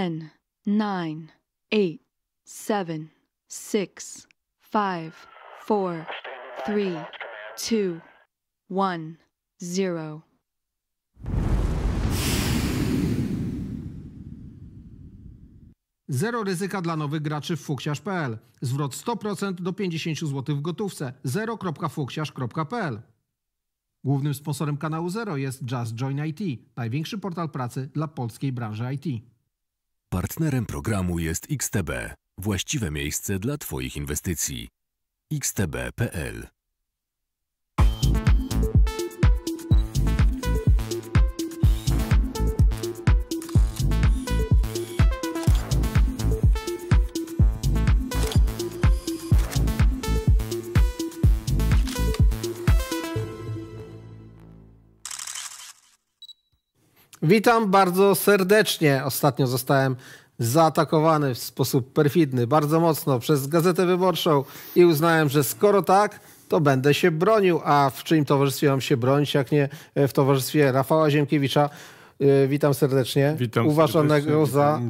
10, 9, 8, 7, 6, 5, 4, 3, 2, 1, 0. Zero ryzyka dla nowych graczy w fuksiarz.pl. Zwrot 100% do 50 zł w gotówce. zero.fuksiarz.pl Głównym sponsorem kanału Zero jest Just Join IT, największy portal pracy dla polskiej branży IT. Partnerem programu jest XTB, właściwe miejsce dla Twoich inwestycji. xtb.pl Witam bardzo serdecznie. Ostatnio zostałem zaatakowany w sposób perfidny, bardzo mocno przez Gazetę Wyborczą i uznałem, że skoro tak, to będę się bronił. A w czyim towarzystwie mam się bronić, jak nie w towarzystwie Rafała Ziemkiewicza. Yy, Witam serdecznie. Witam Uważanego serdecznie, za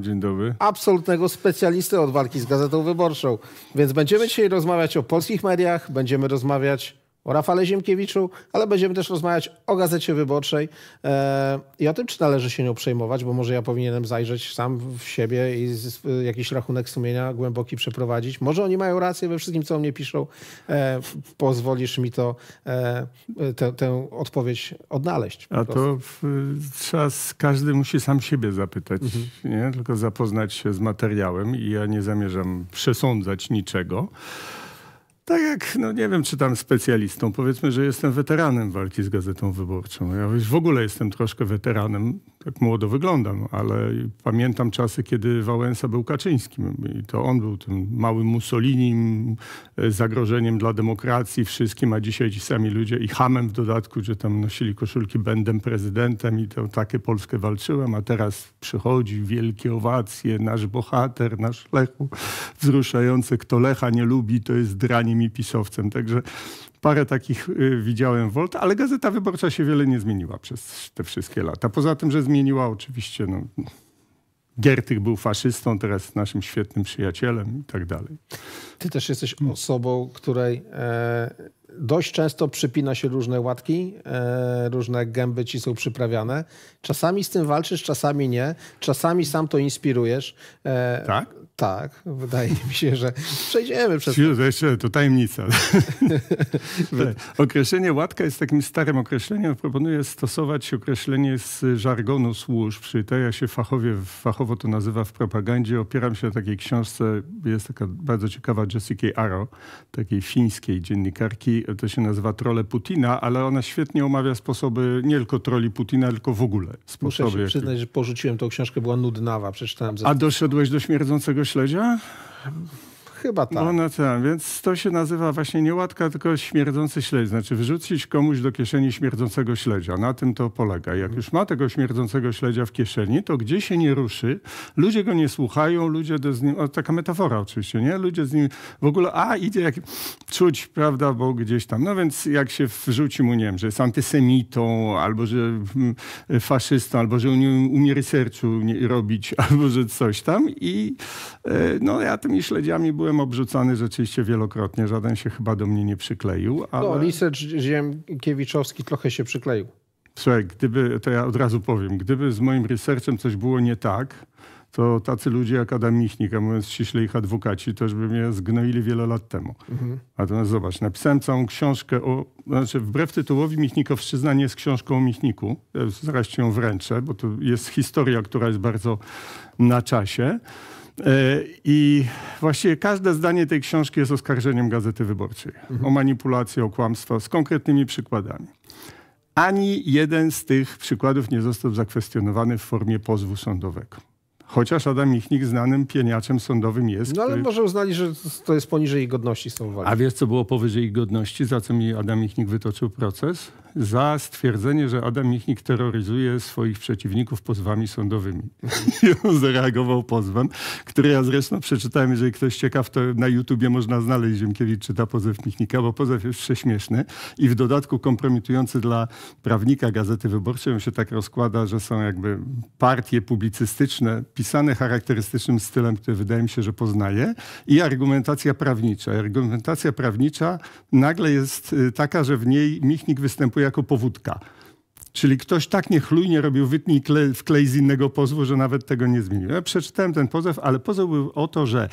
absolutnego specjalistę od walki z Gazetą Wyborczą. Więc będziemy dzisiaj rozmawiać o polskich mediach, będziemy rozmawiać o Rafale Ziemkiewiczu, ale będziemy też rozmawiać o Gazecie Wyborczej e, i o tym, czy należy się nią przejmować, bo może ja powinienem zajrzeć sam w siebie i z, jakiś rachunek sumienia głęboki przeprowadzić. Może oni mają rację we wszystkim, co o mnie piszą. E, pozwolisz mi to, e, tę, tę odpowiedź odnaleźć. A to w, z- każdy musi sam siebie zapytać, nie? tylko zapoznać się z materiałem i ja nie zamierzam przesądzać niczego. Tak jak, no nie wiem, czy tam specjalistą, powiedzmy, że jestem weteranem walki z Gazetą Wyborczą. Ja już w ogóle jestem troszkę weteranem, tak młodo wyglądam, ale pamiętam czasy, kiedy Wałęsa był Kaczyńskim i to on był tym małym Mussolinim, e, zagrożeniem dla demokracji, wszystkim, a dzisiaj ci sami ludzie i hamem w dodatku, że tam nosili koszulki będę prezydentem i to takie Polskę walczyłem, a teraz przychodzi wielkie owacje, nasz bohater, nasz Lechu, wzruszający, kto Lecha nie lubi, to jest draniem i pisowcem. Także parę takich y, widziałem Volt, ale Gazeta Wyborcza się wiele nie zmieniła przez te wszystkie lata. Poza tym, że zmieniła oczywiście, no, Giertych był faszystą, teraz naszym świetnym przyjacielem i tak dalej. Ty też jesteś osobą, której e, dość często przypina się różne łatki, e, różne gęby ci są przyprawiane. Czasami z tym walczysz, czasami nie. Czasami sam to inspirujesz. E, Tak? Tak, wydaje mi się, że przejdziemy przez Chwilę, to jeszcze to tajemnica. Określenie łatka jest takim starym określeniem. Proponuję stosować określenie z żargonu służb. Przy tej ja się fachowie, fachowo to nazywa w propagandzie. Opieram się na takiej książce, jest taka bardzo ciekawa Jessica Arrow, takiej fińskiej dziennikarki. To się nazywa Trole Putina, ale ona świetnie omawia sposoby nie tylko troli Putina, tylko w ogóle Muszę sposoby. się jakie- przyznać, że porzuciłem tą książkę, była nudnawa, przeczytałem ze... A doszedłeś do śmierdzącego śledzia? Chyba tak. No, no tak, więc to się nazywa właśnie nie łatka, tylko śmierdzący śledź. Znaczy wrzucić komuś do kieszeni śmierdzącego śledzia. Na tym to polega. Jak już ma tego śmierdzącego śledzia w kieszeni, to gdzie się nie ruszy, ludzie go nie słuchają, ludzie z nim, o, taka metafora oczywiście, nie? Ludzie z nim w ogóle, a idzie jak czuć, prawda, bo gdzieś tam. No więc jak się wrzuci mu, nie wiem, że jest antysemitą, albo że mm, faszystą, albo że umie researchu robić, albo że coś tam i e, no ja tymi śledziami byłem obrzucany rzeczywiście wielokrotnie. Żaden się chyba do mnie nie przykleił, ale... No, Lisecz Ziemkiewiczowski trochę się przykleił. Słuchaj, gdyby, to ja od razu powiem, gdyby z moim researchem coś było nie tak, to tacy ludzie jak Adam Michnik, a mówiąc ściśle ich adwokaci, też by mnie zgnoili wiele lat temu. Natomiast zobacz, napisałem całą książkę o, znaczy wbrew tytułowi Michnikowszczyzna nie jest książką o Michniku, Ja zaraz ci ją wręczę, bo to jest historia, która jest bardzo na czasie. E, I właściwie każde zdanie tej książki jest oskarżeniem Gazety Wyborczej o manipulację, o kłamstwo z konkretnymi przykładami. Ani jeden z tych przykładów nie został zakwestionowany w formie pozwu sądowego. Chociaż Adam Michnik znanym pieniaczem sądowym jest. No ale który- może uznali, że to jest poniżej ich godności z tą walką. A wiesz, co było powyżej ich godności, za co mi Adam Michnik wytoczył proces? Za stwierdzenie, że Adam Michnik terroryzuje swoich przeciwników pozwami sądowymi. I on zareagował pozwem, który ja zresztą przeczytałem, jeżeli ktoś ciekaw, to na YouTubie można znaleźć Ziemkiewicz czyta pozew Michnika, bo pozew jest prześmieszny i w dodatku kompromitujący dla prawnika Gazety Wyborczej. On się tak rozkłada, że są jakby partie publicystyczne, pisane charakterystycznym stylem, który wydaje mi się, że poznaje i argumentacja prawnicza. Argumentacja prawnicza nagle jest y, taka, że w niej Michnik występuje jako powódka. Czyli ktoś tak niechlujnie robił wytnij klej, wklej z innego pozwu, że nawet tego nie zmienił. Ja przeczytałem ten pozew, ale pozew był o to, że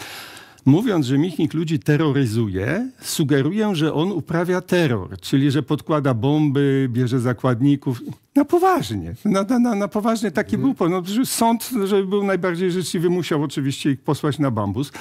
mówiąc, że Michnik ludzi terroryzuje, sugeruję, że on uprawia terror, czyli że podkłada bomby, bierze zakładników. Na poważnie. Na, na, na poważnie taki Mhm. był. No, sąd, żeby był najbardziej życzliwy, musiał oczywiście ich posłać na bambus,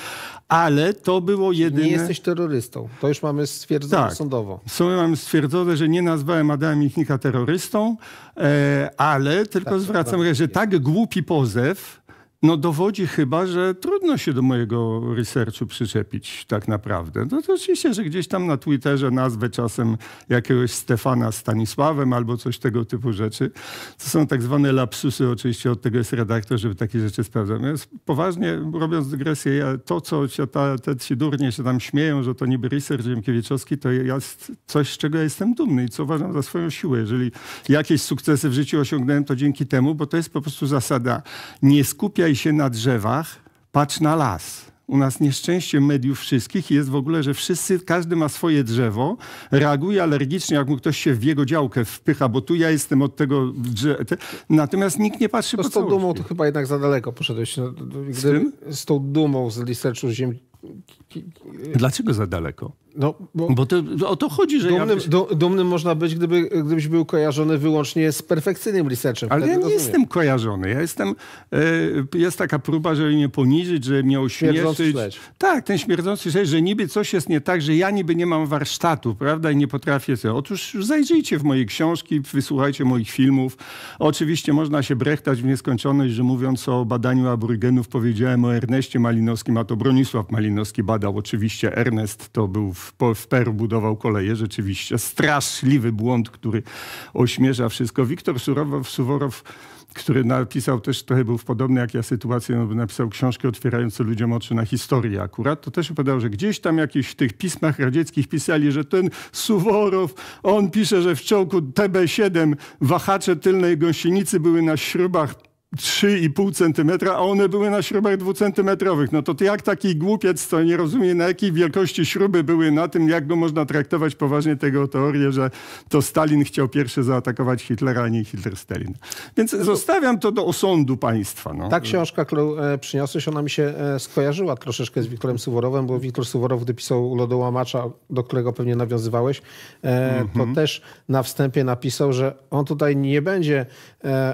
ale to było jedyne... Nie jesteś terrorystą. To już mamy stwierdzone Tak. sądowo. Są, mam stwierdzone, że nie nazwałem Adama Michnika terrorystą, e, ale tylko Tak, zwracam tak, uwagę, że tak głupi pozew no dowodzi chyba, że trudno się do mojego researchu przyczepić tak naprawdę. No to oczywiście, że gdzieś tam na Twitterze nazwę czasem jakiegoś Stefana Stanisławem albo coś tego typu rzeczy. To są tak zwane lapsusy, oczywiście od tego jest redaktor, żeby takie rzeczy sprawdzać. Poważnie, robiąc dygresję, ja, to co się ta, te ci durnie się tam śmieją, że to niby research Ziemkiewiczowski, to jest coś, z czego ja jestem dumny i co uważam za swoją siłę. Jeżeli jakieś sukcesy w życiu osiągnąłem, to dzięki temu, bo to jest po prostu zasada. Nie skupiaj się na drzewach, patrz na las. U nas nieszczęście mediów wszystkich jest w ogóle, że wszyscy, każdy ma swoje drzewo, reaguje alergicznie, jak mu ktoś się w jego działkę wpycha, bo tu ja jestem od tego drzewa. Natomiast nikt nie patrzy To po z tą całości. dumą to chyba jednak za daleko poszedłeś. No, gdy, tym? z tą dumą z researchu ziem... Dlaczego za daleko? No, bo Bo to, o to chodzi, że dumnym, ja... du, dumnym można być, gdyby, gdybyś był kojarzony wyłącznie z perfekcyjnym researchem. Ale ja nie rozumiem. jestem kojarzony. Ja jestem, e, jest taka próba, żeby mnie poniżyć, żeby mnie ośmieszyć. Tak, ten śmierdzący śledź, że niby coś jest nie tak, że ja niby nie mam warsztatu, prawda, i nie potrafię sobie. Otóż zajrzyjcie w moje książki, wysłuchajcie moich filmów. Oczywiście można się brechtać w nieskończoność, że mówiąc o badaniu aborygenów powiedziałem o Erneście Malinowskim, a to Bronisław Malinowski badał. Oczywiście Ernest to był w, w Peru, budował koleje, rzeczywiście. Straszliwy błąd, który ośmiesza wszystko. Wiktor Surowow, Suworow który napisał też, trochę był w podobnej jak ja sytuacji, no, napisał książki otwierające ludziom oczy na historię akurat, to też opowiadał, że gdzieś tam jakiś w tych pismach radzieckich pisali, że ten Suworow, on pisze, że w czołgu TB7 wahacze tylnej gąsienicy były na śrubach 3,5 centymetra, a one były na śrubach dwucentymetrowych. No to ty jak taki głupiec, to nie rozumie, na jakiej wielkości śruby były na tym, jak go można traktować poważnie tego teorię, że to Stalin chciał pierwszy zaatakować Hitlera, a nie Hitler Stalin. Więc zostawiam to do osądu państwa. No. Ta książka, którą e, przyniosłeś, ona mi się e, skojarzyła troszeczkę z Wiktorem Suworowem, bo Wiktor Suworow, gdy pisał Lodołamacza, do którego pewnie nawiązywałeś, e, to też na wstępie napisał, że on tutaj nie będzie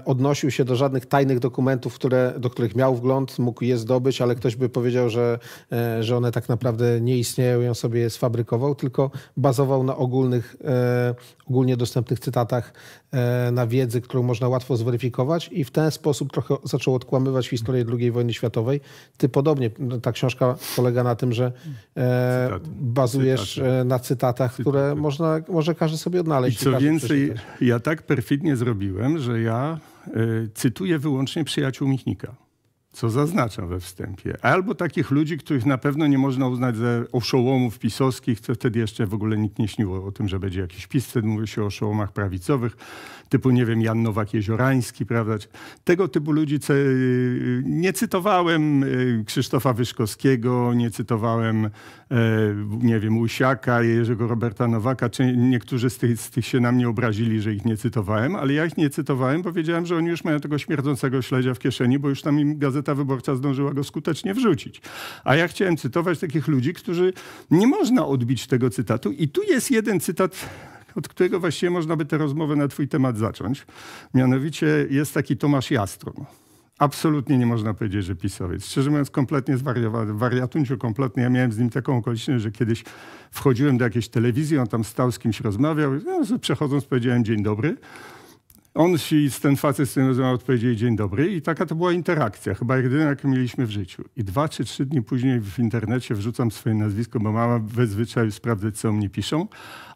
odnosił się do żadnych tajnych dokumentów, które, do których miał wgląd, mógł je zdobyć, ale ktoś by powiedział, że, e, że one tak naprawdę nie istnieją i on sobie je sfabrykował, tylko bazował na ogólnych, e, ogólnie dostępnych cytatach, e, na wiedzy, którą można łatwo zweryfikować i w ten sposób trochę zaczął odkłamywać historię II wojny światowej. Ty podobnie, ta książka polega na tym, że Cytaty. bazujesz Cytaty. na cytatach, które można, może każdy sobie I odnaleźć. co każdy więcej, przeczytać. ja tak perfidnie zrobiłem, że ja y, cytuję wyłącznie przyjaciół Michnika. Co zaznaczam we wstępie. Albo takich ludzi, których na pewno nie można uznać za oszołomów pisowskich, co wtedy jeszcze w ogóle nikt nie śniło o tym, że będzie jakiś PiS. Wtedy mówi się o oszołomach prawicowych, typu, nie wiem, Jan Nowak-Jeziorański, prawda? Tego typu ludzi ce, nie cytowałem y, Krzysztofa Wyszkowskiego, nie cytowałem, nie wiem, Łysiaka, Jerzego Roberta Nowaka. Czy niektórzy z tych, z tych się na mnie obrazili, że ich nie cytowałem, ale ja ich nie cytowałem, bo wiedziałem, że oni już mają tego śmierdzącego śledzia w kieszeni, bo już tam im Gazeta Wyborcza zdążyła go skutecznie wrzucić. A ja chciałem cytować takich ludzi, którzy nie można odbić tego cytatu. I tu jest jeden cytat od którego właściwie można by tę rozmowę na twój temat zacząć. Mianowicie jest taki Tomasz Jastron. Absolutnie nie można powiedzieć, że pisowiec. Szczerze mówiąc, kompletnie zwariowany, wariatunciu kompletnie. Ja miałem z nim taką okoliczność, że kiedyś wchodziłem do jakiejś telewizji, on tam stał, z kimś rozmawiał. Ja przechodząc powiedziałem dzień dobry. On się, ten facet z tym rozmawiał, odpowiedzieli dzień dobry i taka to była interakcja, chyba jedyna, jaką mieliśmy w życiu. I dwa czy trzy dni później w internecie wrzucam swoje nazwisko, bo mama we zwyczaju sprawdzać, co o mnie piszą,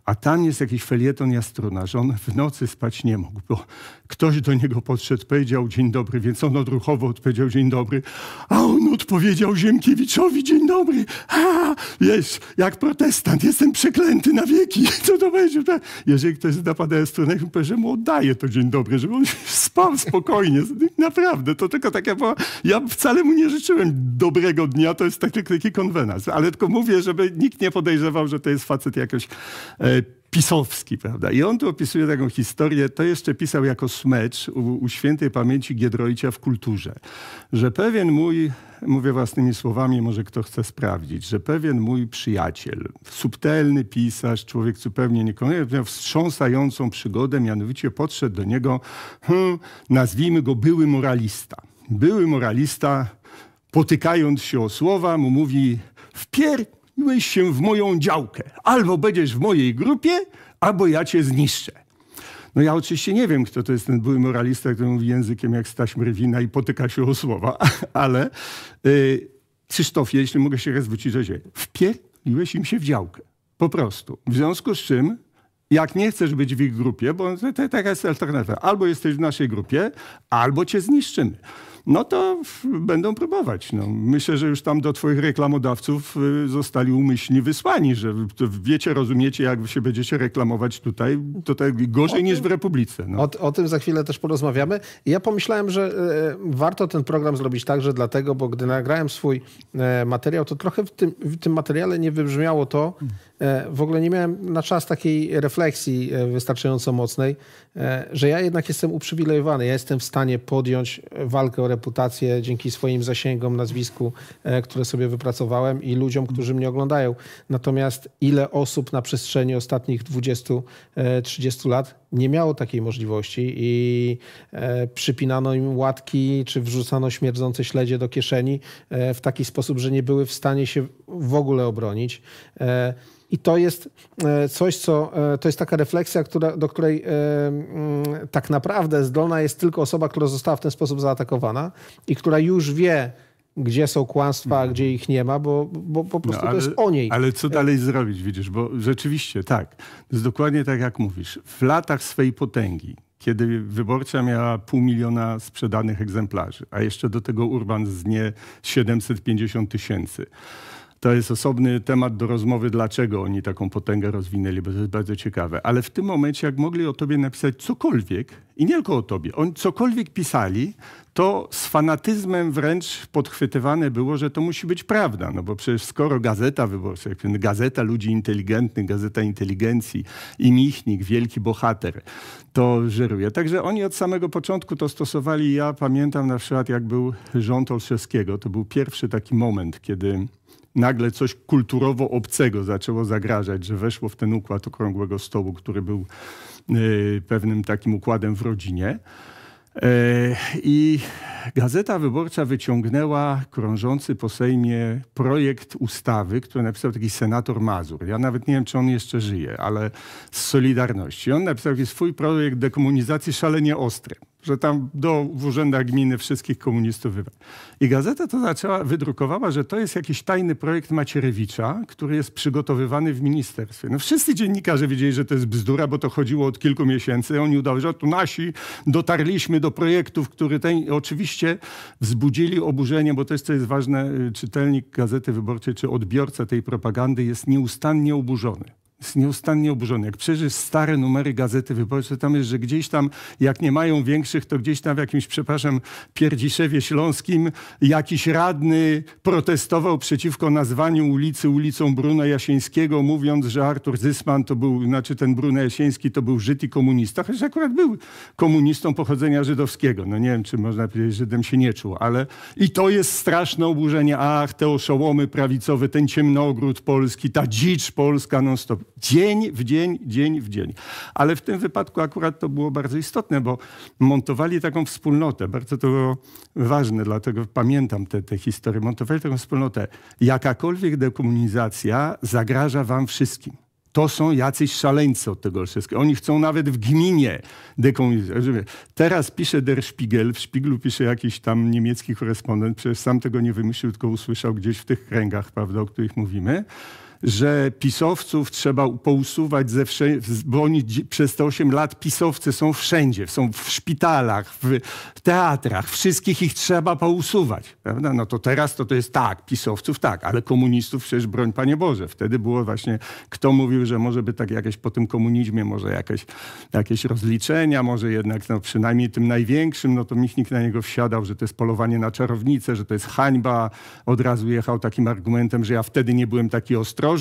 A tam jest jakiś felieton Jastruna, że on w nocy spać nie mógł, bo ktoś do niego podszedł, powiedział dzień dobry, więc on odruchowo odpowiedział dzień dobry, a on odpowiedział Ziemkiewiczowi dzień dobry. A, wiesz, jak protestant, jestem przeklęty na wieki. Co to będzie? Jeżeli ktoś zda pana Jastruna, ja powie, że mu oddaje to dzień dobry, żeby on spał spokojnie. Naprawdę, to tylko takie było. Ja wcale mu nie życzyłem dobrego dnia, to jest taki, taki konwenans, ale tylko mówię, żeby nikt nie podejrzewał, że to jest facet jakoś e, pisowski, prawda? I on tu opisuje taką historię, to jeszcze pisał jako smecz u, u świętej pamięci Giedroycia w kulturze, że pewien mój, mówię własnymi słowami, może kto chce sprawdzić, że pewien mój przyjaciel, subtelny pisarz, człowiek zupełnie niekoniecznie, miał wstrząsającą przygodę, mianowicie podszedł do niego, hmm, nazwijmy go były moralista. Były moralista, potykając się o słowa, mu mówi, wpier wpiłeś się w moją działkę. Albo będziesz w mojej grupie, albo ja cię zniszczę. No ja oczywiście nie wiem, kto to jest ten były moralista, który mówi językiem jak Staś Mrywina i potyka się o słowa, ale yy, Krzysztofie, jeśli mogę się raz ciebie, wpierdoliłeś im się w działkę. Po prostu. W związku z czym jak nie chcesz być w ich grupie, bo taka jest alternatywa. Albo jesteś w naszej grupie, albo cię zniszczymy no to będą próbować. No, myślę, że już tam do twoich reklamodawców y, zostali umyślnie wysłani, że wiecie, rozumiecie, jak wy się będziecie reklamować tutaj, to tak gorzej niż w Republice. No. O, o, tym za chwilę też porozmawiamy. ja pomyślałem, że e, warto ten program zrobić także dlatego, bo gdy nagrałem swój e, materiał, to trochę w tym, w tym materiale nie wybrzmiało to, w ogóle nie miałem na czas takiej refleksji e, wystarczająco mocnej, e, że ja jednak jestem uprzywilejowany. Ja jestem w stanie podjąć walkę o reputację dzięki swoim zasięgom, nazwisku, e, które sobie wypracowałem i ludziom, którzy mnie oglądają. Natomiast ile osób na przestrzeni ostatnich 20-30 lat nie miało takiej możliwości i e, przypinano im łatki, czy wrzucano śmierdzące śledzie do kieszeni e, w taki sposób, że nie były w stanie się w ogóle obronić. I to jest e, coś, co e, to jest taka refleksja, która, do której e, mm, tak naprawdę zdolna jest tylko osoba, która została w ten sposób zaatakowana i która już wie, gdzie są kłamstwa, a gdzie ich nie ma, bo, bo po prostu no, ale, to jest o niej. Ale co dalej zrobić, widzisz? Bo rzeczywiście tak, to jest dokładnie tak, jak mówisz. W latach swej potęgi, kiedy wyborcza miała pół miliona sprzedanych egzemplarzy, a jeszcze do tego Urban z nie 750 tysięcy to jest osobny temat do rozmowy, dlaczego oni taką potęgę rozwinęli, bo to jest bardzo ciekawe. Ale w tym momencie, jak mogli o tobie napisać cokolwiek, i nie tylko o tobie, oni cokolwiek pisali, to z fanatyzmem wręcz podchwytywane było, że to musi być prawda. No bo przecież skoro Gazeta Wyborcza, Gazeta Ludzi Inteligentnych, Gazeta Inteligencji i Michnik, wielki bohater, to żeruje. Także oni od samego początku to stosowali. Ja pamiętam na przykład, jak był rząd Olszewskiego, to był pierwszy taki moment, kiedy nagle coś kulturowo obcego zaczęło zagrażać, że weszło w ten układ okrągłego stołu, który był y, pewnym takim układem w rodzinie. E, I Gazeta Wyborcza wyciągnęła krążący po Sejmie projekt ustawy, który napisał taki senator Mazur. Ja nawet nie wiem, czy on jeszcze żyje, ale z Solidarności. On napisał taki swój projekt dekomunizacji szalenie ostry że tam do, w urzędach gminy wszystkich komunistów wybrać. I gazeta to zaczęła, wydrukowała, że to jest jakiś tajny projekt Macierewicza, który jest przygotowywany w ministerstwie. No wszyscy dziennikarze wiedzieli, że to jest bzdura, bo to chodziło od kilku miesięcy. Oni udały, że tu nasi dotarliśmy do projektów, które ten, oczywiście wzbudzili oburzenie, bo jest, co jest ważne, czytelnik Gazety Wyborczej czy odbiorca tej propagandy jest nieustannie oburzony jest nieustannie oburzony. Jak przeżysz stare numery Gazety Wyborczej, tam jest, że gdzieś tam, jak nie mają większych, to gdzieś tam w jakimś, przepraszam, Pierdziszewie Śląskim jakiś radny protestował przeciwko nazwaniu ulicy ulicą Bruna Jasińskiego, mówiąc, że Artur Zysman to był, znaczy ten Bruno Jasiński to był Żyd i komunista, chociaż akurat był komunistą pochodzenia żydowskiego. No nie wiem, czy można powiedzieć, że Żydem się nie czuł, ale i to jest straszne oburzenie. Ach, te oszołomy prawicowe, ten ciemnogród polski, ta dzicz polska non stop. Dzień w dzień, dzień w dzień. Ale w tym wypadku akurat to było bardzo istotne, bo montowali taką wspólnotę. Bardzo to było ważne, dlatego pamiętam te, te historię. Montowali taką wspólnotę. Jakakolwiek dekomunizacja zagraża wam wszystkim. To są jacyś szaleńcy od tego wszystkiego. Oni chcą nawet w gminie dekomunizować. Teraz pisze Der Spiegel, w Spiegelu pisze jakiś tam niemiecki korespondent, przecież sam tego nie wymyślił, tylko usłyszał gdzieś w tych kręgach, prawda, o których mówimy że pisowców trzeba pousuwać ze wszędzie, bo oni przez te 8 lat pisowcy są wszędzie, są w szpitalach, w, teatrach, wszystkich ich trzeba pousuwać, prawda? No to teraz to, to jest tak, pisowców tak, ale komunistów przecież broń Panie Boże. Wtedy było właśnie, kto mówił, że może by tak jakieś po tym komunizmie, może jakieś, jakieś rozliczenia, może jednak no, przynajmniej tym największym, no to Michnik na niego wsiadał, że to jest polowanie na czarownicę, że to jest hańba. Od razu jechał takim argumentem, że ja wtedy nie byłem taki ostrożny,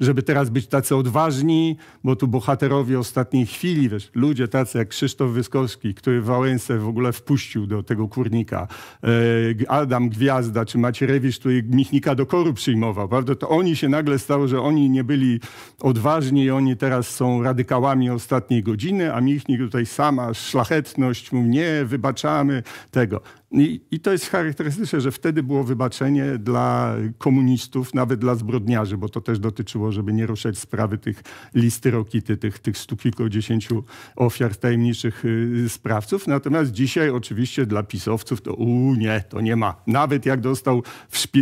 żeby teraz być tacy odważni, bo tu bohaterowie ostatniej chwili, wiesz, ludzie tacy jak Krzysztof Wyskowski, który Wałęsę w ogóle wpuścił do tego kurnika, e, Adam Gwiazda czy Macierewicz, który Michnika do koru przyjmował, prawda? To oni się nagle stało, że oni nie byli odważni i oni teraz są radykałami ostatniej godziny, a Michnik tutaj sama szlachetność, mówi nie, wybaczamy tego. I, I, to jest charakterystyczne, że wtedy było wybaczenie dla komunistów, nawet dla zbrodniarzy, bo to też dotyczyło, żeby nie ruszać sprawy tych listy Rokity, tych, tych stu kilkudziesięciu ofiar tajemniczych y, sprawców. Natomiast dzisiaj oczywiście dla pisowców to u nie, to nie ma. Nawet jak dostał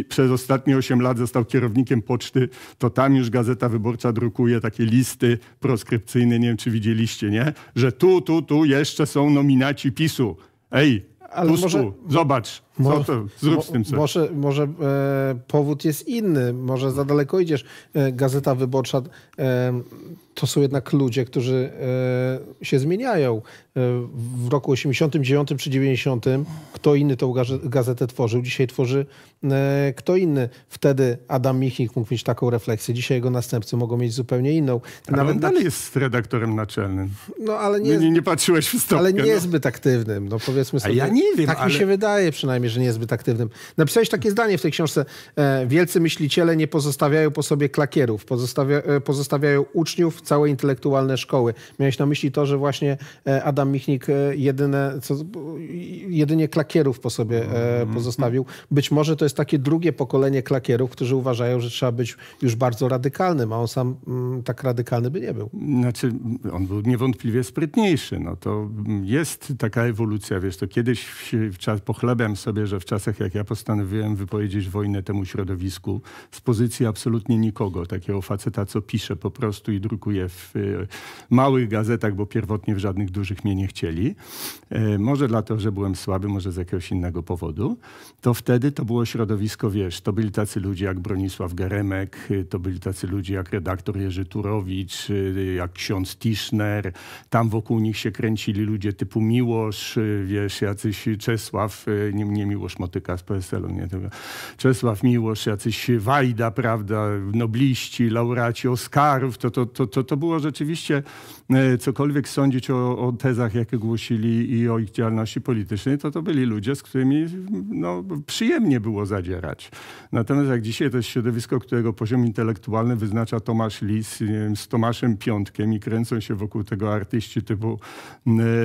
przez ostatnie 8 lat został kierownikiem poczty, to tam już Gazeta Wyborcza drukuje takie listy proskrypcyjne, nie wiem czy widzieliście, nie? Że tu, tu, tu jeszcze są nominaci PiSu. Ej, ale Pustu, może, zobacz, to, zrób z tym coś. Może, może e, powód jest inny, może za daleko idziesz. E, Gazeta Wyborcza e, to są jednak ludzie, którzy e, się zmieniają. E, w roku 89 czy 90 kto inny tą gazetę tworzył, dzisiaj tworzy e, kto inny. Wtedy Adam Michnik mógł mieć taką refleksję, dzisiaj jego następcy mogą mieć zupełnie inną. Ale Nawet on dalej jest redaktorem naczelnym. No, ale nie, nie, nie patrzyłeś w stopkę. Ale nie no. aktywnym, no powiedzmy sobie. A ja nie wiem, Tak ale... mi się wydaje przynajmniej, że nie jest zbyt aktywnym. Napisałeś takie zdanie w tej książce. Wielcy myśliciele nie pozostawiają po sobie klakierów, pozostawia, pozostawiają uczniów, całe intelektualne szkoły. Miałeś na myśli to, że właśnie e, Adam Michnik e, jedyne, co, jedynie klakierów po sobie mm. pozostawił. Być może to jest takie drugie pokolenie klakierów, którzy uważają, że trzeba być już bardzo radykalnym, a on sam mm, tak radykalny by nie był. Znaczy, on był niewątpliwie sprytniejszy. No to jest taka ewolucja, wiesz, to kiedyś w czas, pochlebem sobie, że w czasach, jak ja postanowiłem wypowiedzieć wojnę temu środowisku, z pozycji absolutnie nikogo, takiego faceta, co pisze po prostu i drukuje w małych gazetach, bo pierwotnie w żadnych dużych mnie nie chcieli. E, może dlatego, że byłem słaby, może z jakiegoś innego powodu. To wtedy to było środowisko, wiesz, to byli tacy ludzie jak Bronisław Geremek, e, to byli tacy ludzie jak redaktor Jerzy Turowicz, e, jak ksiądz Tischner. Tam wokół nich się kręcili ludzie typu Miłosz, wiesz, jacyś Czesław, nie, nie Miłosz Motyka z PSL-u, nie. Czesław Miłosz, jacyś Wajda, prawda, nobliści, laureaci Oscarów, to, to, to, to, to było rzeczywiście cokolwiek sądzić o, o, tezach, jakie głosili i o ich działalności politycznej, to to byli ludzie, z którymi no, przyjemnie było zadzierać. Natomiast jak dzisiaj to jest środowisko, którego poziom intelektualny wyznacza Tomasz Lis wiem, z Tomaszem Piątkiem i kręcą się wokół tego artyści typu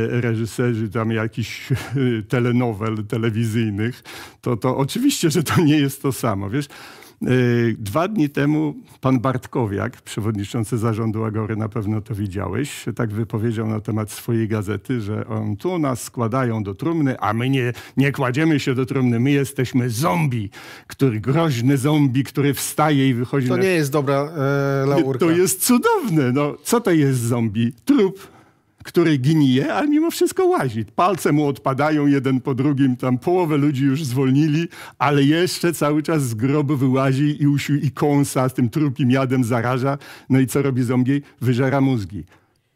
reżyserzy tam jakichś telenowel telewizyjnych, to, to oczywiście, że to nie jest to samo. Wiesz, dwa dni temu pan Bartkowiak, przewodniczący zarządu Agory, na pewno to widziałeś, tak wypowiedział na temat swojej gazety, że on tu nas składają do trumny, a my nie, nie kładziemy się do trumny, my jesteśmy zombie, który groźny zombie, który wstaje i wychodzi. To na... nie jest dobra e, laurka. To jest cudowne. No, co to jest zombie? Trup który ginije, ale mimo wszystko łazi. Palce mu odpadają jeden po drugim, tam połowę ludzi już zwolnili, ale jeszcze cały czas z grobu wyłazi i usił i kąsa z tym trupim jadem zaraża. No i co robi zombie? Wyżera mózgi.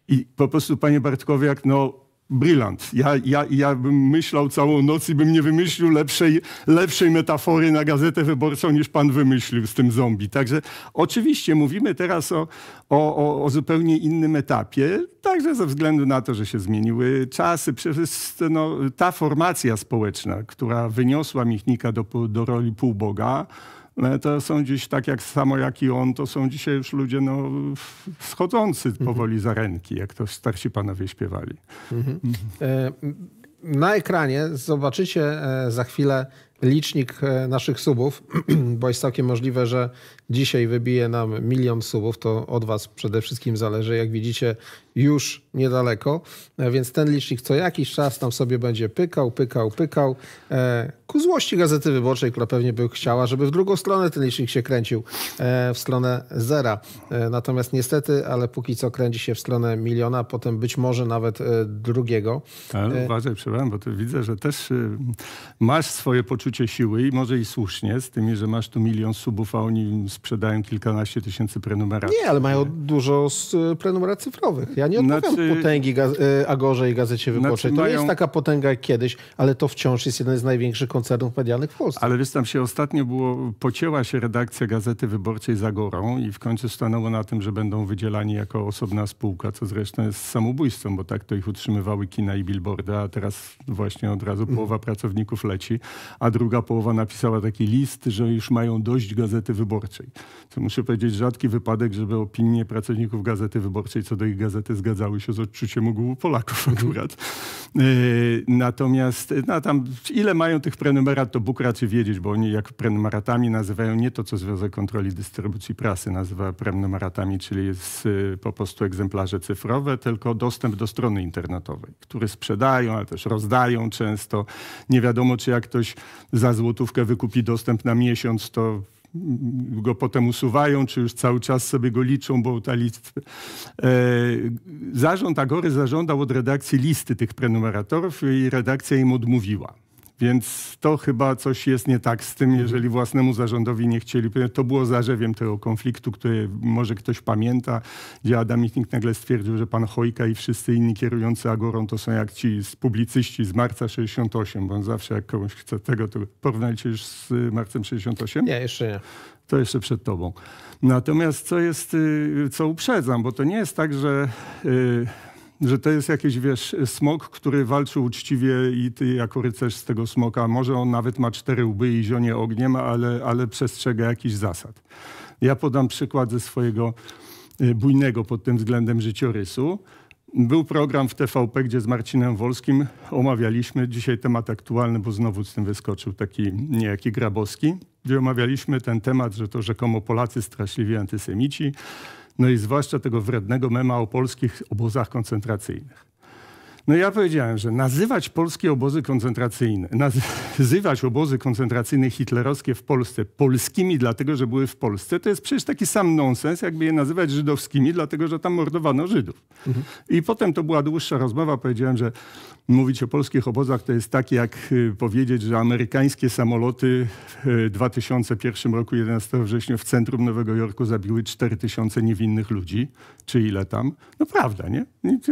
I po prostu, panie Bartkowiak, no Brylant. Ja, ja, ja bym myślał całą noc i bym nie wymyślił lepszej, lepszej metafory na gazetę wyborczą niż pan wymyślił z tym zombie. Także oczywiście mówimy teraz o, o, o, zupełnie innym etapie, także ze względu na to, że się zmieniły czasy. Przecież no, ta formacja społeczna, która wyniosła Michnika do, do roli półboga, to są dziś, tak jak samo jak i on, to są dzisiaj już ludzie no, schodzący mhm. powoli za ręki, jak to starsi panowie śpiewali. Mhm. E, na ekranie zobaczycie e, za chwilę licznik e, naszych subów, bo jest całkiem możliwe, że dzisiaj wybije nam milion subów. To od Was przede wszystkim zależy. Jak widzicie, już niedaleko, e, więc ten licznik co jakiś czas tam sobie będzie pykał, pykał, pykał. E, ku złości Gazety Wyborczej, która pewnie by chciała, żeby w drugą stronę ten licznik się kręcił, w stronę zera. Natomiast niestety, ale póki co kręci się w stronę miliona, potem być może nawet drugiego. Ale uważaj, przepraszam, bo tu widzę, że też masz swoje poczucie siły i może i słusznie z tymi, że masz tu milion subów, a oni sprzedają kilkanaście tysięcy prenumerat. Nie, ale mają dużo prenumerat cyfrowych. Ja nie odmawiam znaczy, potęgi e, Agorze i Gazecie Wyborczej. Znaczy, to mają... jest taka potęga jak kiedyś, ale to wciąż jest jeden z największych koncernów medialnych w Polsce. Ale wiesz, tam się ostatnio było, pocięła się redakcja Gazety Wyborczej z Agorą i w końcu stanęło na tym, że będą wydzielani jako osobna spółka, co zresztą jest samobójstwem, bo tak to ich utrzymywały kina i billboardy, a teraz właśnie od razu połowa pracowników leci, a druga połowa napisała taki list, że już mają dość Gazety Wyborczej. To muszę powiedzieć, rzadki wypadek, żeby opinie pracowników Gazety Wyborczej co do ich gazety zgadzały się z odczuciem ogółu Polaków mhm. akurat. E, natomiast no, tam ile mają tych prenumerat, to Bóg raczy wiedzieć, bo oni jak prenumeratami nazywają nie to, co Związek Kontroli Dystrybucji Prasy nazywa prenumeratami, czyli jest e, po prostu egzemplarze cyfrowe, tylko dostęp do strony internetowej, które sprzedają, ale też rozdają często. Nie wiadomo, czy jak ktoś za złotówkę wykupi dostęp na miesiąc, to go potem usuwają, czy już cały czas sobie go liczą, bo ta list... E, zarząd Agory zażądał od redakcji listy tych prenumeratorów i redakcja im odmówiła. Więc to chyba coś jest nie tak z tym, jeżeli własnemu zarządowi nie chcieli. To było zarzewiem tego konfliktu, który może ktoś pamięta, gdzie Adam Michnik nagle stwierdził, że pan Chojka i wszyscy inni kierujący Agorą to są jak ci publicyści z marca 68, bo on zawsze jak komuś chce tego, to porównajcie już z marcem 68? Nie, jeszcze nie. To jeszcze przed tobą. Natomiast co jest, y, co uprzedzam, bo to nie jest tak, że y, że to jest jakiś, wiesz, smok, który walczy uczciwie i ty jako rycerz z tego smoka, może on nawet ma cztery łby i zionie ogniem, ale, ale przestrzega jakichś zasad. Ja podam przykład ze swojego y, bujnego pod tym względem życiorysu. Był program w TVP, gdzie z Marcinem Wolskim omawialiśmy, dzisiaj temat aktualny, bo znowu z tym wyskoczył taki niejaki Grabowski, gdzie omawialiśmy ten temat, że to rzekomo Polacy straszliwi antysemici, no i zwłaszcza tego wrednego mema o polskich obozach koncentracyjnych. No ja powiedziałem, że nazywać polskie obozy koncentracyjne, nazywać obozy koncentracyjne hitlerowskie w Polsce polskimi, dlatego że były w Polsce, to jest przecież taki sam nonsens, jakby je nazywać żydowskimi, dlatego że tam mordowano Żydów. Mhm. I potem to była dłuższa rozmowa. Powiedziałem, że mówić o polskich obozach to jest tak, jak y, powiedzieć, że amerykańskie samoloty w 2001 roku, 11 września w centrum Nowego Jorku zabiły 4000 niewinnych ludzi, czy ile tam. No prawda, nie?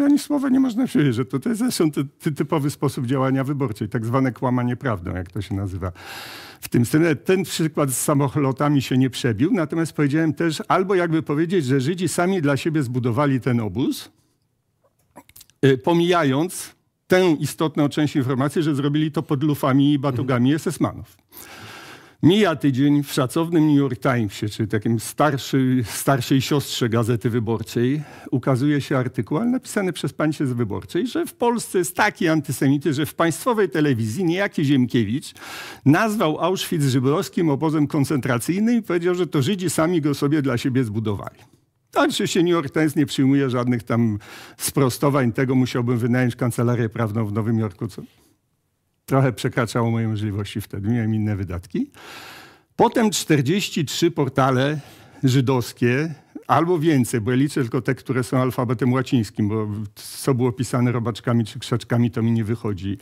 Ani słowa nie można przyjąć, że to to jest zresztą ty, ty, typowy sposób działania wyborczej, tak zwane kłamanie prawdą, jak to się nazywa. W tym sensie ten przykład z samolotami się nie przebił, natomiast powiedziałem też, albo jakby powiedzieć, że Żydzi sami dla siebie zbudowali ten obóz, y, pomijając tę istotną część informacji, że zrobili to pod lufami i batugami SS-manów. Mija tydzień w szacownym New York Timesie, czy takim starszy, starszej siostrze Gazety Wyborczej, ukazuje się artykuł napisany przez pańcie z Wyborczej, że w Polsce jest taki antysemity, że w państwowej telewizji niejaki Ziemkiewicz nazwał Auschwitz żydowskim obozem koncentracyjnym i powiedział, że to Żydzi sami go sobie dla siebie zbudowali. Oczywiście New York Times nie przyjmuje żadnych tam sprostowań. Tego musiałbym wynająć kancelarię prawną w Nowym Jorku, co trochę przekraczało moje możliwości wtedy, miałem inne wydatki. Potem 43 portale żydowskie, albo więcej, bo ja liczę tylko te, które są alfabetem łacińskim, bo co było pisane robaczkami czy krzaczkami, to mi nie wychodzi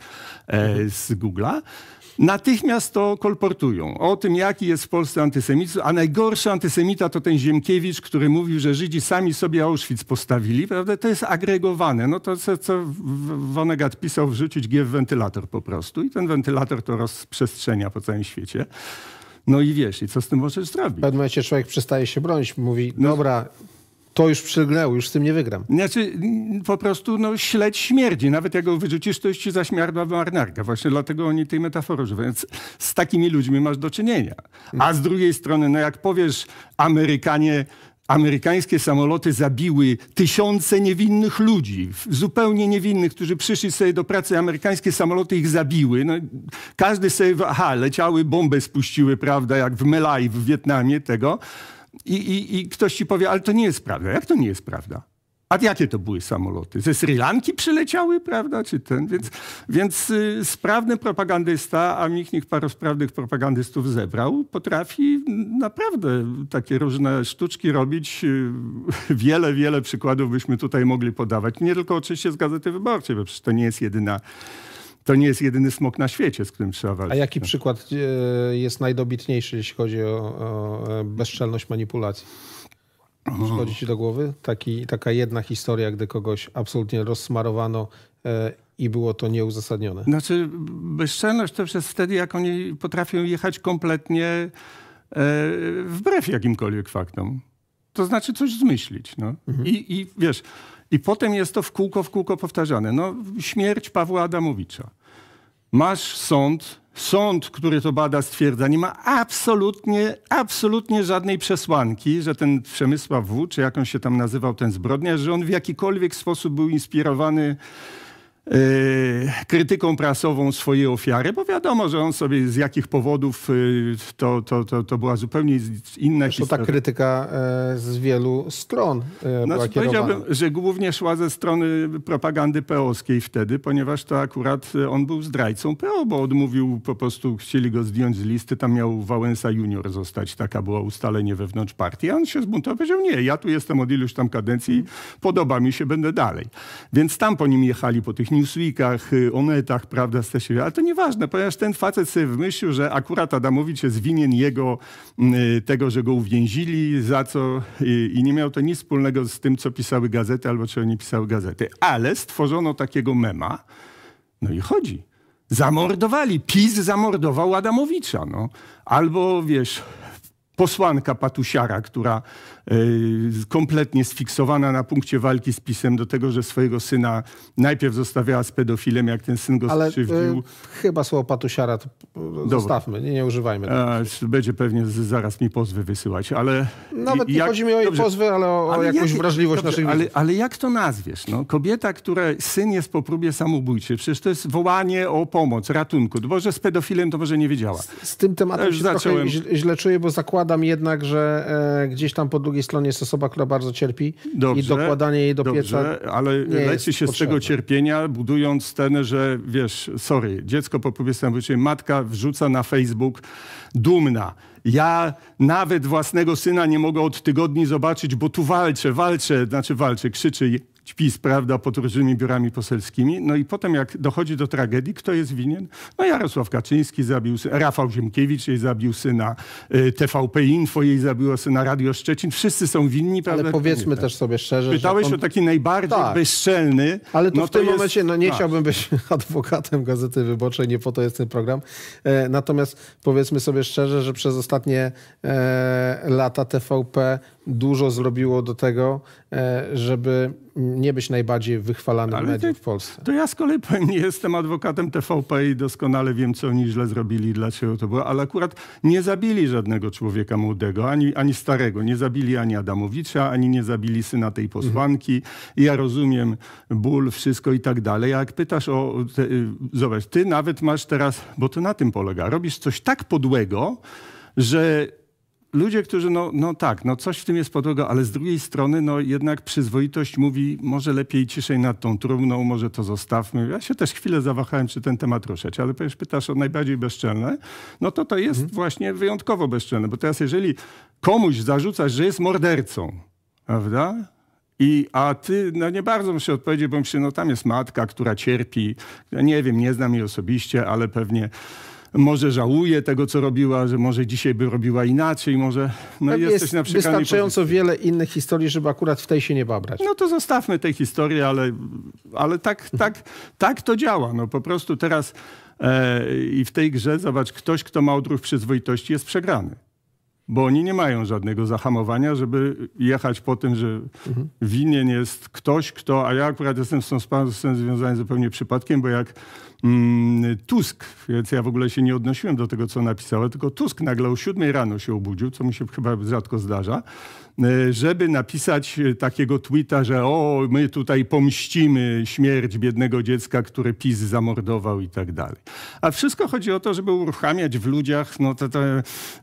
e, z Google'a natychmiast to kolportują. O tym, jaki jest w Polsce antysemityzm, a najgorszy antysemita to ten Ziemkiewicz, który mówił, że Żydzi sami sobie Auschwitz postawili, prawda? To jest agregowane. No to, co, co Vonnegut pisał, wrzucić G w wentylator po prostu i ten wentylator to rozprzestrzenia po całym świecie. No i wiesz, i co z tym możesz zrobić? W pewnym momencie człowiek przestaje się bronić, mówi, no, dobra, to już przygnęło, już z tym nie wygram. Znaczy, po prostu no, śledź śmierdzi. Nawet jak go wyrzucisz, to jest ci zaśmiardła marynarka. Właśnie dlatego oni tej metafory używają. Z takimi ludźmi masz do czynienia. A z drugiej strony, no jak powiesz Amerykanie amerykańskie samoloty zabiły tysiące niewinnych ludzi, zupełnie niewinnych, którzy przyszli sobie do pracy, amerykańskie samoloty ich zabiły. No, każdy sobie, aha, leciały, bombę spuściły, prawda, jak w Melai w Wietnamie tego. I, i, I ktoś ci powie, ale to nie jest prawda. Jak to nie jest prawda? A jakie to były samoloty? Ze Sri Lanki przyleciały, prawda? Czy ten? Więc, więc y, sprawny propagandysta, a Michnik paru sprawnych propagandystów zebrał, potrafi naprawdę takie różne sztuczki robić. Y, wiele, wiele przykładów byśmy tutaj mogli podawać. Nie tylko oczywiście z Gazety Wyborczej, bo przecież to nie jest jedyna to nie jest jedyny smok na świecie, z którym trzeba walczyć. A jaki przykład e, jest najdobitniejszy, jeśli chodzi o, o e, bezczelność manipulacji? Przychodzi ci do głowy Taki, taka jedna historia, gdy kogoś absolutnie rozsmarowano e, i było to nieuzasadnione? Znaczy, bezczelność to przez wtedy, jak oni potrafią jechać kompletnie wbrew jakimkolwiek faktom. To znaczy coś zmyślić. No. Mhm. I, I wiesz, i potem jest to w kółko, w kółko powtarzane. No, śmierć Pawła Adamowicza. Masz sąd, sąd, który to bada, stwierdza, nie ma absolutnie, absolutnie żadnej przesłanki, że ten Przemysław W., czy jak on się tam nazywał, ten zbrodniarz, że on w jakikolwiek sposób był inspirowany krytyką prasową swojej ofiary, bo wiadomo, że on sobie z jakich powodów e, to, to, to, to była zupełnie inna Zresztą historia. ta krytyka e, z wielu stron znaczy, Powiedziałbym, że głównie szła ze strony propagandy peowskiej wtedy, ponieważ to akurat on był zdrajcą PO, bo odmówił, po prostu chcieli go zdjąć z listy, tam miał Wałęsa junior zostać, taka była ustalenie wewnątrz partii, a on się zbuntował, powiedział, nie, ja tu jestem od iluś tam kadencji, podoba mi się, będę dalej. Więc tam po nim jechali po tych Newsweekach, y, Onetach, prawda, ale to nieważne, ponieważ ten facet sobie wymyślił, że akurat Adamowicz jest winien jego, y, tego, że go uwięzili, za co y, i nie miał to nic wspólnego z tym, co pisały gazety albo czy oni pisały gazety. Ale stworzono takiego mema, no i chodzi. Zamordowali. PiS zamordował Adamowicza. No. Albo, wiesz, posłanka Patusiara, która kompletnie sfiksowana na punkcie walki z pisem do tego, że swojego syna najpierw zostawiała z pedofilem, jak ten syn go Ale, skrzywdził. Y, chyba słowo Patusiara to zostawmy, nie, nie używajmy tego. Będzie pewnie zaraz mi pozwy wysyłać, ale... Nawet nie jak, chodzi mi o jej dobrze, pozwy, ale o, ale jakąś jak, wrażliwość dobrze, naszych ale, ale jak to nazwiesz? No? Kobieta, której syn jest po próbie samobójczej, przecież to jest wołanie o pomoc, ratunku. Może z pedofilem to może nie wiedziała. Z, z tym tematem się zacząłem... trochę źle czuję, bo zakładam jednak, że e, gdzieś tam po drugiej stronie jest osoba, która bardzo cierpi dobrze, i dokładanie jej do dobrze, pieca ale leci się potrzebne. z tego cierpienia, budując scenę, że wiesz, sorry, dziecko po samobójczej, matka wrzuca na Facebook dumna. Ja nawet własnego syna nie mogę od tygodni zobaczyć, bo tu walczę, walczę, znaczy walczę, krzyczy PiS, prawda, pod różnymi biurami poselskimi. No i potem jak dochodzi do tragedii, kto jest winien? No Jarosław Kaczyński zabił, Rafał Ziemkiewicz jej zabił syna, y, TVP Info jej zabiło syna, Radio Szczecin. Wszyscy są winni, prawda? Ale powiedzmy też sobie szczerze, Pytałeś on... o taki najbardziej tak. bezczelny. Ale to no w tym jest... momencie, no nie tak. chciałbym być adwokatem Gazety Wyborczej, nie po to jest ten program. E, natomiast powiedzmy sobie szczerze, że przez ostatnie e, lata TVP dużo zrobiło do tego, e, żeby nie być najbardziej wychwalanym Ale medium w Polsce. To ja z kolei nie jestem adwokatem TVP i doskonale wiem, co oni źle zrobili, dlaczego to było, ale akurat nie zabili żadnego człowieka młodego, ani, ani starego. Nie zabili ani Adamowicza, ani nie zabili syna tej posłanki. Mhm. Ja rozumiem ból, wszystko i tak dalej. Jak pytasz o... Te, y, zobacz, ty nawet masz teraz, bo to na tym polega, robisz coś tak podłego, że ludzie, którzy, no, no tak, no coś w tym jest podłoga, ale z drugiej strony, no jednak przyzwoitość mówi, może lepiej ciszej nad tą trumną, może to zostawmy. Ja się też chwilę zawahałem, czy ten temat ruszać, ale ponieważ pytasz o najbardziej bezczelne, no to to jest mhm. właśnie wyjątkowo bezczelne, bo teraz jeżeli komuś zarzucasz, że jest mordercą, prawda? I, a ty, no nie bardzo muszę odpowiedzieć, bo myślę, no tam jest matka, która cierpi. Ja nie wiem, nie znam jej osobiście, ale pewnie może żałuje tego, co robiła, że może dzisiaj by robiła inaczej, może no, jest jesteś na wystarczająco pozycji. wiele innych historii, żeby akurat w tej się nie babrać. No to zostawmy tej historii, ale, ale tak, tak, tak to działa. No po prostu teraz e, i w tej grze, zobacz, ktoś, kto ma odruch przyzwoitości jest przegrany bo oni nie mają żadnego zahamowania, żeby jechać po tym, że mhm. winien jest ktoś, kto, a ja akurat jestem z tą sprawą związany zupełnie przypadkiem, bo jak mm, Tusk, więc ja w ogóle się nie odnosiłem do tego, co napisała, tylko Tusk nagle o siódmej rano się obudził, co mi się chyba rzadko zdarza, żeby napisać takiego tweeta, że o, my tutaj pomścimy śmierć biednego dziecka, które PiS zamordował i tak dalej. A wszystko chodzi o to, żeby uruchamiać w ludziach, no to, to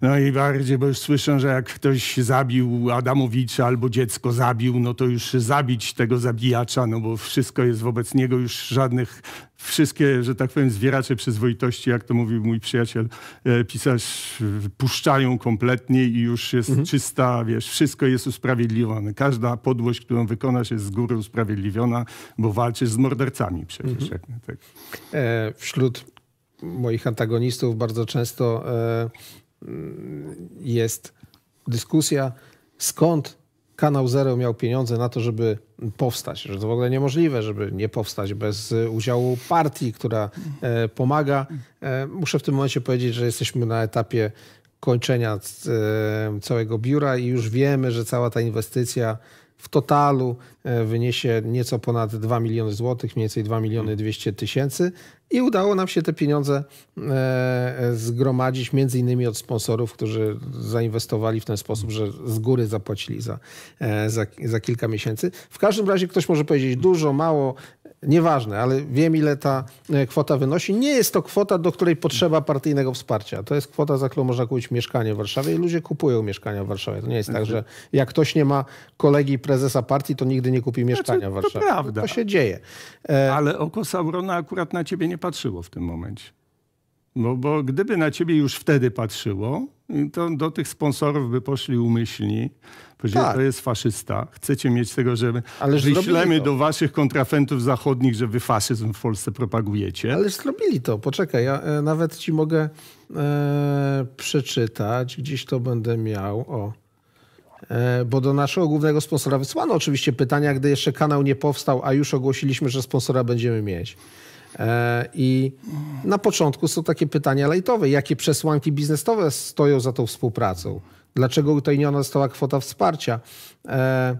najbardziej, bo już słyszę, że jak ktoś zabił Adamowicza albo dziecko zabił, no to już zabić tego zabijacza, no bo wszystko jest wobec niego już żadnych wszystkie, że tak powiem, zwieracze przyzwoitości, jak to mówił mój przyjaciel e, pisarz, puszczają kompletnie i już jest mhm. czysta, wiesz, wszystko jest usprawiedliwione. Każda podłość, którą wykonasz jest z góry usprawiedliwiona, bo walczysz z mordercami przecież. Mhm. tak. e, wśród moich antagonistów bardzo często e, jest dyskusja, skąd Kanał Zero miał pieniądze na to, żeby powstać, że to w ogóle niemożliwe, żeby nie powstać bez udziału partii, która e, pomaga. E, muszę w tym momencie powiedzieć, że jesteśmy na etapie kończenia e, całego biura i już wiemy, że cała ta inwestycja w totalu e, wyniesie nieco ponad 2 miliony złotych, mniej więcej 2 miliony 200 tysięcy i udało nam się te pieniądze e, zgromadzić między innymi od sponsorów, którzy zainwestowali w ten sposób, że z góry zapłacili za, e, za, za kilka miesięcy. W każdym razie ktoś może powiedzieć dużo, mało, Nieważne, ale wiem, ile ta e, kwota wynosi. Nie jest to kwota, do której potrzeba partyjnego wsparcia. To jest kwota, za którą można kupić mieszkanie w Warszawie i ludzie kupują mieszkania w Warszawie. To nie jest tak, że jak ktoś nie ma kolegi prezesa partii, to nigdy nie kupi mieszkania znaczy, w Warszawie. To prawda. To się dzieje. E... Ale oko Saurona akurat na ciebie nie patrzyło w tym momencie. No bo gdyby na ciebie już wtedy patrzyło, to do tych sponsorów by poszli umyślni. Powiedzieli, tak. to jest faszysta. Chcecie mieć tego, że Ale wyślemy do waszych kontrafentów zachodnich, że wy faszyzm w Polsce propagujecie. Ale zrobili to. Poczekaj, ja e, nawet ci mogę e, przeczytać. Gdzieś to będę miał. O. E, bo do naszego głównego sponsora wysłano oczywiście pytania, gdy jeszcze kanał nie powstał, a już ogłosiliśmy, że sponsora będziemy mieć. E, I na początku są takie pytania lejtowe. Jakie przesłanki biznesowe stoją za tą współpracą? Dlaczego utajniona została kwota wsparcia? E,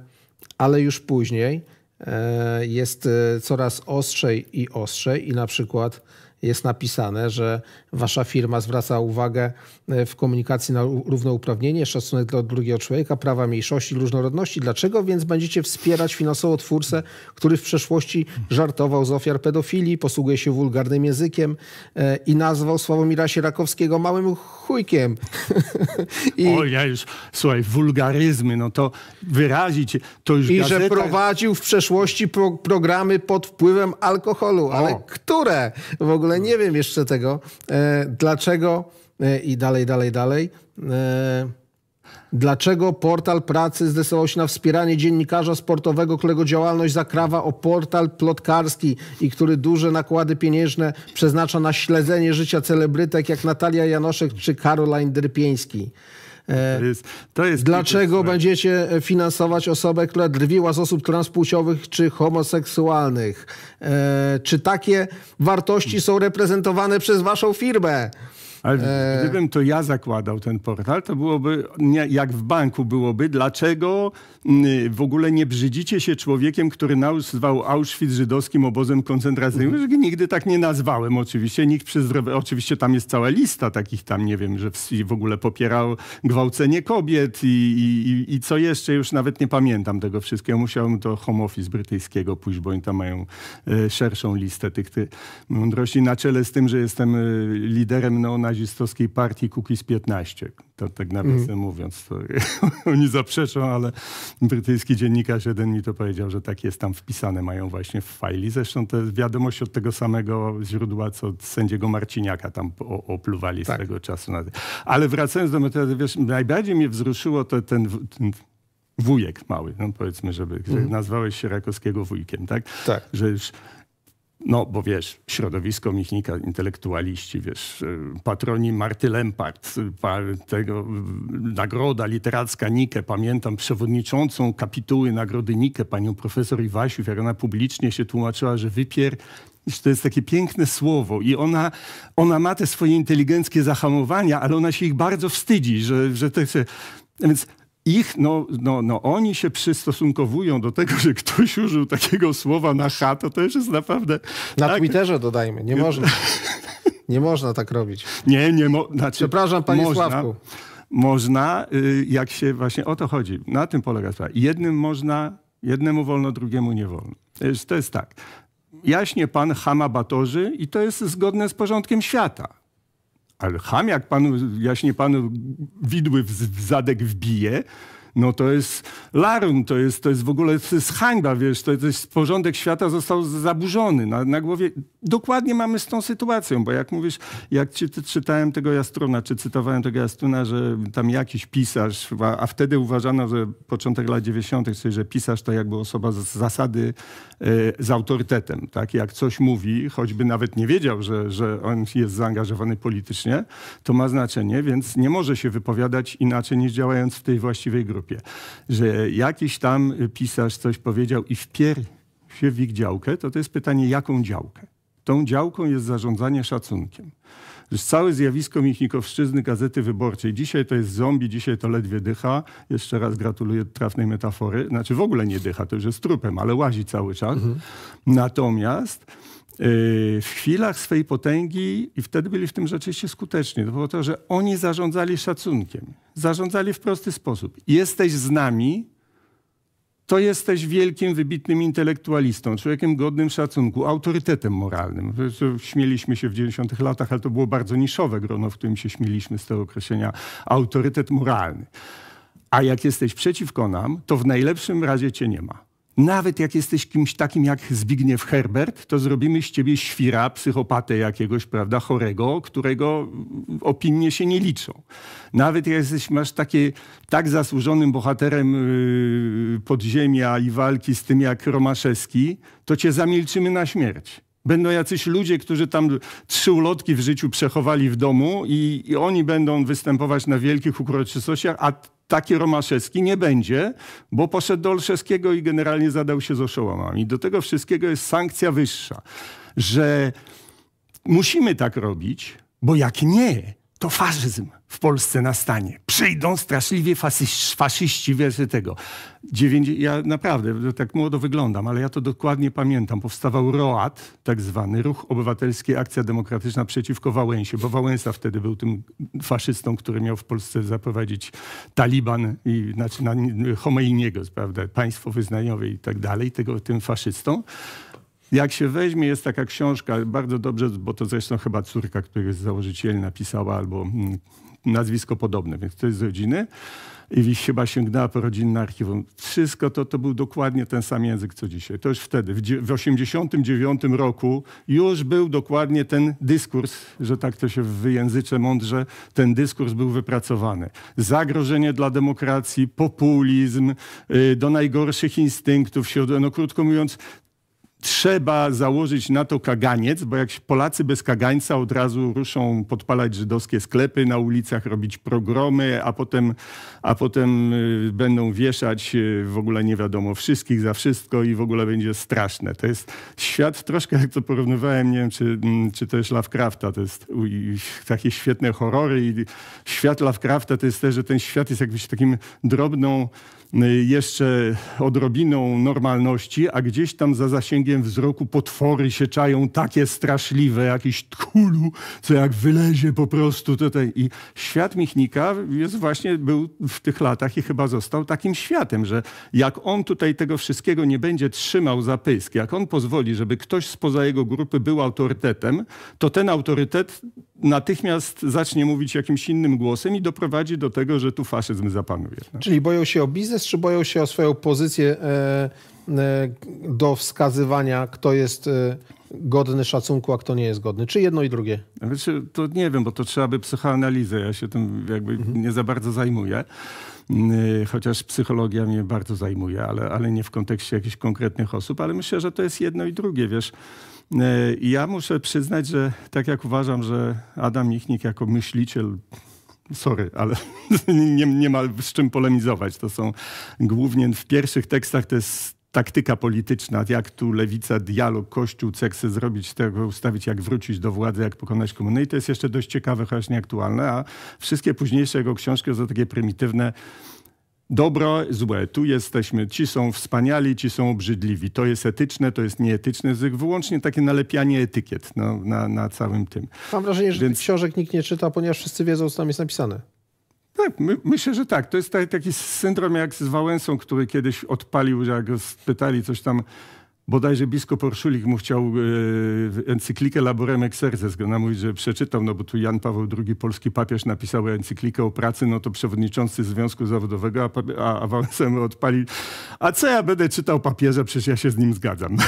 ale już później e, jest coraz ostrzej i ostrzej i na przykład jest napisane, że wasza firma zwraca uwagę e, w komunikacji na równouprawnienie, szacunek dla drugiego człowieka, prawa mniejszości, różnorodności. Dlaczego więc będziecie wspierać finansowo twórcę, który w przeszłości żartował z ofiar pedofilii, posługuje się wulgarnym językiem e, i nazwał Sławomira Sierakowskiego małym chujkiem? I, o, ja już, słuchaj, wulgaryzmy, no to wyrazić, to już I gazeta... że prowadził w przeszłości pro, programy pod wpływem alkoholu, ale o. które w ogóle ogóle nie wiem jeszcze tego, e, dlaczego e, i dalej, dalej, dalej. E, dlaczego portal pracy zdecydował się na wspieranie dziennikarza sportowego, którego działalność zakrawa o portal plotkarski i który duże nakłady pieniężne przeznacza na śledzenie życia celebrytek jak Natalia Janoszek czy Caroline Drypieński? To jest, to jest Dlaczego będziecie finansować osobę, która drwiła z osób transpłciowych czy homoseksualnych? E, czy takie wartości są reprezentowane przez waszą firmę? Ale e, gdybym to ja zakładał ten portal, to byłoby nie, jak w banku byłoby, dlaczego mm, w ogóle nie brzydzicie się człowiekiem, który nazwał Auschwitz żydowskim obozem koncentracyjnym? Mhm. Nigdy tak nie nazwałem oczywiście. Nikt przy zdrowe... Oczywiście tam jest cała lista takich tam, nie wiem, że w ogóle popierał gwałcenie kobiet i, i, i co jeszcze, już nawet nie pamiętam tego wszystkiego. Musiałem do home office brytyjskiego pójść, bo oni tam mają e, szerszą listę tych, tych mądrości na czele z tym, że jestem e, liderem neonazistowskim nazistowskiej partii Kukiz 15. To tak nawiasem mm. mówiąc, to, oni zaprzeczą, ale brytyjski dziennikarz jeden mi to powiedział, że tak jest tam wpisane, mają właśnie w fajli. Zresztą to jest wiadomość od tego samego źródła, co od sędziego Marciniaka tam opluwali tak. z tego czasu. Ale wracając do metody, wiesz, najbardziej mnie wzruszyło to ten, ten wujek mały, no powiedzmy, żeby, mm. nazwałeś się Rakowskiego wujkiem, tak? Tak. Że już no, bo wiesz, środowisko Michnika, intelektualiści, wiesz, patroni Marty Lempart, tego, nagroda literacka Nike, pamiętam przewodniczącą kapituły nagrody Nike, panią profesor Iwasiów, jak ona publicznie się tłumaczyła, że wypier to jest takie piękne słowo. I ona, ona ma te swoje inteligenckie zahamowania, ale ona się ich bardzo wstydzi, że, że te, więc ich, no, no, no oni się przystosunkowują do tego, że ktoś użył takiego słowa na H, to też jest naprawdę... Na tak... Twitterze dodajmy, nie można. Nie można tak robić. Nie, nie mo... znaczy, Przepraszam, panie można. Sławku. można, y, jak się właśnie o to chodzi. Na tym polega sprawa. Jednym można, jednemu wolno, drugiemu nie wolno. To jest, to jest tak. Jaśnie pan chama batorzy i to jest zgodne z porządkiem świata. Ale ham, jak panu, jaśnie panu widły w, zadek wbije, no to jest larun, to jest, to jest w ogóle to jest hańba, wiesz, to, jest porządek świata został zaburzony na, na głowie. Dokładnie mamy z tą sytuacją, bo jak mówisz, jak czy, czytałem tego Jastruna, czy cytowałem tego Jastruna, że tam jakiś pisarz, a, a wtedy uważano, że początek lat 90., czyli że pisarz to jakby osoba z zasady e, z autorytetem, tak? Jak coś mówi, choćby nawet nie wiedział, że, że on jest zaangażowany politycznie, to ma znaczenie, więc nie może się wypowiadać inaczej niż działając w tej właściwej grupie grupie, że jakiś tam pisarz coś powiedział i wpier się w ich działkę, to to jest pytanie, jaką działkę? Tą działką jest zarządzanie szacunkiem. Że całe zjawisko Michnikowszczyzny Gazety Wyborczej, dzisiaj to jest zombie, dzisiaj to ledwie dycha. Jeszcze raz gratuluję trafnej metafory. Znaczy w ogóle nie dycha, to już jest trupem, ale łazi cały czas. Mhm. Natomiast w chwilach swej potęgi i wtedy byli w tym rzeczywiście skuteczni. To było to, że oni zarządzali szacunkiem. Zarządzali w prosty sposób. Jesteś z nami, to jesteś wielkim, wybitnym intelektualistą, człowiekiem godnym szacunku, autorytetem moralnym. Śmieliśmy się w 90 latach, ale to było bardzo niszowe grono, w którym się śmieliśmy z tego określenia autorytet moralny. A jak jesteś przeciwko nam, to w najlepszym razie cię nie ma. Nawet jak jesteś kimś takim jak Zbigniew Herbert, to zrobimy z ciebie świra, psychopatę jakiegoś, prawda, chorego, którego opinie się nie liczą. Nawet jak jesteś, masz takie, tak zasłużonym bohaterem yy, podziemia i walki z tym jak Romaszewski, to cię zamilczymy na śmierć. Będą jacyś ludzie, którzy tam trzy ulotki w życiu przechowali w domu i, i oni będą występować na wielkich uroczystościach, a taki Romaszewski nie będzie, bo poszedł do Olszewskiego i generalnie zadał się z oszołomami. Do tego wszystkiego jest sankcja wyższa, że musimy tak robić, bo jak nie, to faszyzm w Polsce nastanie. Przyjdą straszliwie faszyści, faszyści tego. ja naprawdę tak młodo wyglądam, ale ja to dokładnie pamiętam. Powstawał ROAD, tak zwany Ruch Obywatelski Akcja Demokratyczna przeciwko Wałęsie, bo Wałęsa wtedy był tym faszystą, który miał w Polsce zaprowadzić Taliban i znaczy na Chomeiniego, prawda, państwo wyznaniowe i tak dalej, tego, tym faszystą. Jak się weźmie, jest taka książka, bardzo dobrze, bo to zresztą chyba córka, która jest założyciel, napisała, albo mm, nazwisko podobne, więc to jest z rodziny. I chyba sięgnęła po rodzinne archiwum. Wszystko to, to był dokładnie ten sam język, co dzisiaj. To już wtedy, w 1989 roku już był dokładnie ten dyskurs, że tak to się wyjęzyczę mądrze, ten dyskurs był wypracowany. Zagrożenie dla demokracji, populizm, y, do najgorszych instynktów, no krótko mówiąc, trzeba założyć na to kaganiec, bo jak Polacy bez kagańca od razu ruszą podpalać żydowskie sklepy na ulicach, robić progromy, a potem, a potem y, będą wieszać y, w ogóle nie wiadomo wszystkich za wszystko i w ogóle będzie straszne. To jest świat troszkę, jak to porównywałem, nie wiem, czy, mm, czy też Lovecrafta, to jest takie świetne horrory i świat Lovecrafta to jest też, że ten świat jest jakbyś takim drobną jeszcze odrobiną normalności, a gdzieś tam za zasięgiem wzroku potwory się czają takie straszliwe, jakiś tchulu, co jak wylezie po prostu tutaj. I świat Michnika jest właśnie, był w tych latach i chyba został takim światem, że jak on tutaj tego wszystkiego nie będzie trzymał za pysk, jak on pozwoli, żeby ktoś spoza jego grupy był autorytetem, to ten autorytet natychmiast zacznie mówić jakimś innym głosem i doprowadzi do tego, że tu faszyzm zapanuje. Czyli boją się o biznes, czy boją się o swoją pozycję e, e, do wskazywania, kto jest e, godny szacunku, a kto nie jest godny? Czy jedno i drugie? Znaczy, to nie wiem, bo to trzeba by psychoanalizę. Ja się tym jakby mhm. nie za bardzo zajmuję. Y, chociaż psychologia mnie bardzo zajmuje, ale, ale nie w kontekście jakichś konkretnych osób, ale myślę, że to jest jedno i drugie, wiesz. Ja muszę przyznać, że tak jak uważam, że Adam Michnik jako myśliciel sorry, ale nie, nie ma z czym polemizować. To są głównie w pierwszych tekstach to jest taktyka polityczna, jak tu lewica, dialog, kościół, co chce zrobić, tego ustawić, jak wrócić do władzy, jak pokonać komunę. I to jest jeszcze dość ciekawe, chociaż nieaktualne, a wszystkie późniejsze jego książki są takie prymitywne, dobro, złe. Tu jesteśmy, ci są wspaniali, ci są obrzydliwi. To jest etyczne, to jest nieetyczne. Wyłącznie takie nalepianie etykiet no, na, na całym tym. Mam wrażenie, że Więc... książek nikt nie czyta, ponieważ wszyscy wiedzą, co tam jest napisane. Tak, my, myślę, że tak. To jest taki syndrom jak z Wałęsą, który kiedyś odpalił, że jak go spytali coś tam bodajże biskup Orszulik mu chciał e, encyklikę Laborem Exerces go namówić, że przeczytał, no bo tu Jan Paweł II, polski papież, napisał encyklikę o pracy, no to przewodniczący Związku Zawodowego, a, a, a Wałęsa mu odpali, a co ja będę czytał papieża, przecież ja się z nim zgadzam.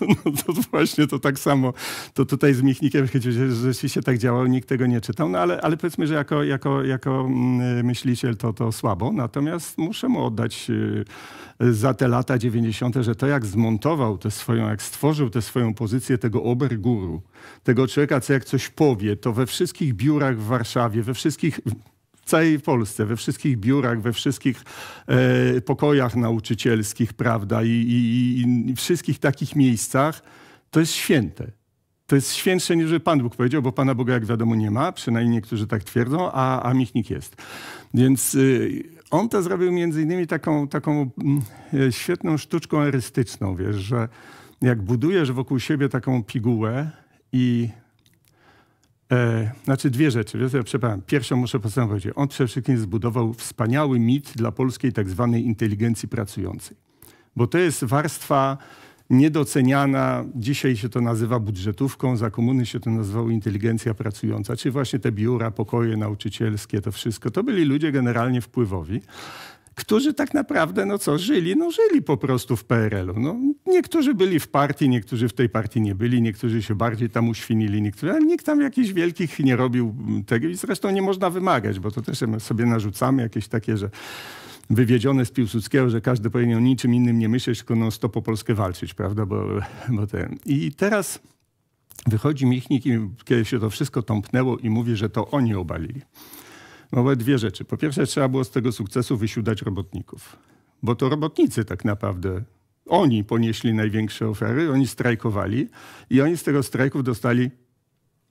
No, no to właśnie to tak samo, to tutaj z Michnikiem że rzeczywiście tak działało, nikt tego nie czytał, no ale, ale powiedzmy, że jako, jako, jako mm, myśliciel to, to słabo, natomiast muszę mu oddać e, za te lata 90., że to jak zmontował tę swoją, jak stworzył tę swoją pozycję tego oberguru, tego człowieka, co jak coś powie, to we wszystkich biurach w Warszawie, we wszystkich w całej Polsce, we wszystkich biurach, we wszystkich e, pokojach nauczycielskich, prawda, i, i, i wszystkich takich miejscach, to jest święte. To jest świętsze niż Pan Bóg powiedział, bo Pana Boga, jak wiadomo, nie ma, przynajmniej niektórzy tak twierdzą, a, a Michnik jest. Więc y, on to zrobił między innymi taką, taką mm, e, świetną sztuczką erystyczną, wiesz, że jak budujesz wokół siebie taką pigułę i e, znaczy dwie rzeczy, wiesz, ja przepraszam. Pierwszą muszę podstawować. On przede wszystkim zbudował wspaniały mit dla polskiej tak zwanej inteligencji pracującej. Bo to jest warstwa niedoceniana. Dzisiaj się to nazywa budżetówką, za komuny się to nazywało inteligencja pracująca, czy właśnie te biura, pokoje nauczycielskie, to wszystko. To byli ludzie generalnie wpływowi którzy tak naprawdę, no co, żyli? No żyli po prostu w PRL-u. No, niektórzy byli w partii, niektórzy w tej partii nie byli, niektórzy się bardziej tam uświnili, niektórzy, ale nikt tam jakichś wielkich nie robił tego i zresztą nie można wymagać, bo to też sobie narzucamy jakieś takie, że wywiedzione z Piłsudskiego, że każdy powinien o niczym innym nie myśleć, tylko non stop Polskę walczyć, prawda? Bo, bo ten. I teraz wychodzi Michnik, i kiedy się to wszystko tąpnęło i mówi, że to oni obalili. No dwie rzeczy. Po pierwsze, trzeba było z tego sukcesu wysiudać robotników, bo to robotnicy tak naprawdę oni ponieśli największe ofery, oni strajkowali i oni z tego strajków dostali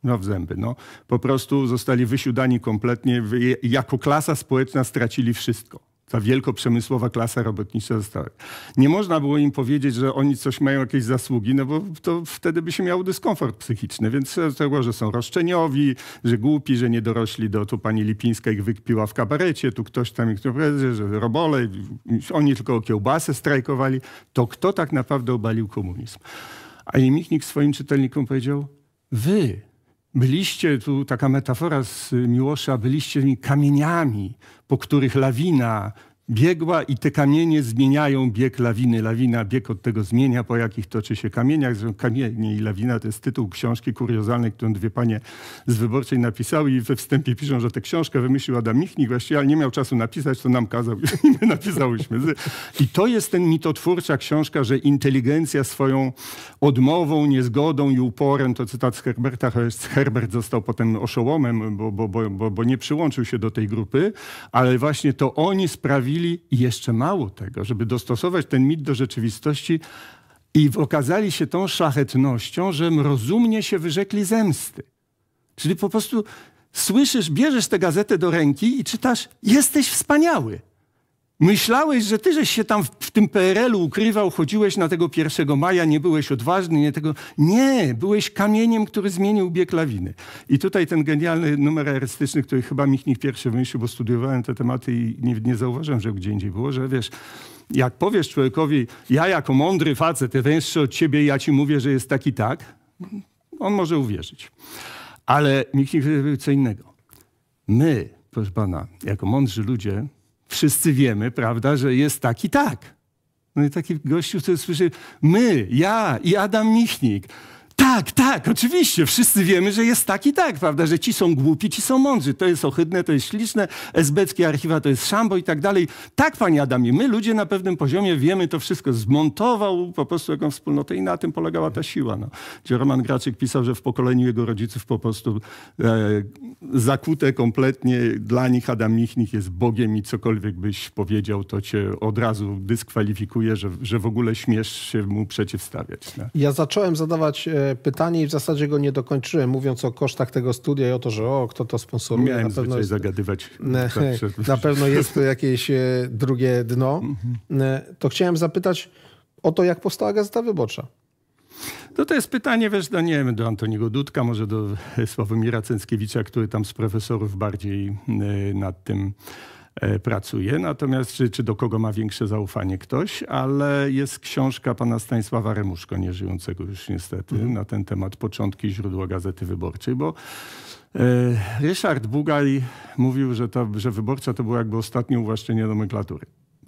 no w zęby. No. Po prostu zostali wysiudani kompletnie. Jako klasa społeczna stracili wszystko ta wielkoprzemysłowa klasa robotnicza została. Nie można było im powiedzieć, że oni coś mają jakieś zasługi, no bo to wtedy by się miał dyskomfort psychiczny. Więc tego, że są roszczeniowi, że głupi, że nie dorośli do, tu pani Lipińska ich wykpiła w kabarecie, tu ktoś tam, powiedział, że robole, oni tylko o kiełbasę strajkowali. To kto tak naprawdę obalił komunizm? A Michnik swoim czytelnikom powiedział, wy, Byliście, tu taka metafora z Miłosza, byliście kamieniami, po których lawina biegła i te kamienie zmieniają bieg lawiny. Lawina bieg od tego zmienia, po jakich toczy się kamieniach. Kamienie i lawina to jest tytuł książki kuriozalnej, którą dwie panie z Wyborczej napisały i we wstępie piszą, że tę książkę wymyślił Adam Michnik, właściwie, ale nie miał czasu napisać, to nam kazał i my napisałyśmy. I to jest ten mitotwórcza książka, że inteligencja swoją odmową, niezgodą i uporem, to cytat z Herberta, Herbert został potem oszołomem, bo, bo, bo, bo nie przyłączył się do tej grupy, ale właśnie to oni sprawili, i jeszcze mało tego, żeby dostosować ten mit do rzeczywistości i okazali się tą szlachetnością, że rozumnie się wyrzekli zemsty. Czyli po prostu słyszysz, bierzesz tę gazetę do ręki i czytasz, jesteś wspaniały. Myślałeś, że ty żeś się tam w, w tym PRL-u ukrywał, chodziłeś na tego 1 maja, nie byłeś odważny, nie tego. Nie, byłeś kamieniem, który zmienił bieg lawiny. I tutaj ten genialny numer artystyczny, który chyba Michnik pierwszy wymyślił, bo studiowałem te tematy i nie, nie zauważyłem, że gdzie indziej było, że wiesz, jak powiesz człowiekowi, ja jako mądry facet, węższy od ciebie, ja ci mówię, że jest taki tak, on może uwierzyć. Ale Michnik co innego. My, proszę pana, jako mądrzy ludzie, wszyscy wiemy, prawda, że jest tak i tak. No i taki gościu, który słyszy, my, ja i Adam Michnik, tak, tak, oczywiście. Wszyscy wiemy, że jest tak i tak, prawda? Że ci są głupi, ci są mądrzy. To jest ohydne, to jest śliczne. Esbeckie archiwa to jest szambo i tak dalej. Tak, panie Adamie, my ludzie na pewnym poziomie wiemy to wszystko. Zmontował po prostu jakąś wspólnotę i na tym polegała ta siła. No. Gdzie Roman Graczyk pisał, że w pokoleniu jego rodziców po prostu e, zakute kompletnie dla nich Adam Michnik jest Bogiem i cokolwiek byś powiedział, to cię od razu dyskwalifikuje, że, że w ogóle śmiesz się mu przeciwstawiać. No. Ja zacząłem zadawać e, pytanie i w zasadzie go nie dokończyłem, mówiąc o kosztach tego studia i o to, że o, kto to sponsoruje. Miałem na pewno jest, zagadywać. Na pewno jest to jakieś e, drugie dno. Mhm. E, to chciałem zapytać o to, jak powstała Gazeta Wyborcza. To to jest pytanie, wiesz, no nie wiem, do Antoniego Dudka, może do Sławomira Cęckiewicza, który tam z profesorów bardziej y, nad tym e, pracuje. Natomiast czy, czy do kogo ma większe zaufanie ktoś, ale jest książka pana Stanisława Remuszko, nieżyjącego już niestety, Mhm. na ten temat Początki źródła Gazety Wyborczej, bo e, Ryszard Bugaj mówił, że, to, że wyborcza to było jakby ostatnie uwłaszczenie nomenklatury.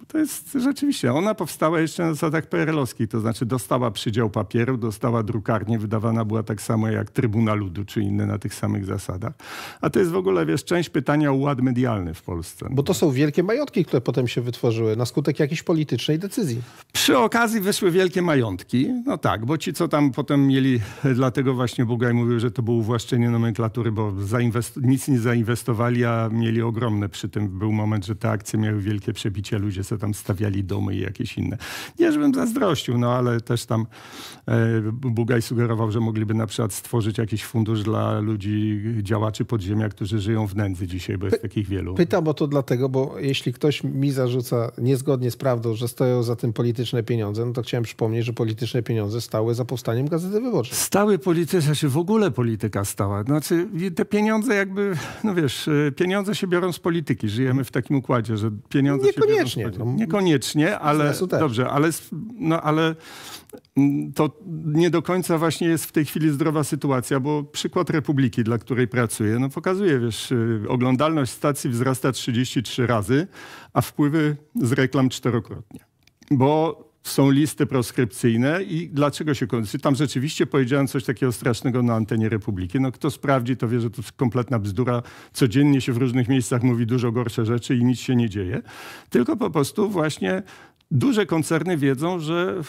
To jest rzeczywiście, ona powstała jeszcze na zasadach PRL-owskich, to znaczy dostała przydział papieru, dostała drukarnię, wydawana była tak samo jak Trybuna Ludu, czy inne na tych samych zasadach. A to jest w ogóle, wiesz, część pytania o ład medialny w Polsce. Bo to są wielkie majątki, które potem się wytworzyły na skutek jakiejś politycznej decyzji. Przy okazji wyszły wielkie majątki. No tak, bo ci, co tam potem mieli, dlatego właśnie Bugaj mówił, że to było uwłaszczenie nomenklatury, bo nic nie zainwestowali, a mieli ogromne przy tym. Był moment, że te akcje miały wielkie przebicie, ludzie sobie tam stawiali domy i jakieś inne. Nie, żebym zazdrościł, no ale też tam e, Bugaj sugerował, że mogliby na przykład stworzyć jakiś fundusz dla ludzi, działaczy podziemia, którzy żyją w nędzy dzisiaj, bo jest takich wielu. Pytam o to dlatego, bo jeśli ktoś mi zarzuca niezgodnie z prawdą, że stoją za tym polityczne pieniądze, no to chciałem przypomnieć, że polityczne pieniądze stały za powstaniem Gazety Wyborczej. Stały polityka, czy w ogóle polityka stała. Znaczy te pieniądze jakby, no wiesz, y, pieniądze się biorą z polityki. Żyjemy w takim układzie, że pieniądze Niekoniecznie, się biorą z polityki. No. Niekoniecznie, ale dobrze, ale, no, ale mm, to nie do końca właśnie jest w tej chwili zdrowa sytuacja, bo przykład Republiki, dla której pracuję, no pokazuje, wiesz, y, oglądalność stacji wzrasta 33 razy, a wpływy z reklam czterokrotnie. Bo są listy proskrypcyjne i dlaczego się kończy? Tam rzeczywiście powiedziałem coś takiego strasznego na antenie Republiki. No kto sprawdzi, to wie, że to jest kompletna bzdura. Codziennie się w różnych miejscach mówi dużo gorsze rzeczy i nic się nie dzieje. Tylko po prostu właśnie duże koncerny wiedzą, że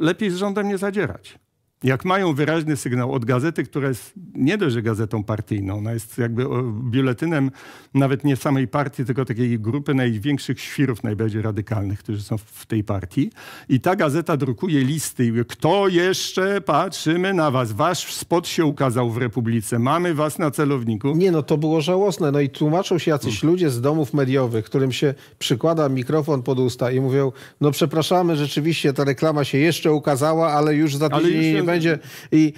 lepiej z rządem nie zadzierać. Jak mają wyraźny sygnał od gazety, która jest nie dość, że gazetą partyjną, ona jest jakby o, biuletynem nawet nie samej partii, tylko takiej grupy największych świrów, najbardziej radykalnych, którzy są w tej partii. I ta gazeta drukuje listy i mówi, kto jeszcze patrzymy na was? Wasz spot się ukazał w Republice, mamy was na celowniku. Nie, no to było żałosne. No i tłumaczą się jacyś ludzie z domów mediowych, którym się przykłada mikrofon pod usta i mówią, no przepraszamy, rzeczywiście ta reklama się jeszcze ukazała, ale już za tydzień będzie. I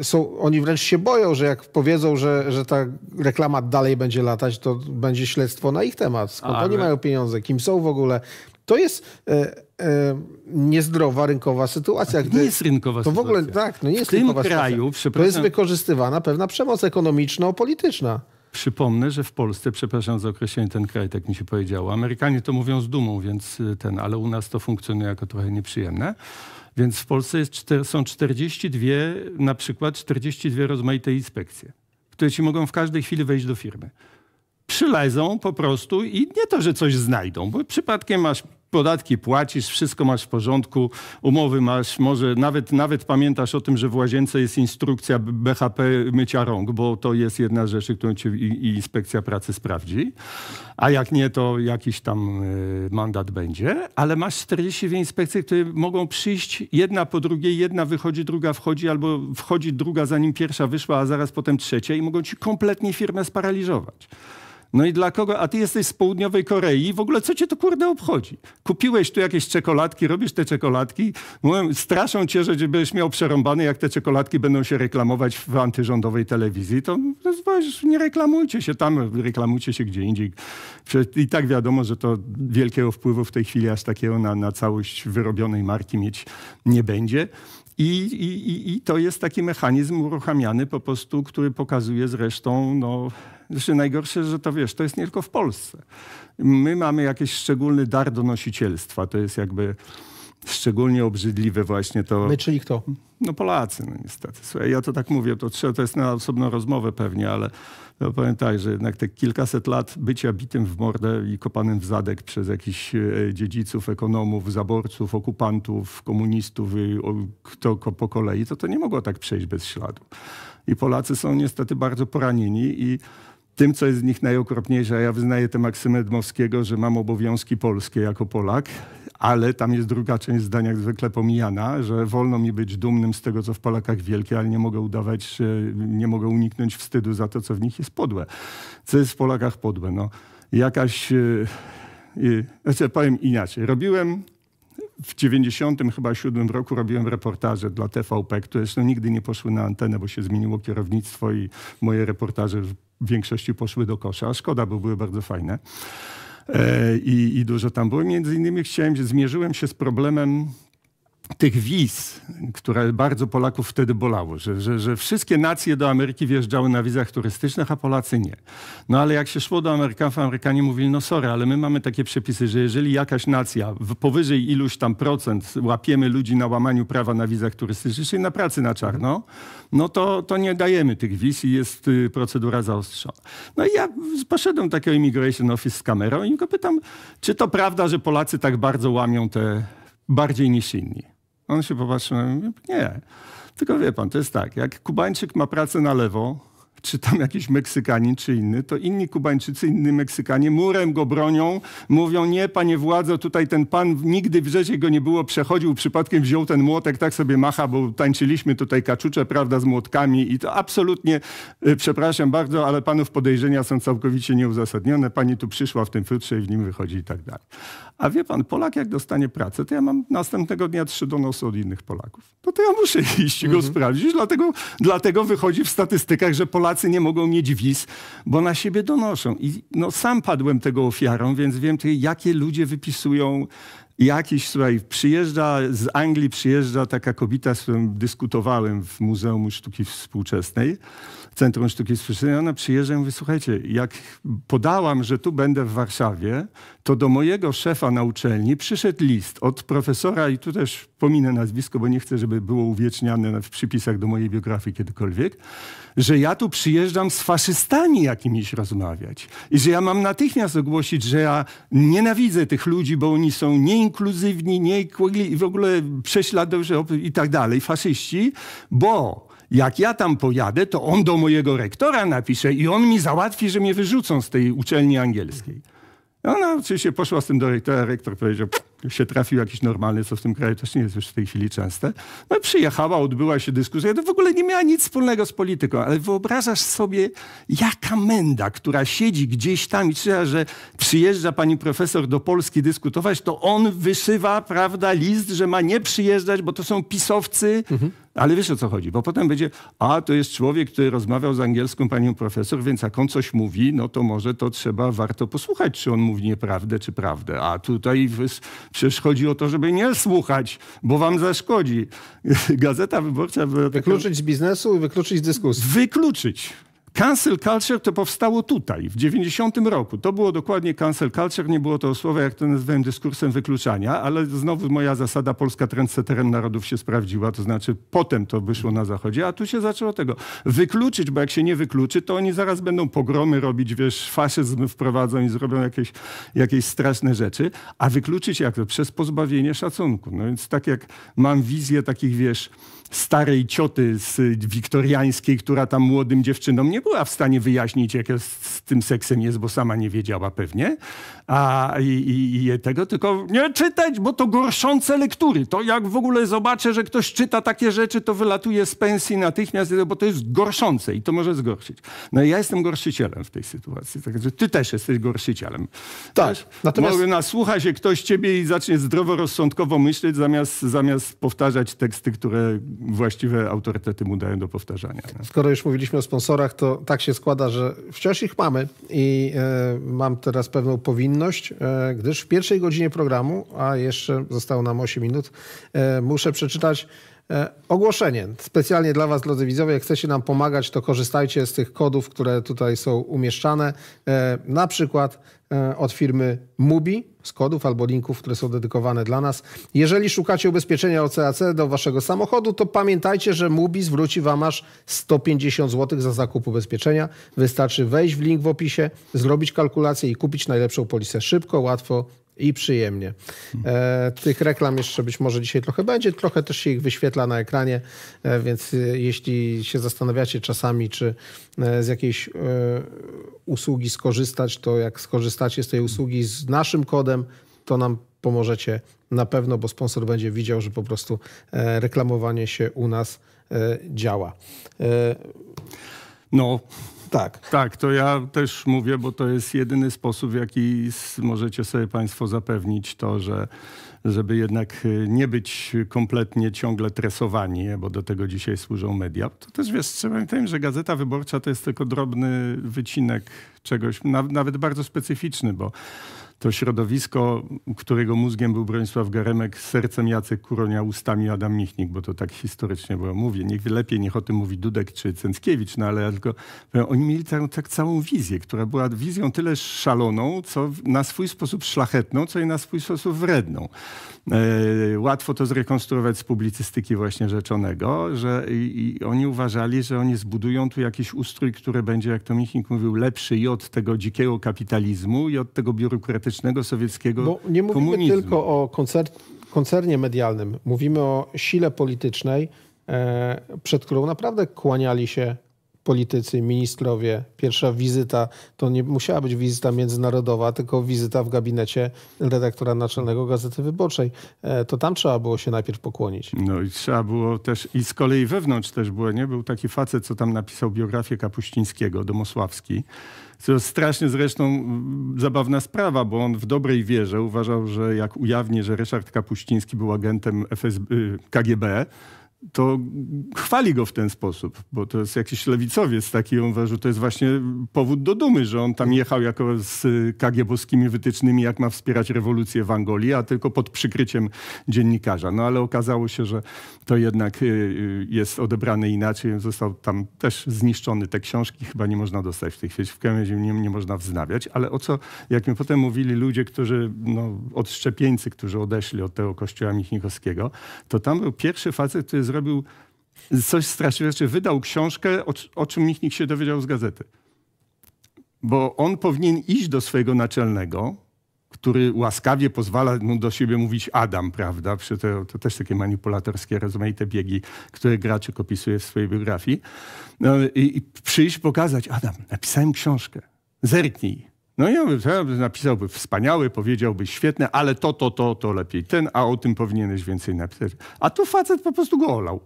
e, są, oni wręcz się boją, że jak powiedzą, że, że ta reklama dalej będzie latać, to będzie śledztwo na ich temat. Skąd Ale- oni mają pieniądze, kim są w ogóle. To jest e, e, niezdrowa rynkowa sytuacja. Gdy, Nie jest rynkowa To w ogóle sytuacja. tak, no nie jest W tym rynkowa kraju, sytuacja. To jest wykorzystywana pewna przemoc ekonomiczno-polityczna. Przypomnę, że w Polsce, przepraszam za określenie ten kraj, tak mi się powiedziało. Amerykanie to mówią z dumą, więc ten, ale u nas to funkcjonuje jako trochę nieprzyjemne. Więc w Polsce jest, są 42, na przykład 42 rozmaite inspekcje, które ci mogą w każdej chwili wejść do firmy. Przylezą po prostu i nie to, że coś znajdą, bo przypadkiem masz podatki płacisz, wszystko masz w porządku, umowy masz, może nawet, nawet pamiętasz o tym, że w łazience jest instrukcja BHP mycia rąk, bo to jest jedna z rzeczy, którą ci i inspekcja pracy sprawdzi. A jak nie, to jakiś tam y, mandat będzie. Ale masz 42 inspekcje, które mogą przyjść jedna po drugiej, jedna wychodzi, druga wchodzi, albo wchodzi druga zanim pierwsza wyszła, a zaraz potem trzecia i mogą ci kompletnie firmę sparaliżować. No i dla kogo? A ty jesteś z południowej Korei. W ogóle co cię to kurde obchodzi? Kupiłeś tu jakieś czekoladki, robisz te czekoladki. Mówią, straszą cię, że będziesz miał przerąbane, jak te czekoladki będą się reklamować w antyrządowej telewizji. To weź, nie reklamujcie się tam, reklamujcie się gdzie indziej. I tak wiadomo, że to wielkiego wpływu w tej chwili aż takiego na, na całość wyrobionej marki mieć nie będzie. I, i- I to jest taki mechanizm uruchamiany po prostu, który pokazuje zresztą, no, znaczy najgorsze, że to wiesz, to jest nie tylko w Polsce. My mamy jakiś szczególny dar donosicielstwa. To jest jakby szczególnie obrzydliwe właśnie to. My, czyli kto? No Polacy, no niestety. Słuchaj, ja to tak mówię, to, trzeba, to jest na osobną rozmowę pewnie, ale no, powiem tak, że jednak te kilkaset lat bycia bitym w mordę i kopanym w zadek przez jakichś e, dziedziców, ekonomów, zaborców, okupantów, komunistów kto po kolei, to to nie mogło tak przejść bez śladu. I Polacy są niestety bardzo poranieni i tym, co jest z nich najokropniejsze, ja wyznaję tę maksymę Dmowskiego, że mam obowiązki polskie jako Polak, ale tam jest druga część zdania jak zwykle pomijana, że wolno mi być dumnym z tego, co w Polakach wielkie, ale nie mogę udawać, że nie mogę uniknąć wstydu za to, co w nich jest podłe. Co jest w Polakach podłe? No, jakaś... Yy, znaczy, powiem inaczej. Robiłem w 90 chyba 7 roku robiłem reportaże dla TVP, które zresztą nigdy nie poszły na antenę, bo się zmieniło kierownictwo i moje reportaże w większości poszły do kosza. A szkoda, bo były bardzo fajne. E, I, I, dużo tam było. Między innymi chciałem, zmierzyłem się z problemem tych wiz, które bardzo Polaków wtedy bolało, że, że, że, wszystkie nacje do Ameryki wjeżdżały na wizach turystycznych, a Polacy nie. No ale jak się szło do Amerykanów, Amerykanie mówili, no sorry, ale my mamy takie przepisy, że jeżeli jakaś nacja w powyżej iluś tam procent łapiemy ludzi na łamaniu prawa na wizach turystycznych, czyli na pracy na czarno, no to, to nie dajemy tych wiz i jest y, procedura zaostrzona. No i ja poszedłem do takiego Immigration Office z kamerą i go pytam, czy to prawda, że Polacy tak bardzo łamią te bardziej niż inni? On się popatrzył na mnie, nie. Tylko wie pan, to jest tak, jak Kubańczyk ma pracę na lewo, czy tam jakiś Meksykanin, czy inny, to inni Kubańczycy, inni Meksykanie murem go bronią, mówią, nie, panie władzo, tutaj ten pan nigdy w życiu go nie było, przechodził, przypadkiem wziął ten młotek, tak sobie macha, bo tańczyliśmy tutaj kaczucze, prawda, z młotkami i to absolutnie, y, przepraszam bardzo, ale panów podejrzenia są całkowicie nieuzasadnione, pani tu przyszła w tym futrze i w nim wychodzi i tak dalej. A wie pan, Polak jak dostanie pracę, to ja mam następnego dnia trzy donosy od innych Polaków. No to ja muszę iść i go mhm. sprawdzić, dlatego, dlatego wychodzi w statystykach, że Polacy nie mogą mieć wiz, bo na siebie donoszą. I no, sam padłem tego ofiarą, więc wiem, jakie ludzie wypisują jakiś, słuchaj, przyjeżdża z Anglii, przyjeżdża taka kobieta, z którą dyskutowałem w Muzeum Sztuki Współczesnej, Centrum Sztuki Współczesnej. Ona przyjeżdża i mówi, słuchajcie, jak podałam, że tu będę w Warszawie, to do mojego szefa na uczelni przyszedł list od profesora, i tu też pominę nazwisko, bo nie chcę, żeby było uwieczniane w przypisach do mojej biografii kiedykolwiek, że ja tu przyjeżdżam z faszystami jakimiś rozmawiać i że ja mam natychmiast ogłosić, że ja nienawidzę tych ludzi, bo oni są nieinkluzywni, nie w ogóle prześladowcy i tak dalej, faszyści, bo jak ja tam pojadę, to on do mojego rektora napisze i on mi załatwi, że mnie wyrzucą z tej uczelni angielskiej. Ona oczywiście poszła z tym do rektora, rektor powiedział, się trafił jakiś normalny, co w tym kraju też nie jest już w tej chwili częste. No przyjechała, odbyła się dyskusja. To w ogóle nie miała nic wspólnego z polityką, ale wyobrażasz sobie, jaka menda, która siedzi gdzieś tam i czyta, że przyjeżdża pani profesor do Polski dyskutować, to on wyszywa, prawda, list, że ma nie przyjeżdżać, bo to są pisowcy. Mhm. Ale wiesz o co chodzi, bo potem będzie, a to jest człowiek, który rozmawiał z angielską panią profesor, więc jak on coś mówi, no to może to trzeba, warto posłuchać, czy on mówi nieprawdę, czy prawdę. A tutaj Przecież chodzi o to, żeby nie słuchać, bo wam zaszkodzi. Gazeta Wyborcza... Wykluczyć taka... z biznesu i wykluczyć z dyskusji. Wykluczyć. Cancel culture to powstało tutaj, w 90 roku. To było dokładnie cancel culture, nie było to słowo, jak to nazywałem, dyskursem wykluczania, ale znowu moja zasada Polska trendseterem narodów się sprawdziła, to znaczy potem to wyszło na zachodzie, a tu się zaczęło tego. Wykluczyć, bo jak się nie wykluczy, to oni zaraz będą pogromy robić, wiesz, faszyzm wprowadzą i zrobią jakieś, jakieś straszne rzeczy, a wykluczyć jak to? Przez pozbawienie szacunku. No więc tak jak mam wizję takich, wiesz, starej cioty z wiktoriańskiej, która tam młodym dziewczynom nie była w stanie wyjaśnić, jak z tym seksem jest, bo sama nie wiedziała pewnie. A i, i, i tego, tylko nie czytać, bo to gorszące lektury. To jak w ogóle zobaczę, że ktoś czyta takie rzeczy, to wylatuje z pensji natychmiast, bo to jest gorszące i to może zgorszyć. No i ja jestem gorszycielem w tej sytuacji. Także ty też jesteś gorszycielem. Tak. Natomiast... Może nasłucha się ktoś ciebie i zacznie zdroworozsądkowo myśleć, zamiast, zamiast powtarzać teksty, które właściwe autorytety mu dają do powtarzania. Skoro już mówiliśmy o sponsorach, to tak się składa, że wciąż ich mamy i e, mam teraz pewną powinność, e, gdyż w pierwszej godzinie programu, a jeszcze zostało nam 8 minut, e, muszę przeczytać ogłoszenie. Specjalnie dla Was, drodzy widzowie, jak chcecie nam pomagać, to korzystajcie z tych kodów, które tutaj są umieszczane. E, na przykład E, od firmy Mubi z kodów albo linków, które są dedykowane dla nas. Jeżeli szukacie ubezpieczenia OCAC do waszego samochodu, to pamiętajcie, że Mubi zwróci wam aż 150 zł za zakup ubezpieczenia. Wystarczy wejść w link w opisie, zrobić kalkulację i kupić najlepszą polisę szybko, łatwo i przyjemnie. E, tych reklam jeszcze być może dzisiaj trochę będzie, trochę też się ich wyświetla na ekranie, e, więc e, jeśli się zastanawiacie czasami, czy e, z jakiejś e, usługi skorzystać, to jak skorzystacie z tej usługi z naszym kodem, to nam pomożecie na pewno, bo sponsor będzie widział, że po prostu e, reklamowanie się u nas działa. No, Tak. Tak, to ja też mówię, bo to jest jedyny sposób, w jaki możecie sobie Państwo zapewnić to, że żeby jednak y, nie być kompletnie ciągle tresowani, bo do tego dzisiaj służą media. To też wiesz, trzeba pamiętać, że Gazeta Wyborcza to jest tylko drobny wycinek czegoś, nawet bardzo specyficzny, bo to środowisko, którego mózgiem był Bronisław Geremek, sercem Jacek Kuronia, ustami Adam Michnik, bo to tak historycznie było. Mówię, niech lepiej niech o tym mówi Dudek czy Cęckiewicz, no ale ja tylko oni mieli tak, tak całą wizję, która była wizją tyle szaloną, co na swój sposób szlachetną, co i na swój sposób wredną. E, łatwo to zrekonstruować z publicystyki właśnie rzeczonego, że i, i oni uważali, że oni zbudują tu jakiś ustrój, który będzie, jak to Michnik mówił, lepszy i od tego dzikiego kapitalizmu, i od tego biurokratycznego sowieckiego Bo nie mówimy komunizmu. tylko o koncer koncernie medialnym. Mówimy o sile politycznej, e, przed którą naprawdę kłaniali się politycy, ministrowie. Pierwsza wizyta to nie musiała być wizyta międzynarodowa, tylko wizyta w gabinecie redaktora naczelnego Gazety Wyborczej. E, to tam trzeba było się najpierw pokłonić. No i trzeba było też, i z kolei wewnątrz też było, nie? Był taki facet, co tam napisał biografię Kapuścińskiego, Domosławski. To strasznie zresztą zabawna sprawa, bo on w dobrej wierze uważał, że jak ujawni, że Ryszard Kapuściński był agentem FSB, y, KGB, to chwali go w ten sposób, bo to jest jakiś lewicowiec taki, on uważa, że to jest właśnie powód do dumy, że on tam jechał jako z kagiebowskimi wytycznymi, jak ma wspierać rewolucję w Angolii, a tylko pod przykryciem dziennikarza. No ale okazało się, że to jednak y, y, jest odebrane inaczej. Został tam też zniszczony te książki, chyba nie można dostać w tej chwili, w każdym nie, nie można wznawiać, ale o co, jak mi potem mówili ludzie, którzy, no, odszczepieńcy, którzy odeszli od tego kościoła Michnikowskiego, to tam był pierwszy facet, który zrobił coś strasznego, czy wydał książkę, o, o czym nikt się dowiedział z gazety. Bo on powinien iść do swojego naczelnego, który łaskawie pozwala mu do siebie mówić Adam, prawda? To, to też takie manipulatorskie, rozmaite biegi, które Graczyk opisuje w swojej biografii. No, i, i przyjść, pokazać, Adam, napisałem książkę, zerknij. No i ja napisałby wspaniały, powiedziałby świetne, ale to, to, to, to lepiej ten, a o tym powinieneś więcej napisać. A tu facet po prostu go olał.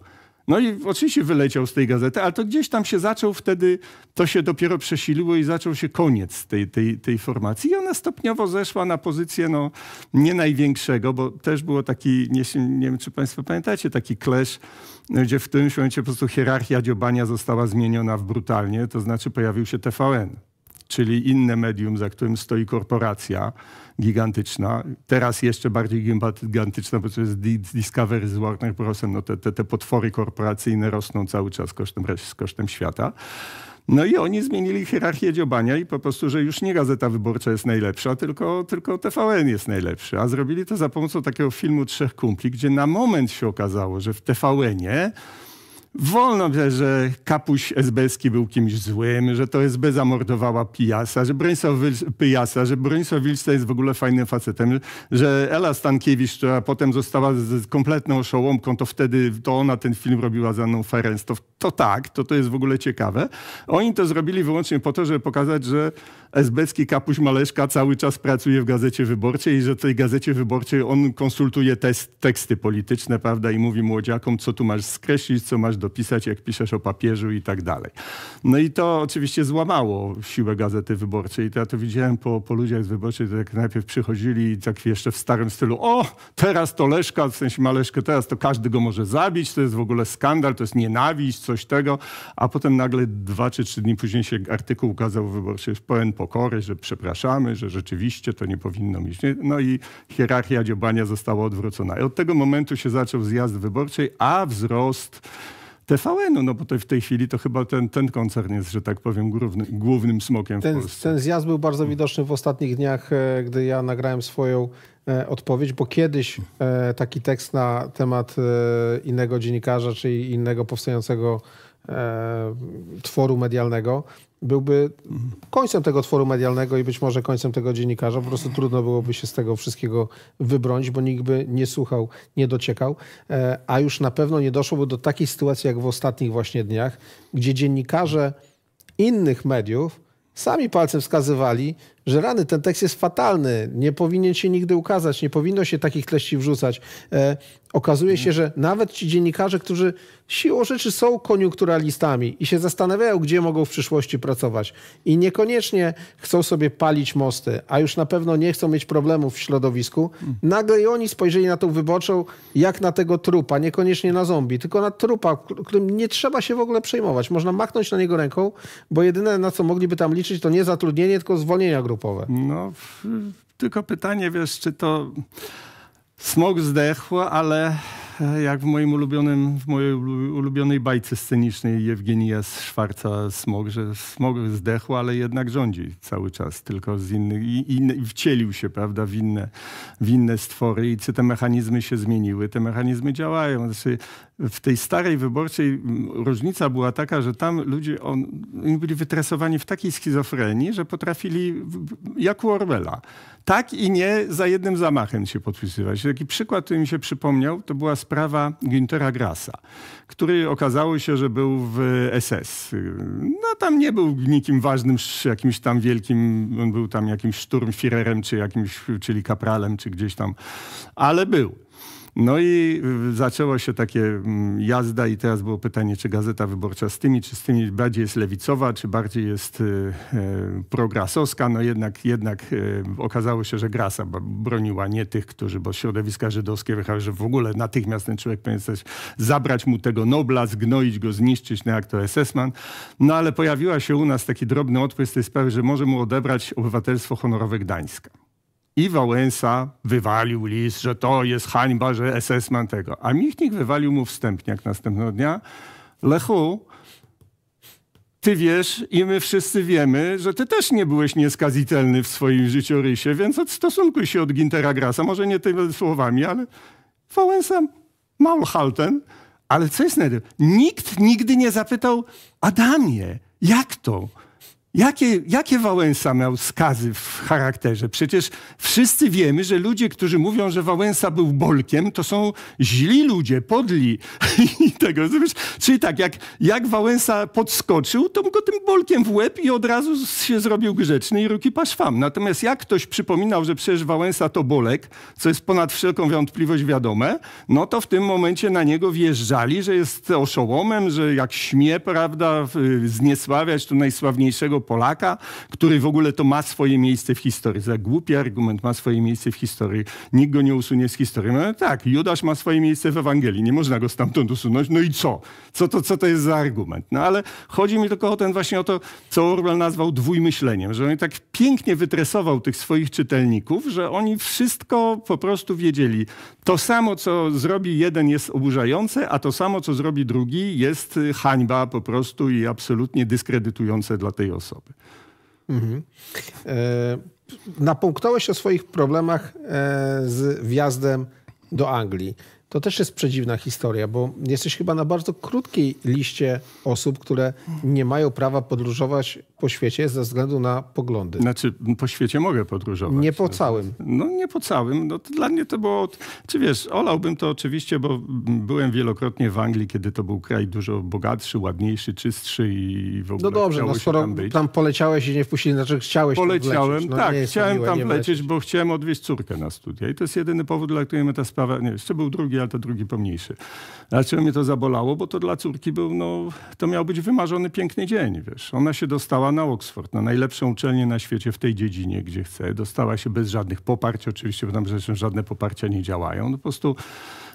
No i oczywiście wyleciał z tej gazety, ale to gdzieś tam się zaczął wtedy, to się dopiero przesiliło i zaczął się koniec tej, tej, tej formacji. I ona stopniowo zeszła na pozycję no, nie największego, bo też było taki, nie, nie wiem czy państwo pamiętacie, taki clash, gdzie w którymś momencie po prostu hierarchia dziobania została zmieniona w brutalnie, to znaczy pojawił się TVN czyli inne medium, za którym stoi korporacja gigantyczna. Teraz jeszcze bardziej gigantyczna, bo to jest Discovery z Warner Brosem. No te, te, te potwory korporacyjne rosną cały czas kosztem, kosztem świata. No i oni zmienili hierarchię dziobania i po prostu, że już nie Gazeta Wyborcza jest najlepsza, tylko, tylko TVN jest najlepszy. A zrobili to za pomocą takiego filmu Trzech Kumpli, gdzie na moment się okazało, że w TVN-ie Wolno, że kapuś esbelski był kimś złym, że to SB zamordowała Pijasa, że Bronisław Pijasa, że Bronisław Wilczta jest w ogóle fajnym facetem, że Ela Stankiewicz, która potem została z kompletną oszołomką, to wtedy to ona ten film robiła za mną Ferenc. To, to tak, to to jest w ogóle ciekawe. Oni to zrobili wyłącznie po to, żeby pokazać, że esbecki kapuś Maleszka cały czas pracuje w Gazecie Wyborczej i że tej Gazecie Wyborczej on konsultuje test, teksty polityczne, prawda, i mówi młodziakom, co tu masz skreślić, co masz dopisać, jak piszesz o papieżu i tak dalej. No i to oczywiście złamało siłę Gazety Wyborczej. To ja to widziałem po, po ludziach z Wyborczej, jak najpierw przychodzili tak jeszcze w starym stylu, o, teraz to Leszka, w sensie Maleszkę, teraz to każdy go może zabić, to jest w ogóle skandal, to jest nienawiść, coś tego, a potem nagle dwa czy trzy dni później się artykuł ukazał w Wyborczej pełen pokory, że przepraszamy, że rzeczywiście to nie powinno mieć. No i hierarchia dziobania została odwrócona. I od tego momentu się zaczął zjazd wyborczej, a wzrost TVN-u, no bo to w tej chwili to chyba ten, ten koncern jest, że tak powiem, główny, głównym smokiem ten, w Polsce. Ten zjazd był bardzo widoczny w ostatnich dniach, e, gdy ja nagrałem swoją e, odpowiedź, bo kiedyś e, taki tekst na temat innego dziennikarza, czyli innego powstającego tworu medialnego byłby końcem tego tworu medialnego i być może końcem tego dziennikarza. Po prostu trudno byłoby się z tego wszystkiego wybronić, bo nikt by nie słuchał, nie dociekał. E, a już na pewno nie doszłoby do takiej sytuacji jak w ostatnich właśnie dniach, gdzie dziennikarze innych mediów sami palcem wskazywali, że rany, ten tekst jest fatalny, nie powinien się nigdy ukazać, nie powinno się takich treści wrzucać. E, okazuje się, że nawet ci dziennikarze, którzy siłą rzeczy są koniunkturalistami i się zastanawiają, gdzie mogą w przyszłości pracować i niekoniecznie chcą sobie palić mosty, a już na pewno nie chcą mieć problemów w środowisku, nagle i oni spojrzeli na tą wyborczą jak na tego trupa, niekoniecznie na zombie, tylko na trupa, którym nie trzeba się w ogóle przejmować. Można machnąć na niego ręką, bo jedyne na co mogliby tam liczyć to nie zatrudnienie, tylko zwolnienia grupowe. No, tylko pytanie, wiesz, czy to smog zdechł, ale jak w moim ulubionym, w mojej ulubionej bajce scenicznej Jewgenija Szwarca Smog, że smog zdechł, ale jednak rządzi cały czas, tylko z innych i, i, wcielił się, prawda, w inne, w inne stwory i te mechanizmy się zmieniły, te mechanizmy działają. Znaczy, w tej starej wyborczej różnica była taka, że tam ludzie on, byli wytresowani w takiej schizofrenii, że potrafili, jak u Orwella, tak i nie za jednym zamachem się podpisywać. Taki przykład, który mi się przypomniał, to była sprawa Güntera Grasa, który okazało się, że był w SS. No tam nie był nikim ważnym, jakimś tam wielkim, on był tam jakimś szturmführerem, czy jakimś, czyli kapralem, czy gdzieś tam, ale był. No i zaczęło się takie mm, jazda i teraz było pytanie, czy Gazeta Wyborcza z tymi, czy z tymi bardziej jest lewicowa, czy bardziej jest y, y, prograsowska. No jednak, jednak y, okazało się, że Grasa broniła nie tych, którzy, bo środowiska żydowskie wychały, że w ogóle natychmiast ten człowiek powinien coś, zabrać mu tego Nobla, zgnoić go, zniszczyć, no jak to SS-man. No ale pojawiła się u nas taki drobny odpływ z tej sprawy, że może mu odebrać obywatelstwo honorowe Gdańska. I Wałęsa wywalił list, że to jest hańba, że SS-man tego. A Michnik wywalił mu wstępniak następnego dnia. Lechu, ty wiesz i my wszyscy wiemy, że ty też nie byłeś nieskazitelny w swoim życiorysie, więc odstosunkuj się od Gintera Grasa. Może nie tymi słowami, ale Wałęsa Maulhalten. Ale co jest najlepsze? Nikt nigdy nie zapytał Adamie, jak to? Jakie, jakie Wałęsa miał skazy w charakterze? Przecież wszyscy wiemy, że ludzie, którzy mówią, że Wałęsa był bolkiem, to są źli ludzie, podli. I tego, Czyli tak, jak, jak Wałęsa podskoczył, to go tym bolkiem w łeb i od razu się zrobił grzeczny i ruki paszwam. Natomiast jak ktoś przypominał, że przecież Wałęsa to bolek, co jest ponad wszelką wątpliwość wiadome, no to w tym momencie na niego wjeżdżali, że jest oszołomem, że jak śmie, prawda, zniesławiać to najsławniejszego Polaka, który w ogóle to ma swoje miejsce w historii. Za głupi argument ma swoje miejsce w historii. Nikt go nie usunie z historii. No tak, Judasz ma swoje miejsce w Ewangelii. Nie można go stamtąd usunąć. No i co? Co to, co to jest za argument? No ale chodzi mi tylko o ten właśnie o to, co Orwell nazwał dwójmyśleniem, że on tak pięknie wytresował tych swoich czytelników, że oni wszystko po prostu wiedzieli. To samo, co zrobi jeden jest oburzające, a to samo, co zrobi drugi jest hańba po prostu i absolutnie dyskredytujące dla tej osoby osoby. Mhm. E, o swoich problemach e, z wjazdem do Anglii. To też jest przedziwna historia, bo jesteś chyba na bardzo krótkiej liście osób, które nie mają prawa podróżować po świecie ze względu na poglądy. Znaczy, po świecie mogę podróżować. Nie po całym. No nie po całym. No, dla mnie to było... Czy wiesz, olałbym to oczywiście, bo byłem wielokrotnie w Anglii, kiedy to był kraj dużo bogatszy, ładniejszy, czystszy i w ogóle No dobrze, no skoro tam, tam poleciałeś i nie wpuścili, znaczy chciałeś Poleciałem, no, tak. Chciałem tam lecieć, bo chciałem odwieźć córkę na studia. I to jest jedyny powód, dla którego mnie ta sprawa... Nie, jeszcze był drugi, to drugi pomniejszy. Dlaczego mnie to zabolało? Bo to dla córki był, no... To miał być wymarzony piękny dzień, wiesz. Ona się dostała na Oxford, na najlepszą uczelnię na świecie w tej dziedzinie, gdzie chce. Dostała się bez żadnych poparć, oczywiście, bo tam zresztą żadne poparcia nie działają. No po prostu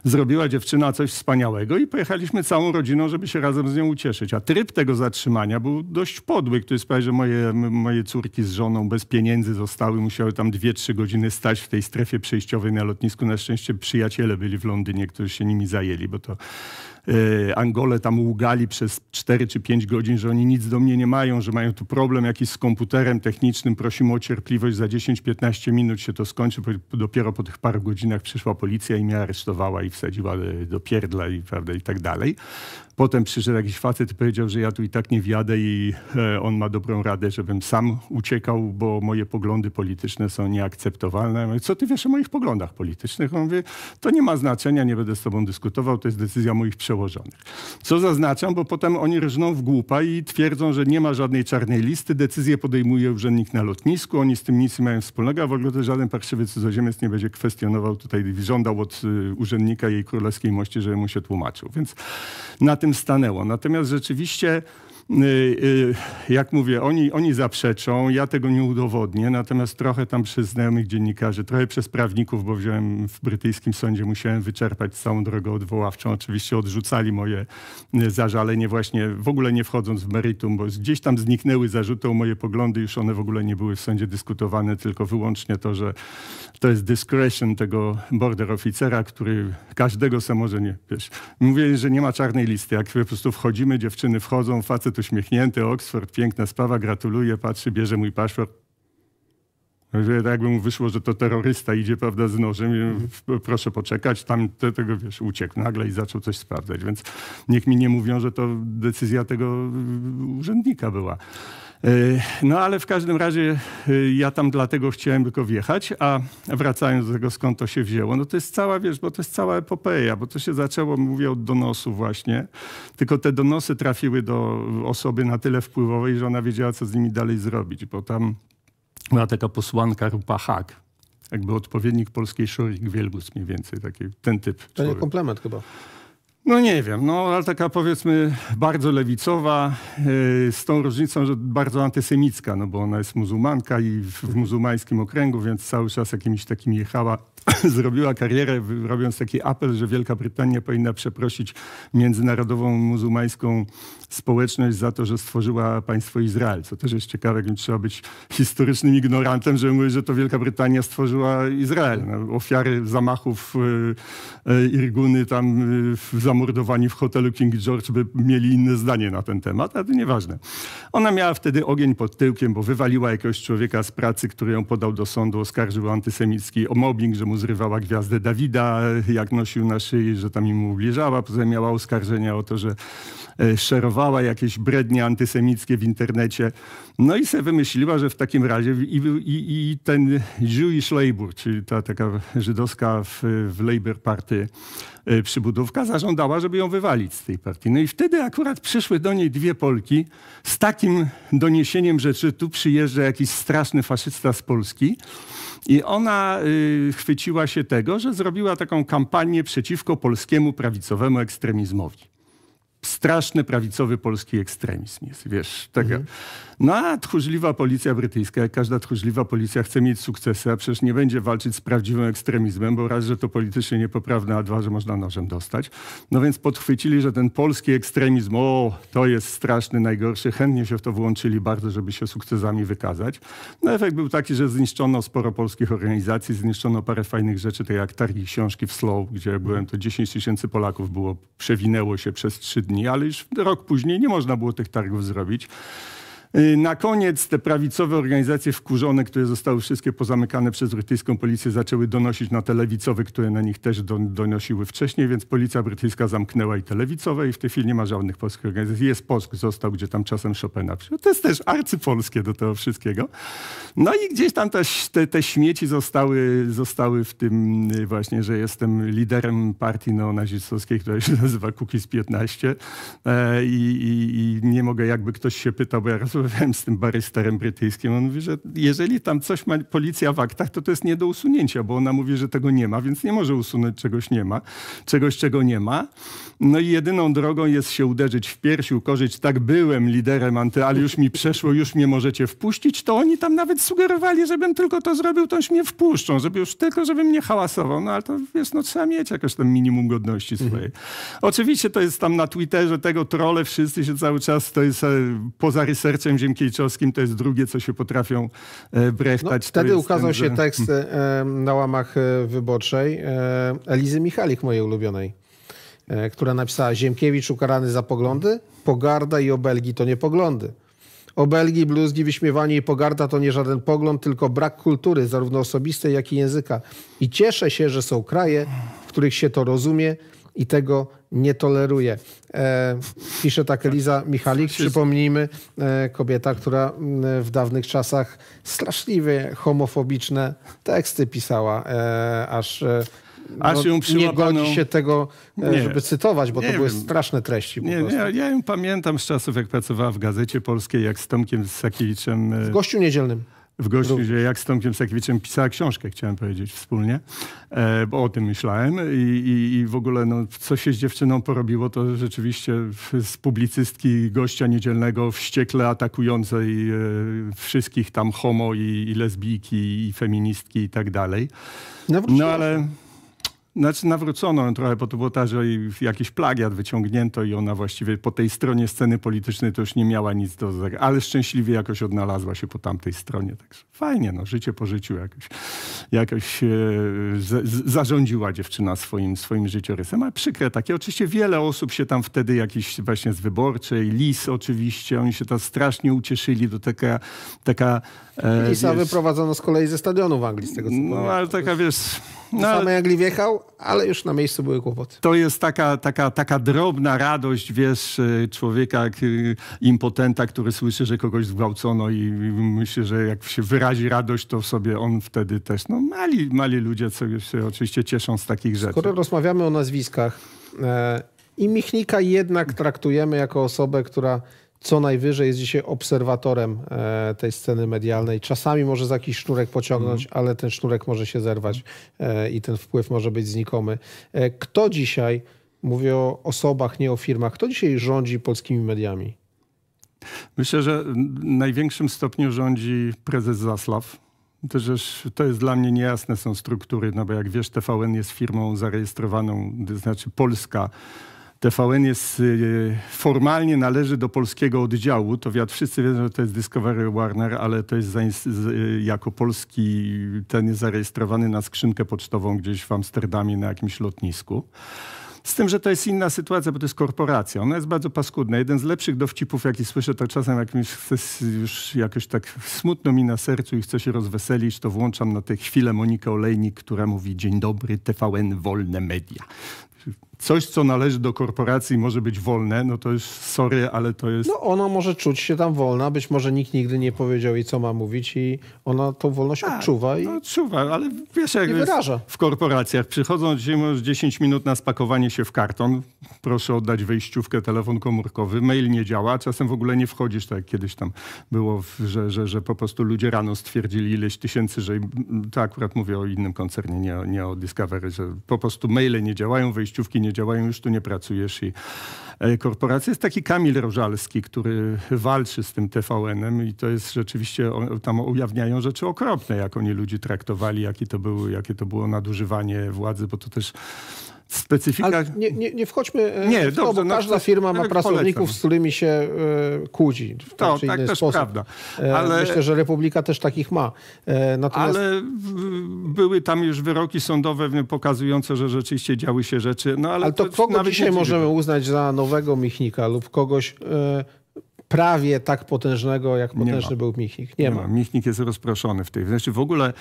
zrobiła dziewczyna coś wspaniałego i pojechaliśmy całą rodziną, żeby się razem z nią ucieszyć. A tryb tego zatrzymania był dość podły, który sprawił, że moje, moje córki z żoną bez pieniędzy zostały, musiały tam dwie, trzy godziny stać w tej strefie przejściowej na lotnisku. Na szczęście przyjaciele byli w Londynie, którzy się nimi zajęli, bo to E, Angole tam ługali przez 4 czy 5 godzin, że oni nic do mnie nie mają, że mają tu problem jakiś z komputerem technicznym, prosimy o cierpliwość, za 10-15 minut się to skończy. Dopiero po tych paru godzinach przyszła policja i mnie aresztowała i wsadziła do pierdla i, prawda, i tak dalej. Potem przyszedł jakiś facet i powiedział, że ja tu i tak nie wjadę i e, on ma dobrą radę, żebym sam uciekał, bo moje poglądy polityczne są nieakceptowalne. Ja mówię, co ty wiesz o moich poglądach politycznych? On mówi, to nie ma znaczenia, nie będę z tobą dyskutował, to jest decyzja moich przełożonych. Co zaznaczam, bo potem oni rżną w głupa i twierdzą, że nie ma żadnej czarnej listy, decyzję podejmuje urzędnik na lotnisku, oni z tym nic nie mają wspólnego, a w ogóle to żaden parszywy cudzoziemiec nie będzie kwestionował tutaj, żądał od y, urzędnika jej królewskiej mości, żeby mu się tłumaczył. Więc na tym stanęło. Natomiast rzeczywiście jak mówię, oni, oni zaprzeczą, ja tego nie udowodnię, natomiast trochę tam przez znajomych dziennikarzy, trochę przez prawników, bo wziąłem w brytyjskim sądzie, musiałem wyczerpać całą drogę odwoławczą. Oczywiście odrzucali moje y, zażalenie właśnie, w ogóle nie wchodząc w meritum, bo gdzieś tam zniknęły zarzuty o moje poglądy, już one w ogóle nie były w sądzie dyskutowane, tylko wyłącznie to, że to jest discretion tego border oficera, który każdego se może nie, wiesz, mówię, że nie ma czarnej listy, jak po prostu wchodzimy, dziewczyny wchodzą, facet uśmiechnięty, Oxford, piękna sprawa, gratuluję, patrzy, bierze mój paszport. Że tak jakby mu wyszło, że to terrorysta idzie, prawda, z nożem. Proszę poczekać, tam te, tego, wiesz, uciekł nagle i zaczął coś sprawdzać. Więc niech mi nie mówią, że to decyzja tego urzędnika była. E, no ale w każdym razie e, ja tam dlatego chciałem tylko wjechać, a wracając do tego, skąd to się wzięło, no to jest cała, wiesz, bo to jest cała epopeja, bo to się zaczęło, mówię, od donosu właśnie, tylko te donosy trafiły do osoby na tyle wpływowej, że ona wiedziała, co z nimi dalej zrobić, bo tam była taka posłanka Rupa Hak, jakby odpowiednik polskiej Szorik Wielgus mniej więcej, taki, ten typ. To człowiek. nie komplement chyba. No nie wiem, no ale taka powiedzmy bardzo lewicowa, yy, z tą różnicą, że bardzo antysemicka, no bo ona jest muzułmanka i w, w muzułmańskim okręgu, więc cały czas jakimiś takimi jechała zrobiła karierę, robiąc taki apel, że Wielka Brytania powinna przeprosić międzynarodową muzułmańską społeczność za to, że stworzyła państwo Izrael. Co też jest ciekawe, jakim trzeba być historycznym ignorantem, żeby mówić, że to Wielka Brytania stworzyła Izrael. No, ofiary zamachów e, Irguny tam e, zamordowani w hotelu King George by mieli inne zdanie na ten temat, ale to nieważne. Ona miała wtedy ogień pod tyłkiem, bo wywaliła jakiegoś człowieka z pracy, który ją podał do sądu, oskarżył o antysemicki, o mobbing, że mu zrywała gwiazdę Dawida, jak nosił na szyi, że tam im ubliżała. Poza miała oskarżenia o to, że e, szerowała jakieś brednie antysemickie w internecie. No i sobie wymyśliła, że w takim razie i, i, i ten Jewish Labour, czyli ta taka żydowska w, w Labour Party e, przybudówka, zażądała, żeby ją wywalić z tej partii. No i wtedy akurat przyszły do niej dwie Polki z takim doniesieniem, że tu przyjeżdża jakiś straszny faszysta z Polski i ona y, chwyciła się tego, że zrobiła taką kampanię przeciwko polskiemu prawicowemu ekstremizmowi straszny prawicowy polski ekstremizm jest, wiesz, tego. Mhm. No a tchórzliwa policja brytyjska, jak każda tchórzliwa policja chce mieć sukcesy, a przecież nie będzie walczyć z prawdziwym ekstremizmem, bo raz, że to politycznie niepoprawne, a dwa, że można nożem dostać. No więc podchwycili, że ten polski ekstremizm, o, to jest straszny, najgorszy. Chętnie się w to włączyli bardzo, żeby się sukcesami wykazać. No efekt był taki, że zniszczono sporo polskich organizacji, zniszczono parę fajnych rzeczy, tak jak targi książki w Slow, gdzie byłem, to 10 tysięcy Polaków było, przewinęło się przez trzy dni, ale już rok później nie można było tych targów zrobić. Y, na koniec te prawicowe organizacje wkurzone, które zostały wszystkie pozamykane przez brytyjską policję, zaczęły donosić na te lewicowe, które na nich też don donosiły wcześniej, więc policja brytyjska zamknęła i te lewicowe i w tej chwili nie ma żadnych polskich organizacji. Jest Polsk został, gdzie tam czasem Chopina przyjął. To jest też arcypolskie do tego wszystkiego. No i gdzieś tam też te, te śmieci zostały, zostały w tym y, właśnie, że jestem liderem partii neonazistowskiej, która się nazywa Cookies 15 e, i, i, i nie mogę, jakby ktoś się pytał, bo ja rozmawiałem z tym barysterem brytyjskim, on mówi, że jeżeli tam coś ma policja w aktach, to to jest nie do usunięcia, bo ona mówi, że tego nie ma, więc nie może usunąć czegoś nie ma, czegoś, czego nie ma. No i jedyną drogą jest się uderzyć w piersi, ukorzyć, tak byłem liderem anty, ale już mi przeszło, już mnie możecie wpuścić, to oni tam nawet sugerowali, żebym tylko to zrobił, to już mnie wpuszczą, żeby już tylko, żebym nie hałasował. No ale to wiesz, no trzeba mieć jakoś tam minimum godności swojej. Mhm. Oczywiście to jest tam na Twitterze tego trole, wszyscy się cały czas, to jest e, poza researchem Ziemkiewiczorskim to jest drugie, co się potrafią e, brechtać. No, wtedy ukazał ten, się że... tekst e, na łamach e, wyborczej Elizy Michalik, mojej ulubionej, która napisała Ziemkiewicz ukarany za poglądy, pogarda i obelgi to nie poglądy. Obelgi, bluzgi, wyśmiewanie i pogarda to nie żaden pogląd, tylko brak kultury, zarówno osobistej, jak i języka. I cieszę się, że są kraje, w których się to rozumie i tego nie toleruje. E, pisze tak Eliza Michalik, przypomnijmy, e, kobieta, która w dawnych czasach straszliwie homofobiczne teksty pisała, e, aż e, Aż ją no, nie godzi się tego, e, Nie. żeby cytować, bo to Nie były wiem. straszne treści. Nie, prostu. ja, ją pamiętam z czasów, jak pracowała w Gazecie Polskiej, jak z Tomkiem Sakiewiczem... e, W gościu niedzielnym. W gościu, jak z Tomkiem Sakiewiczem pisała książkę, chciałem powiedzieć, wspólnie, e, bo o tym myślałem i, i, i w ogóle no, co się z dziewczyną porobiło, to rzeczywiście z publicystki gościa niedzielnego wściekle atakującej e, wszystkich tam homo i, i lesbijki i feministki i tak dalej. No się. ale... Znaczy nawrócono ją trochę, bo to było tak, że jej jakiś plagiat wyciągnięto i ona właściwie po tej stronie sceny politycznej to już nie miała nic do zagrania, ale szczęśliwie jakoś odnalazła się po tamtej stronie. Także fajnie, no, życie po życiu jakoś, jakoś e, z, zarządziła dziewczyna swoim, swoim życiorysem, ale przykre takie. Oczywiście wiele osób się tam wtedy jakiś właśnie z Wyborczej, Lis oczywiście, oni się tam strasznie ucieszyli, do taka... taka e, Lisa wiesz, wyprowadzono z kolei ze stadionu w Anglii, z tego co No ale taka, wiesz... No, samej Anglii wjechał, ale już na miejscu były kłopoty. to jest taka, taka, taka drobna radość, wiesz, y, człowieka y, impotenta, który słyszy, że kogoś zgwałcono i i myśli, że jak się wyrazi radość, to sobie on wtedy też, no mali, mali ludzie co się oczywiście cieszą z takich rzeczy. Skoro rozmawiamy o nazwiskach e, i Michnika jednak traktujemy jako osobę, która co najwyżej jest dzisiaj obserwatorem e, tej sceny medialnej. Czasami może za jakiś sznurek pociągnąć, ale ten sznurek może się zerwać e, i ten wpływ może być znikomy. E, kto dzisiaj, mówię o osobach, nie o firmach, kto dzisiaj rządzi polskimi mediami? Myślę, że w największym stopniu rządzi prezes Zaslaw. To, że to jest dla mnie niejasne są struktury, no bo jak wiesz, TVN jest firmą zarejestrowaną, to znaczy Polska. TVN jest y, formalnie należy do polskiego oddziału. To wiat, wszyscy wiedzą, że to jest Discovery Warner, ale to jest y, jako polski, ten jest zarejestrowany na skrzynkę pocztową gdzieś w Amsterdamie na jakimś lotnisku. Z tym, że to jest inna sytuacja, bo to jest korporacja. Ona jest bardzo paskudna. Jeden z lepszych dowcipów, jaki słyszę, to czasem jak mi już jakoś tak smutno mi na sercu i chcę się rozweselić, to włączam na tę chwilę Monikę Olejnik, która mówi dzień dobry, TVN, wolne media. Coś, co należy do korporacji może być wolne, no to już sorry, ale to jest... No ona może czuć się tam wolna, być może nikt nigdy nie powiedział jej, co ma mówić i ona tą wolność odczuwa i No, czuwa, ale wiesz, jak wyraża. w korporacjach. Przychodzą dzisiaj masz 10 minut na spakowanie się w karton. Proszę oddać wejściówkę, telefon komórkowy. Mail nie działa, czasem w ogóle nie wchodzisz, tak jak kiedyś tam było, że, że, że po prostu ludzie rano stwierdzili ileś tysięcy, że to akurat mówię o innym koncernie, nie, o- nie o Discovery, że po prostu maile nie działają, wejściówki nie działają, już tu nie pracujesz i e, korporacja. Jest taki Kamil Rożalski, który walczy z tym TVN-em i to jest rzeczywiście, tam ujawniają rzeczy okropne, jak oni ludzi traktowali, jakie to, były, jakie to było nadużywanie władzy, bo to też specyfika... Ale nie, nie, nie wchodźmy e, Nie, w to, dobrze, bo no każda to- firma ma ale pracowników, polecam. z którymi się e, kłóci w To, ten czy tak inny też sposób. prawda. E, Ale- Myślę, że Republika też takich ma. Natomiast Ale w- były tam już wyroki sądowe w- pokazujące, że rzeczywiście działy się rzeczy. No, ale, Ale to kogo nawet dzisiaj nie możemy uznać za nowego Michnika lub kogoś e, prawie tak potężnego, jak Nie potężny ma. był Michnik? Nie, ma. Michnik jest rozproszony w tej. Znaczy w ogóle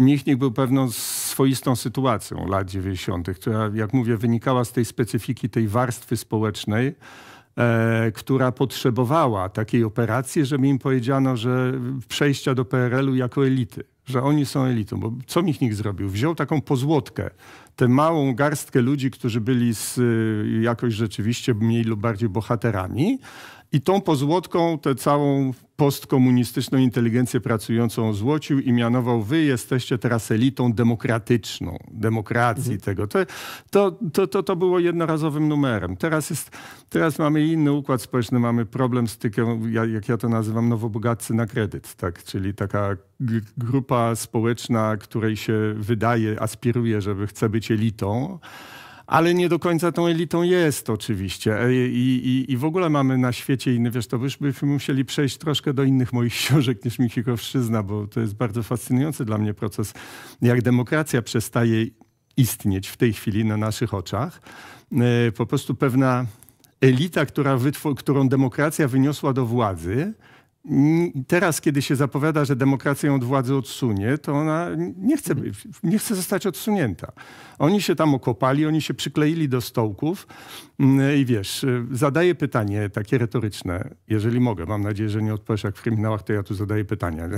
Michnik był pewną swoistą sytuacją lat 90., która, jak mówię, wynikała z tej specyfiki tej warstwy społecznej, e, która potrzebowała takiej operacji, żeby im powiedziano, że przejścia do PRL-u jako elity, że oni są elitą. Bo co Michnik zrobił? Wziął taką pozłotkę, tę małą garstkę ludzi, którzy byli z, y, jakoś rzeczywiście mniej lub bardziej bohaterami, i tą pozłotką tę całą postkomunistyczną inteligencję pracującą złocił i mianował, wy jesteście teraz elitą demokratyczną, demokracji tego. To, to, to, to, było jednorazowym numerem. Teraz, jest, teraz mamy inny układ społeczny, mamy problem z tyką, ja- jak ja to nazywam, nowobogatcy na kredyt, tak? czyli taka grupa społeczna, której się wydaje, aspiruje, żeby chce być elitą, ale nie do końca tą elitą jest oczywiście. E, I, i, I w ogóle mamy na świecie inny, wiesz, to byśmy musieli przejść troszkę do innych moich książek niż Michikowszczyzna, bo to jest bardzo fascynujący dla mnie proces, jak demokracja przestaje istnieć w tej chwili na naszych oczach. E, Po prostu pewna elita, która którą demokracja wyniosła do władzy, teraz, kiedy się zapowiada, że demokracja ją od władzy odsunie, to ona nie chce, nie chce zostać odsunięta. Oni się tam okopali, oni się przykleili do stołków mm, i wiesz, zadaję pytanie takie retoryczne, jeżeli mogę. Mam nadzieję, że nie odpowiesz jak w kryminałach, to ja tu zadaję pytania.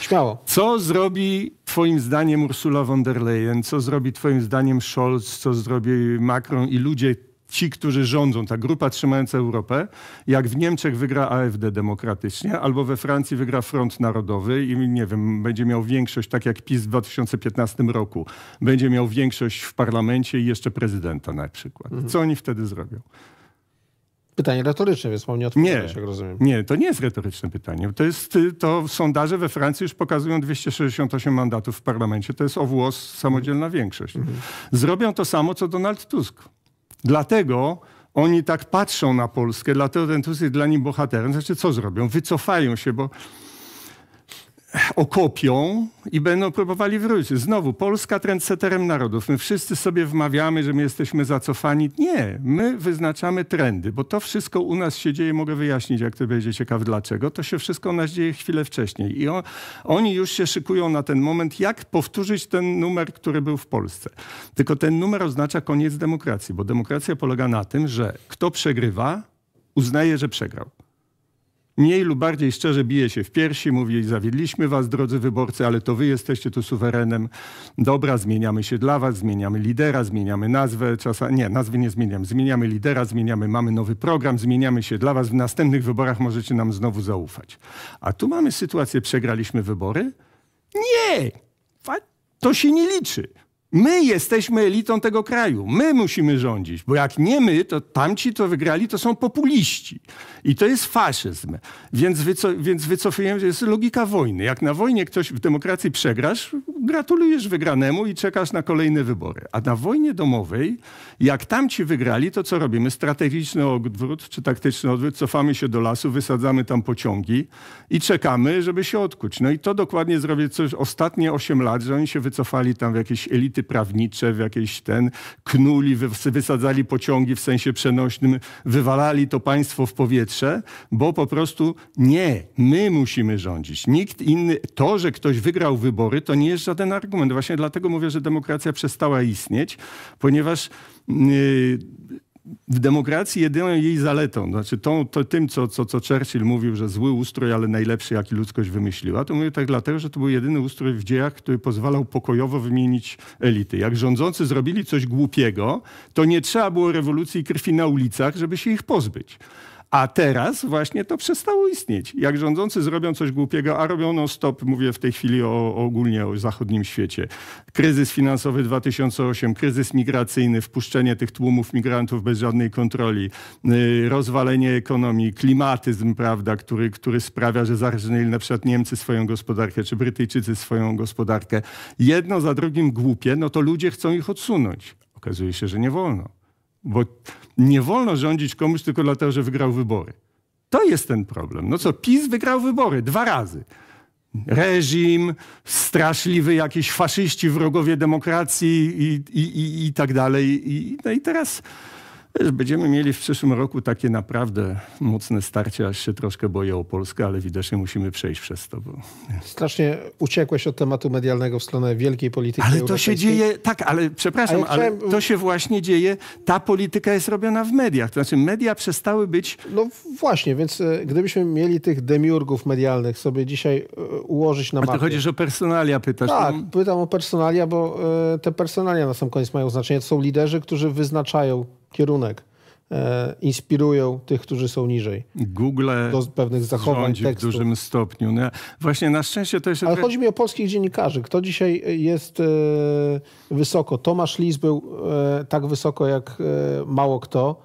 Śmiało. Co zrobi twoim zdaniem Ursula von der Leyen, co zrobi twoim zdaniem Scholz, co zrobi Macron i ludzie ci, którzy rządzą, ta grupa trzymająca Europę, jak w Niemczech wygra AfD demokratycznie, albo we Francji wygra Front Narodowy i nie wiem, będzie miał większość, tak jak PiS w 2015 roku, będzie miał większość w parlamencie i jeszcze prezydenta na przykład. Mhm. Co oni wtedy zrobią? Pytanie retoryczne, więc mam nie odpowiedzieć, jak rozumiem. Nie, to nie jest retoryczne pytanie. To, jest, to sondaże we Francji już pokazują 268 mandatów w parlamencie. To jest o włos samodzielna większość. Mhm. Zrobią to samo, co Donald Tusk. Dlatego oni tak patrzą na Polskę, dlatego ten Tusk jest dla nich bohaterem. Znaczy, co zrobią? Wycofają się, bo okopią i będą próbowali wrócić. Znowu, Polska trendseterem narodów. My wszyscy sobie wmawiamy, że my jesteśmy zacofani. Nie, my wyznaczamy trendy, bo to wszystko u nas się dzieje, mogę wyjaśnić, jak to będzie ciekaw dlaczego. To się wszystko u nas dzieje chwilę wcześniej. I oni już się szykują na ten moment, jak powtórzyć ten numer, który był w Polsce. Tylko ten numer oznacza koniec demokracji, bo demokracja polega na tym, że kto przegrywa, uznaje, że przegrał mniej lub bardziej szczerze bije się w piersi, mówi, zawiedliśmy was, drodzy wyborcy, ale to wy jesteście tu suwerenem. Dobra, zmieniamy się dla was, zmieniamy lidera, zmieniamy nazwę, czasami, nie, nazwy nie zmieniamy, zmieniamy lidera, zmieniamy, mamy nowy program, zmieniamy się dla was, w następnych wyborach możecie nam znowu zaufać. A tu mamy sytuację, przegraliśmy wybory? Nie! To się nie liczy. My jesteśmy elitą tego kraju. My musimy rządzić, bo jak nie my, to tamci, to wygrali, to są populiści. I to jest faszyzm. Więc, wyco więc wycofujemy, to jest logika wojny. Jak na wojnie ktoś w demokracji przegrasz, gratulujesz wygranemu i czekasz na kolejne wybory. A na wojnie domowej, jak tamci wygrali, to co robimy? Strategiczny odwrót czy taktyczny odwrót, cofamy się do lasu, wysadzamy tam pociągi i czekamy, żeby się odkuć. No i to dokładnie zrobię coś ostatnie 8 lat, że oni się wycofali tam w jakieś elity prawnicze, w jakieś ten, knuli, wysadzali pociągi w sensie przenośnym, wywalali to państwo w powietrze, bo po prostu nie, my musimy rządzić. Nikt inny, to, że ktoś wygrał wybory, to nie jest żaden argument. Właśnie dlatego mówię, że demokracja przestała istnieć, ponieważ yy, w demokracji jedyną jej zaletą, znaczy tą, to, tym, co, co, co Churchill mówił, że zły ustrój, ale najlepszy, jaki ludzkość wymyśliła, to mówię tak dlatego, że to był jedyny ustrój w dziejach, który pozwalał pokojowo wymienić elity. Jak rządzący zrobili coś głupiego, to nie trzeba było rewolucji krwi na ulicach, żeby się ich pozbyć. A teraz właśnie to przestało istnieć. Jak rządzący zrobią coś głupiego, a robią no stop, mówię w tej chwili o, ogólnie o zachodnim świecie. Kryzys finansowy 2008, kryzys migracyjny, wpuszczenie tych tłumów migrantów bez żadnej kontroli, yy, rozwalenie ekonomii, klimatyzm, prawda, który, który sprawia, że zarżnęli na przykład Niemcy swoją gospodarkę, czy Brytyjczycy swoją gospodarkę. Jedno za drugim głupie, no to ludzie chcą ich odsunąć. Okazuje się, że nie wolno. Bo nie wolno rządzić komuś tylko dlatego, że wygrał wybory. To jest ten problem. No co, PiS wygrał wybory dwa razy. Reżim, straszliwy jakiś faszyści, wrogowie demokracji i, i, i, i tak dalej. I, no i teraz Będziemy mieli w przyszłym roku takie naprawdę mocne starcie, aż się troszkę boję o Polskę, ale widocznie musimy przejść przez to. Bo... Strasznie uciekłeś od tematu medialnego w stronę wielkiej polityki Ale to się dzieje, tak, ale przepraszam, ja ale to się właśnie dzieje, ta polityka jest robiona w mediach. To znaczy media przestały być... No właśnie, więc e, gdybyśmy mieli tych demiurgów medialnych sobie dzisiaj e, ułożyć na mapie... A ty chodzisz o personalia, pytasz? Tak, no... pytam o personalia, bo e, te personalia na sam koniec mają znaczenie. To są liderzy, którzy wyznaczają kierunek e, inspirują tych, którzy są niżej. Google do pewnych zachowań, tekstów. w dużym stopniu. No, właśnie na szczęście to jest... Ale chodzi mi o polskich dziennikarzy. Kto dzisiaj jest e, wysoko? Tomasz Lis był e, tak wysoko jak e, mało kto.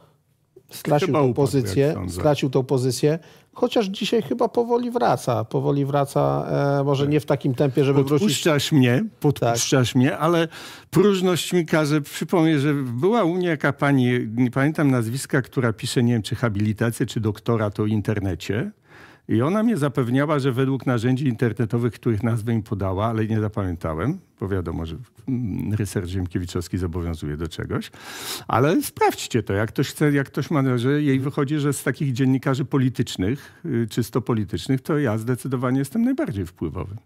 Stracił tą pozycję. Stracił tą pozycję chociaż dzisiaj chyba powoli wraca. Powoli wraca, e, może nie w takim tempie, żeby podpuszczasz wrócić. mnie, podpuszczasz tak. mnie, ale próżność mi każe przypomnieć, że była u mnie jaka pani, nie pamiętam nazwiska, która pisze, nie wiem, czy habilitację, czy doktorat o internecie. I ona mnie zapewniała, że według narzędzi internetowych, których nazwę im podała, ale nie zapamiętałem, bo wiadomo, że mm, research Ziemkiewiczowski zobowiązuje do czegoś, ale sprawdźcie to, jak ktoś chce, jak ktoś ma, że jej wychodzi, że z takich dziennikarzy politycznych, y, czysto politycznych, to ja zdecydowanie jestem najbardziej wpływowym.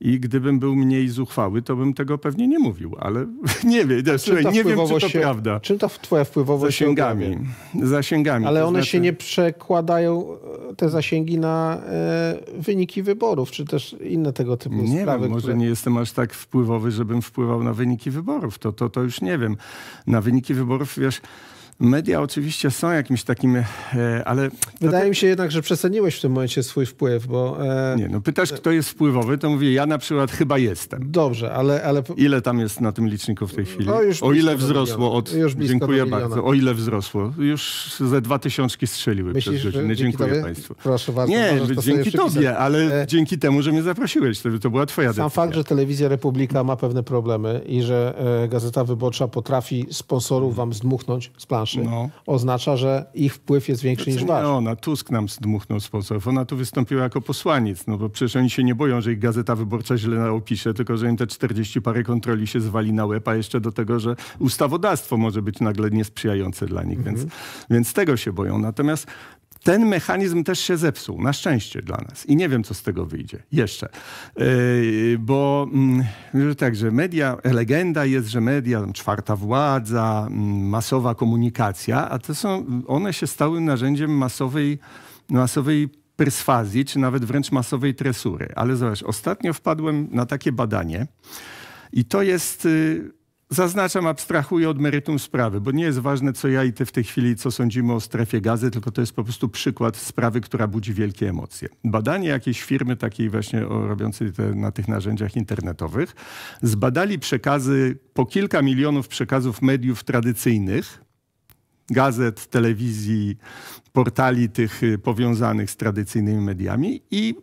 I gdybym był mniej zuchwały, to bym tego pewnie nie mówił, ale nie wiem, Czym słuchaj, nie wiem, czy to się- prawda. Czym ta twoja wpływowość się Zasięgami. Zasięgami. Ale to one znaczy- się nie przekładają, e, te zasięgi, na e, wyniki wyborów, czy też inne tego typu Nie sprawy, wiem, może które... nie jestem aż tak wpływowy, żebym wpływał na wyniki wyborów. To, to, to już nie wiem. Na wyniki wyborów, wiesz, media oczywiście są jakimś takim, e, ale... Wydaje mi się jednak, że przeceniłeś w tym momencie swój wpływ, bo... E, Nie, no pytasz, kto jest wpływowy, to mówię, ja na przykład chyba jestem. Dobrze, ale... ale Ile tam jest na tym liczniku w tej chwili? No, już o ile wzrosło od... Dziękuję bardzo. O ile wzrosło? Już ze dwa tysiączki strzeliły myślisz, przez godzinę. Dziękuję tobie? Państwu. Proszę bardzo. Nie, to dzięki tobie, ale E, dzięki temu, że mnie zaprosiłeś. To, to była twoja Sam decyzja. fakt, że telewizja Republika ma pewne problemy i że e, Gazeta Wyborcza potrafi sponsorów wam zdmuchnąć z planszy, No. oznacza, że ich wpływ jest większy niż wasz. ona, Tusk nam zdmuchnął sposób. Ona tu wystąpiła jako posłaniec, no bo przecież oni się nie boją, że ich Gazeta Wyborcza źle opisze, tylko że im te 40 parę kontroli się zwali na łeb, a jeszcze do tego, że ustawodawstwo może być nagle niesprzyjające dla nich, więc, więc tego się boją. Natomiast ten mechanizm też się zepsuł, na szczęście dla nas. I nie wiem, co z tego wyjdzie. Jeszcze. Yy, bo że tak, że media, legenda jest, że media, czwarta władza, mm, masowa komunikacja, a to są, one się stały narzędziem masowej, masowej perswazji, czy nawet wręcz masowej tresury. Ale zobacz, ostatnio wpadłem na takie badanie i to jest... Zaznaczam, abstrahuję od meritum sprawy, bo nie jest ważne, co ja i ty w tej chwili, co sądzimy o strefie gazy, tylko to jest po prostu przykład sprawy, która budzi wielkie emocje. Badanie jakiejś firmy takiej właśnie robiącej te, na tych narzędziach internetowych zbadali przekazy, po kilka milionów przekazów mediów tradycyjnych, gazet, telewizji, portali tych y, powiązanych z tradycyjnymi mediami i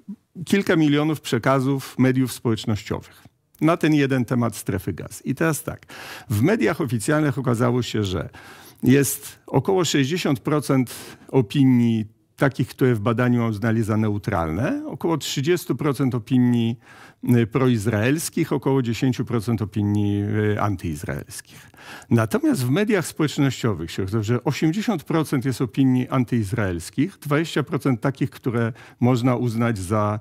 kilka milionów przekazów mediów społecznościowych na ten jeden temat strefy gaz. I teraz tak, w mediach oficjalnych okazało się, że jest około 60% opinii takich, które w badaniu uznali za neutralne, około 30% opinii y, proizraelskich, około 10% opinii y, antyizraelskich. Natomiast w mediach społecznościowych się że 80% jest opinii antyizraelskich, 20% takich, które można uznać za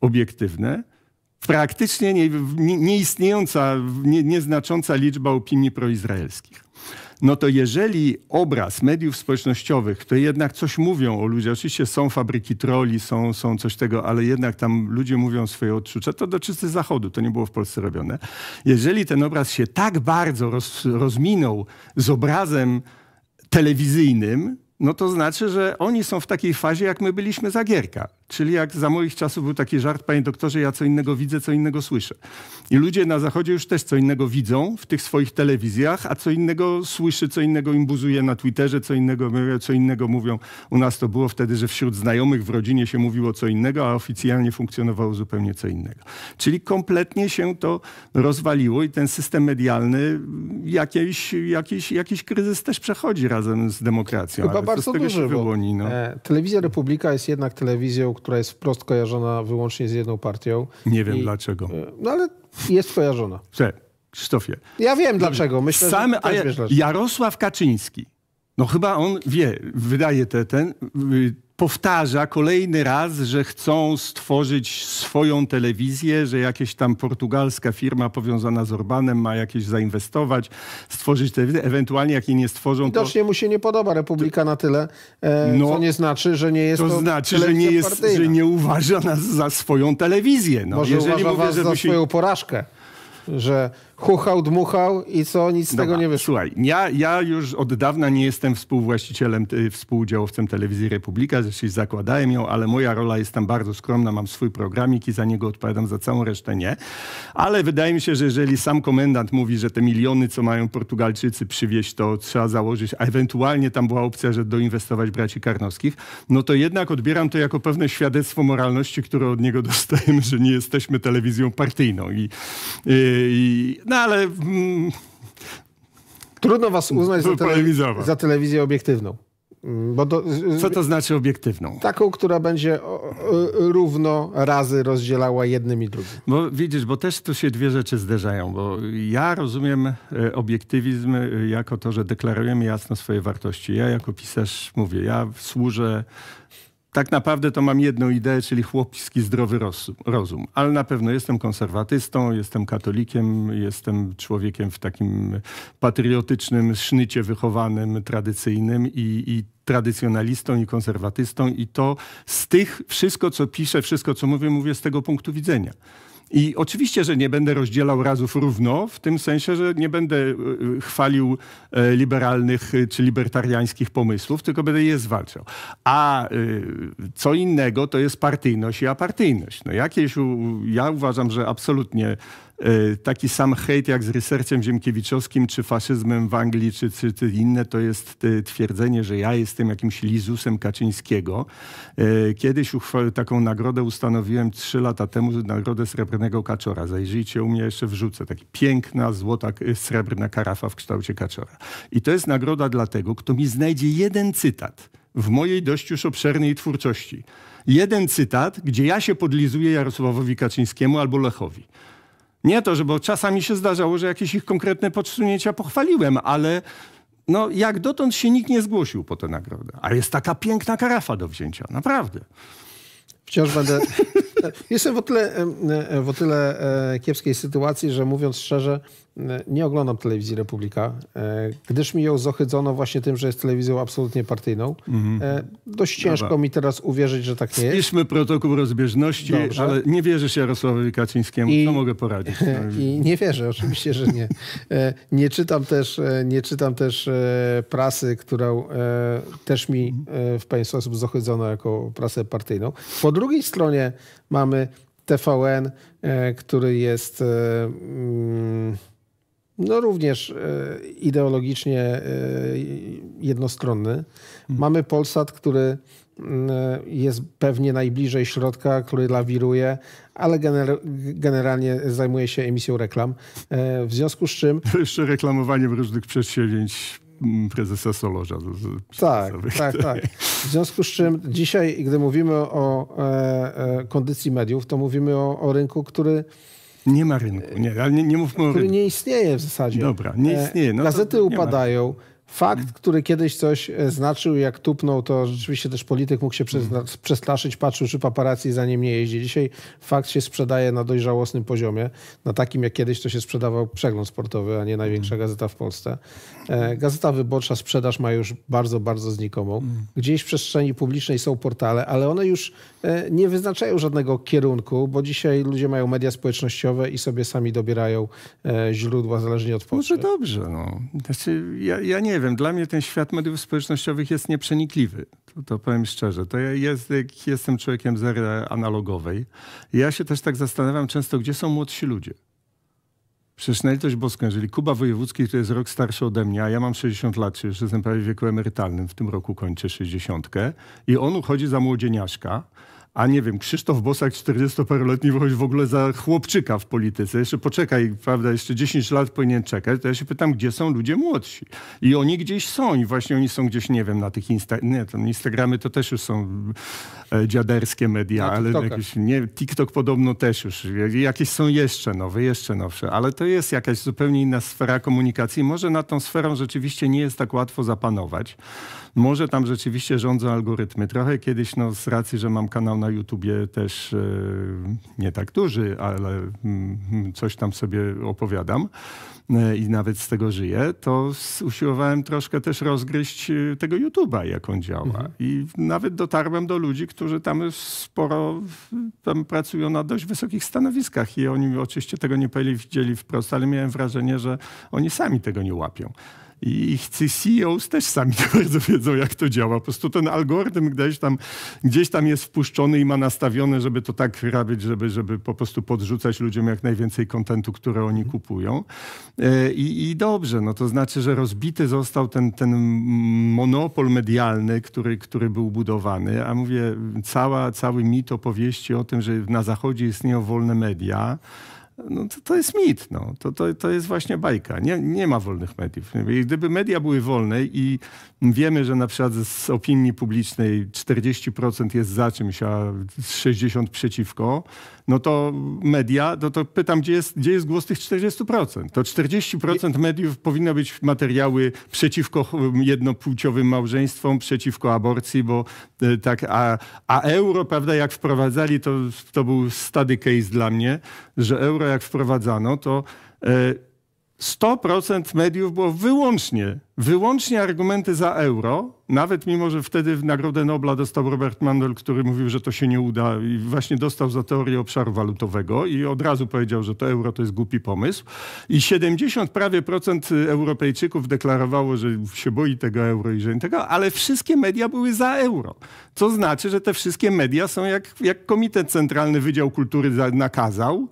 obiektywne, praktycznie nie, nie, nieistniejąca, nie, nieznacząca liczba opinii proizraelskich. No to jeżeli obraz mediów społecznościowych, które jednak coś mówią o ludziach, oczywiście są fabryki troli, są, są coś tego, ale jednak tam ludzie mówią swoje odczucia, to do czysty zachodu, to nie było w Polsce robione. Jeżeli ten obraz się tak bardzo roz, rozminął z obrazem telewizyjnym, no to znaczy, że oni są w takiej fazie, jak my byliśmy za Gierka. Czyli jak za moich czasów był taki żart, panie doktorze, ja co innego widzę, co innego słyszę. I ludzie na zachodzie już też co innego widzą w tych swoich telewizjach, a co innego słyszy, co innego im buzuje na Twitterze, co innego, co innego mówią. U nas to było wtedy, że wśród znajomych w rodzinie się mówiło co innego, a oficjalnie funkcjonowało zupełnie co innego. Czyli kompletnie się to rozwaliło i ten system medialny jakiś, jakiś, jakiś kryzys też przechodzi razem z demokracją. Chyba bardzo z tego duży, się wyłoni? No? e, Telewizja Republika jest jednak telewizją, która jest wprost kojarzona wyłącznie z jedną partią. Nie wiem I- dlaczego. E, No ale jest kojarzona. Cze, Krzysztofie, Ja wiem dlaczego. Myślę, Sam, że ja. Jarosław Kaczyński, no chyba on wie, wydaje te, ten, y, powtarza kolejny raz, że chcą stworzyć swoją telewizję, że jakaś tam portugalska firma powiązana z Orbanem ma jakieś zainwestować, stworzyć telewizję, ewentualnie jak jej nie stworzą, to, Widocznie mu się nie podoba Republika na tyle, e, No, co nie znaczy, że nie jest to, to znaczy, że nie, jest, partyjna. że nie uważa nas za swoją telewizję. No, Może jeżeli uważa mówię, was za się... swoją porażkę, że chuchał, dmuchał i co, nic z tego Dobra, nie wyszło. Słuchaj, ja, ja już od dawna nie jestem współwłaścicielem, y, współudziałowcem telewizji Republika, zresztą zakładałem ją, ale moja rola jest tam bardzo skromna, mam swój programik i za niego odpowiadam, za całą resztę nie. Ale wydaje mi się, że jeżeli sam komendant mówi, że te miliony, co mają Portugalczycy przywieźć, to trzeba założyć, a ewentualnie tam była opcja, że doinwestować braci Karnowskich, no to jednak odbieram to jako pewne świadectwo moralności, które od niego dostajemy, że nie jesteśmy telewizją partyjną. I, i, no ale... Mm, Trudno was uznać za, tele, za telewizję obiektywną. Mm, Bo do, Co to znaczy obiektywną? taką, która będzie równo razy rozdzielała jednym i drugim. Bo widzisz, bo też tu się dwie rzeczy zderzają, bo ja rozumiem e, obiektywizm e, jako to, że deklarujemy jasno swoje wartości. Ja jako pisarz mówię, ja służę tak naprawdę to mam jedną ideę, czyli chłopski zdrowy rozum. Ale na pewno jestem konserwatystą, jestem katolikiem, jestem człowiekiem w takim patriotycznym sznycie wychowanym, tradycyjnym i, i tradycjonalistą i konserwatystą i to z tych, wszystko co piszę, wszystko co mówię, mówię z tego punktu widzenia. I oczywiście, że nie będę rozdzielał razów równo, w tym sensie, że nie będę y, y, chwalił e, liberalnych czy libertariańskich pomysłów, tylko będę je zwalczał. A co innego to jest partyjność i apartyjność. No jakieś, ja uważam, że absolutnie e, taki sam hejt jak z researchem ziemkiewiczowskim, czy faszyzmem w Anglii, czy, czy, inne, to jest e, twierdzenie, że ja jestem jakimś Lizusem Kaczyńskiego. E, Kiedyś taką nagrodę ustanowiłem trzy lata temu, nagrodę Srebrnego Kaczora. Zajrzyjcie, u mnie jeszcze wrzucę. Taki piękna, złota, srebrna karafa w kształcie kaczora. I to jest nagroda dla tego, kto mi znajdzie jeden cytat w mojej dość już obszernej twórczości. Jeden cytat, gdzie ja się podlizuję Jarosławowi Kaczyńskiemu albo Lechowi. Nie to, że bo czasami się zdarzało, że jakieś ich konkretne podsunięcia pochwaliłem, ale no, jak dotąd się nikt nie zgłosił po tę nagrodę. A jest taka piękna karafa do wzięcia, naprawdę. Wciąż będę. Jestem w o tyle, e, w o tyle e, kiepskiej sytuacji, że mówiąc szczerze, nie oglądam telewizji Republika, e, gdyż mi ją zohydzono właśnie tym, że jest telewizją absolutnie partyjną. E, Dość ciężko Dobra. mi teraz uwierzyć, że tak nie jest. Spiszmy protokół rozbieżności, Dobrze. ale nie wierzysz Jarosławowi Kaczyńskiemu. I- Co mogę poradzić? No, I nie wierzę, oczywiście, że nie. E, Nie czytam też, e, nie czytam też e, prasy, którą e, też mi e, w pewien sposób zohydzono jako prasę partyjną. Po drugiej stronie mamy TVN, e, który jest e, mm, no również e, ideologicznie e, jednostronny. Mamy Polsat, który mm, jest pewnie najbliżej środka, który lawiruje, ale gener- generalnie zajmuje się emisją reklam. E, W związku z czym Jeszcze reklamowaniem różnych przedsięwzięć mm, prezesa Solorza. Tak, tak, tak. W związku z czym dzisiaj, gdy mówimy o e, e, kondycji mediów, to mówimy o, o rynku, który, Nie ma rynku. Nie, ale nie, nie mówmy o który rynku. nie istnieje w zasadzie. Dobra, nie E, istnieje. No Gazety upadają. Fakt, który kiedyś coś e, znaczył, jak tupnął, to rzeczywiście też polityk mógł się przezna- przestraszyć, patrzył, czy paparazzi za nim nie jeździ. Dzisiaj fakt się sprzedaje na dość żałosnym poziomie, na takim jak kiedyś to się sprzedawał przegląd sportowy, a nie największa Mhm. gazeta w Polsce. E, Gazeta Wyborcza sprzedaż ma już bardzo, bardzo znikomą. Gdzieś w przestrzeni publicznej są portale, ale one już nie wyznaczają żadnego kierunku, bo dzisiaj ludzie mają media społecznościowe i sobie sami dobierają e, źródła zależnie od Może potrzeb. dobrze. No. Znaczy, ja, ja nie wiem, dla mnie ten świat mediów społecznościowych jest nieprzenikliwy. To, to powiem szczerze. To ja jest, jestem człowiekiem z ery analogowej. Ja się też tak zastanawiam często, gdzie są młodsi ludzie. Przecież na litość boską, jeżeli Kuba Wojewódzki, który jest rok starszy ode mnie, a ja mam 60 lat, czy już jestem prawie w wieku emerytalnym, w tym roku kończę 60 i on uchodzi za młodzieniaszka, a nie wiem, Krzysztof Bosak, 40-paroletni, wychodzi w ogóle za chłopczyka w polityce. Jeszcze poczekaj, prawda, jeszcze 10 lat powinien czekać. To ja się pytam, gdzie są ludzie młodsi? I oni gdzieś są i właśnie oni są gdzieś, nie wiem, na tych Insta... Nie, to Instagramy to też już są e, dziaderskie media, ale jakieś, nie, TikTok podobno też już. Jakieś są jeszcze nowe, jeszcze nowsze, ale to jest jakaś zupełnie inna sfera komunikacji. Może nad tą sferą rzeczywiście nie jest tak łatwo zapanować. Może tam rzeczywiście rządzą algorytmy. Trochę kiedyś, no, z racji, że mam kanał na YouTubie też e, nie tak duży, ale mm, coś tam sobie opowiadam e, i nawet z tego żyję, to usiłowałem troszkę też rozgryźć e, tego YouTube'a, jak on działa. I nawet dotarłem do ludzi, którzy tam sporo tam pracują na dość wysokich stanowiskach i oni oczywiście tego nie powiedzieli wprost, ale miałem wrażenie, że oni sami tego nie łapią. I ich CEOs też sami nie bardzo wiedzą, jak to działa. Po prostu ten algorytm gdzieś tam, gdzieś tam jest wpuszczony i ma nastawione, żeby to tak robić, żeby, żeby po prostu podrzucać ludziom jak najwięcej kontentu, które oni kupują. E, I, I dobrze, no to znaczy, że rozbity został ten, ten monopol medialny, który, który był budowany. A mówię, cała, cały mit opowieści o tym, że na Zachodzie istnieją wolne media, no to, to jest mit. No. To, to, to jest właśnie bajka. Nie, nie ma wolnych mediów. Gdyby media były wolne i wiemy, że na przykład z opinii publicznej 40% jest za czymś, a 60% przeciwko, no to media, no to pytam, gdzie jest, gdzie jest głos tych 40%? To 40% mediów powinno być materiały przeciwko jednopłciowym małżeństwom, przeciwko aborcji, bo e, tak, a, a euro, prawda, jak wprowadzali, to, to był study case dla mnie, że euro jak wprowadzano, to 100% e, mediów było wyłącznie, wyłącznie argumenty za euro, nawet mimo, że wtedy Nagrodę Nobla dostał Robert Mandel, który mówił, że to się nie uda i właśnie dostał za teorię obszaru walutowego i od razu powiedział, że to euro to jest głupi pomysł. I 70 prawie procent Europejczyków deklarowało, że się boi tego euro i że nie tego, ale wszystkie media były za euro. Co znaczy, że te wszystkie media są jak, jak Komitet Centralny Wydział Kultury nakazał,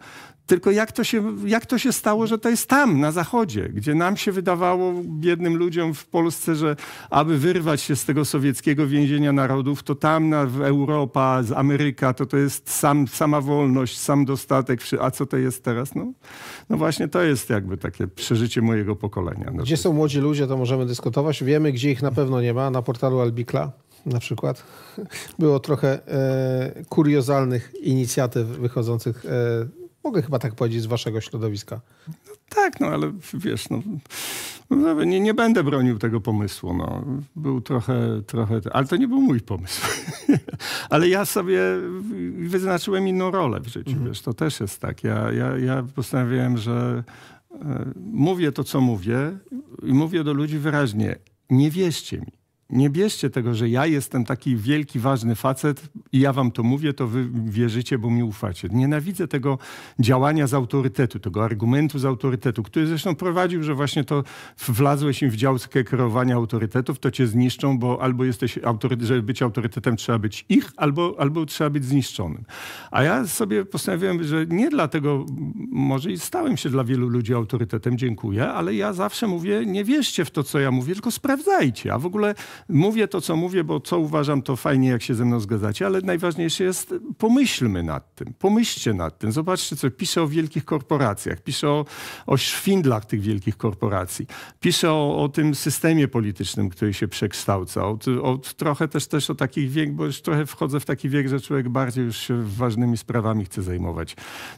tylko jak to, się, jak to się stało, że to jest tam, na zachodzie, gdzie nam się wydawało, biednym ludziom w Polsce, że aby wyrwać się z tego sowieckiego więzienia narodów, to tam na, Europa, Ameryka, to to jest sam, sama wolność, sam dostatek. A co to jest teraz? No, no właśnie to jest jakby takie przeżycie mojego pokolenia. No gdzie są młodzi ludzie, to możemy dyskutować. Wiemy, gdzie ich na pewno nie ma. Na portalu Albikla na przykład. Było trochę e, kuriozalnych inicjatyw wychodzących e, Mogę chyba tak powiedzieć z waszego środowiska. No, tak, no ale wiesz, no, no, nie, nie będę bronił tego pomysłu. No. Był trochę, trochę, ale to nie był mój pomysł. ale ja sobie wyznaczyłem inną rolę w życiu. Mhm. Wiesz, to też jest tak. Ja, ja, ja postanowiłem, że e, mówię to, co mówię i mówię do ludzi wyraźnie. Nie wierzcie mi. Nie bierzcie tego, że ja jestem taki wielki, ważny facet i ja wam to mówię, to wy wierzycie, bo mi ufacie. Nienawidzę tego działania z autorytetu, tego argumentu z autorytetu, który zresztą prowadził, że właśnie to wlazłeś im w działkę kreowania autorytetów, to cię zniszczą, bo albo jesteś autorytet, żeby być autorytetem trzeba być ich, albo, albo trzeba być zniszczonym. A ja sobie postanowiłem, że nie dlatego, może i stałem się dla wielu ludzi autorytetem, dziękuję, ale ja zawsze mówię, nie wierzcie w to, co ja mówię, tylko sprawdzajcie. A w ogóle Mówię to, co mówię, bo co uważam, to fajnie, jak się ze mną zgadzacie, ale najważniejsze jest, pomyślmy nad tym, pomyślcie nad tym. Zobaczcie, co piszę o wielkich korporacjach, piszę o, o szwindlach tych wielkich korporacji, piszę o, o tym systemie politycznym, który się przekształca, trochę też, też o takich wiek, bo już trochę wchodzę w taki wiek, że człowiek bardziej już się ważnymi sprawami chce zajmować,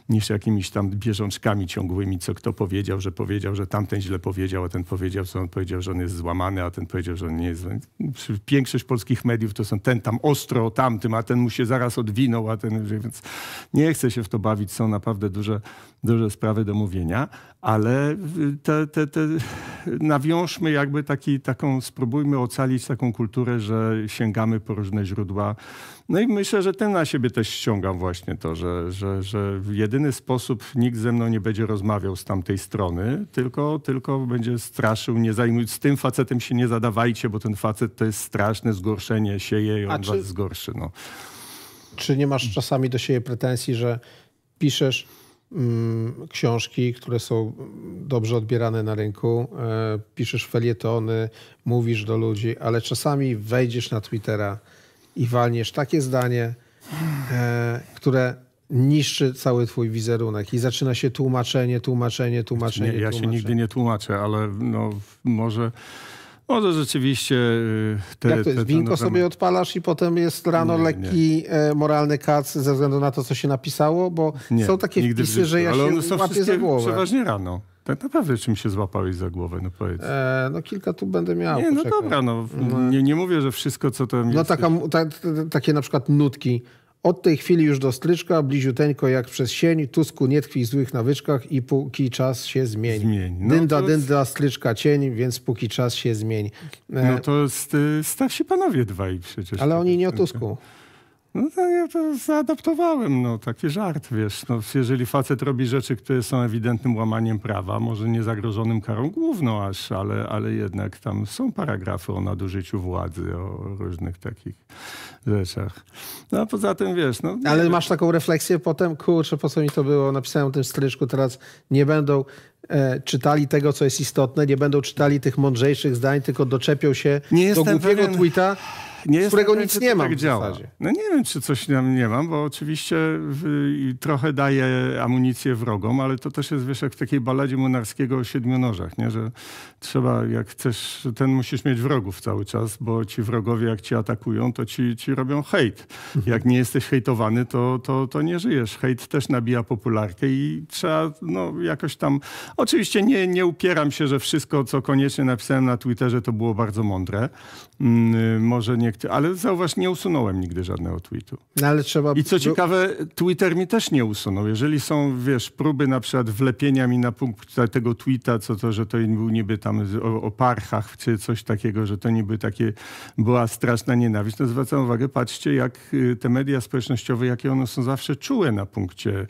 niż jakimiś tam bieżączkami ciągłymi, co kto powiedział, że powiedział, że tamten źle powiedział, a ten powiedział, co on powiedział, że on jest złamany, a ten powiedział, że on nie jest większość polskich mediów to są ten tam ostro, tamtym, a ten mu się zaraz odwinął, a ten, więc nie chcę się w to bawić, są naprawdę duże, duże sprawy do mówienia, ale te, te, te, nawiążmy jakby taki, taką, spróbujmy ocalić taką kulturę, że sięgamy po różne źródła. No i myślę, że ten na siebie też ściągam właśnie to, że, że, że w jedyny sposób nikt ze mną nie będzie rozmawiał z tamtej strony, tylko, tylko będzie straszył, nie zajmuj, z tym facetem się nie zadawajcie, bo ten facet to jest straszne zgorszenie, sieje i on czy, was zgorszy. No. Czy nie masz czasami do siebie pretensji, że piszesz książki, które są dobrze odbierane na rynku, e, piszesz felietony, mówisz do ludzi, ale czasami wejdziesz na Twittera i walniesz takie zdanie, e, które niszczy cały twój wizerunek i zaczyna się tłumaczenie, tłumaczenie, tłumaczenie. Nie, ja tłumaczenie. się nigdy nie tłumaczę, ale no, może może rzeczywiście... Y, te, Jak to jest? Te, Winko sobie odpalasz i potem jest rano nie, lekki nie. E, moralny kac ze względu na to, co się napisało? Bo nie, są takie wpisy, że ja Ale się łapię za głowę. przeważnie rano. Tak naprawdę czym się złapałeś za głowę, no powiedz. E, no kilka tu będę miał. Nie, no dobra, no, no. Nie, nie mówię, że wszystko, co tam no, jest... No taka, ta, ta, takie na przykład nutki. Od tej chwili już do stryczka, bliziuteńko jak przez sień, Tusku nie tkwi w złych nawyczkach i póki czas się zmieni. zmień. No dynda, to... dynda, stryczka, cień, więc póki czas się zmieni. No to st starsi panowie dwaj przecież. Ale oni nie o Tusku. No to ja to zaadaptowałem, no taki żart, wiesz. No, jeżeli facet robi rzeczy, które są ewidentnym łamaniem prawa, może nie zagrożonym karą główną aż, ale, ale jednak tam są paragrafy o nadużyciu władzy, o różnych takich rzeczach. No a poza tym, wiesz... No, ale masz taką refleksję potem, kurczę, po co mi to było, napisałem o tym stryczku, teraz nie będą e, czytali tego, co jest istotne, nie będą czytali tych mądrzejszych zdań, tylko doczepią się Nie do głupiego pewien- tweeta, Nie z którego pewien, nic nie mam tak w działa. No nie wiem, czy coś tam nie mam, bo oczywiście w, trochę daje amunicję wrogom, ale to też jest, wiesz, jak w takiej baladzie Monarskiego o siedmiu nożach, nie? że trzeba, jak chcesz, ten musisz mieć wrogów cały czas, bo ci wrogowie, jak ci atakują, to ci, ci robią hejt. Jak nie jesteś hejtowany, to, to, to nie żyjesz. Hejt też nabija popularkę i trzeba no, jakoś tam... Oczywiście nie, nie upieram się, że wszystko, co koniecznie napisałem na Twitterze, to było bardzo mądre. Mm, może nie, ale zauważ, nie usunąłem nigdy żadnego tweetu. no ale trzeba... I co ciekawe, Twitter mi też nie usunął. Jeżeli są, wiesz, próby na przykład wlepienia mi na punkt tego tweeta, co to, że to był niby tam o, o parchach, czy coś takiego, że to niby takie była straszna nienawiść, to zwracam uwagę, patrzcie, jak y, te media społecznościowe, jakie one są zawsze czułe na punkcie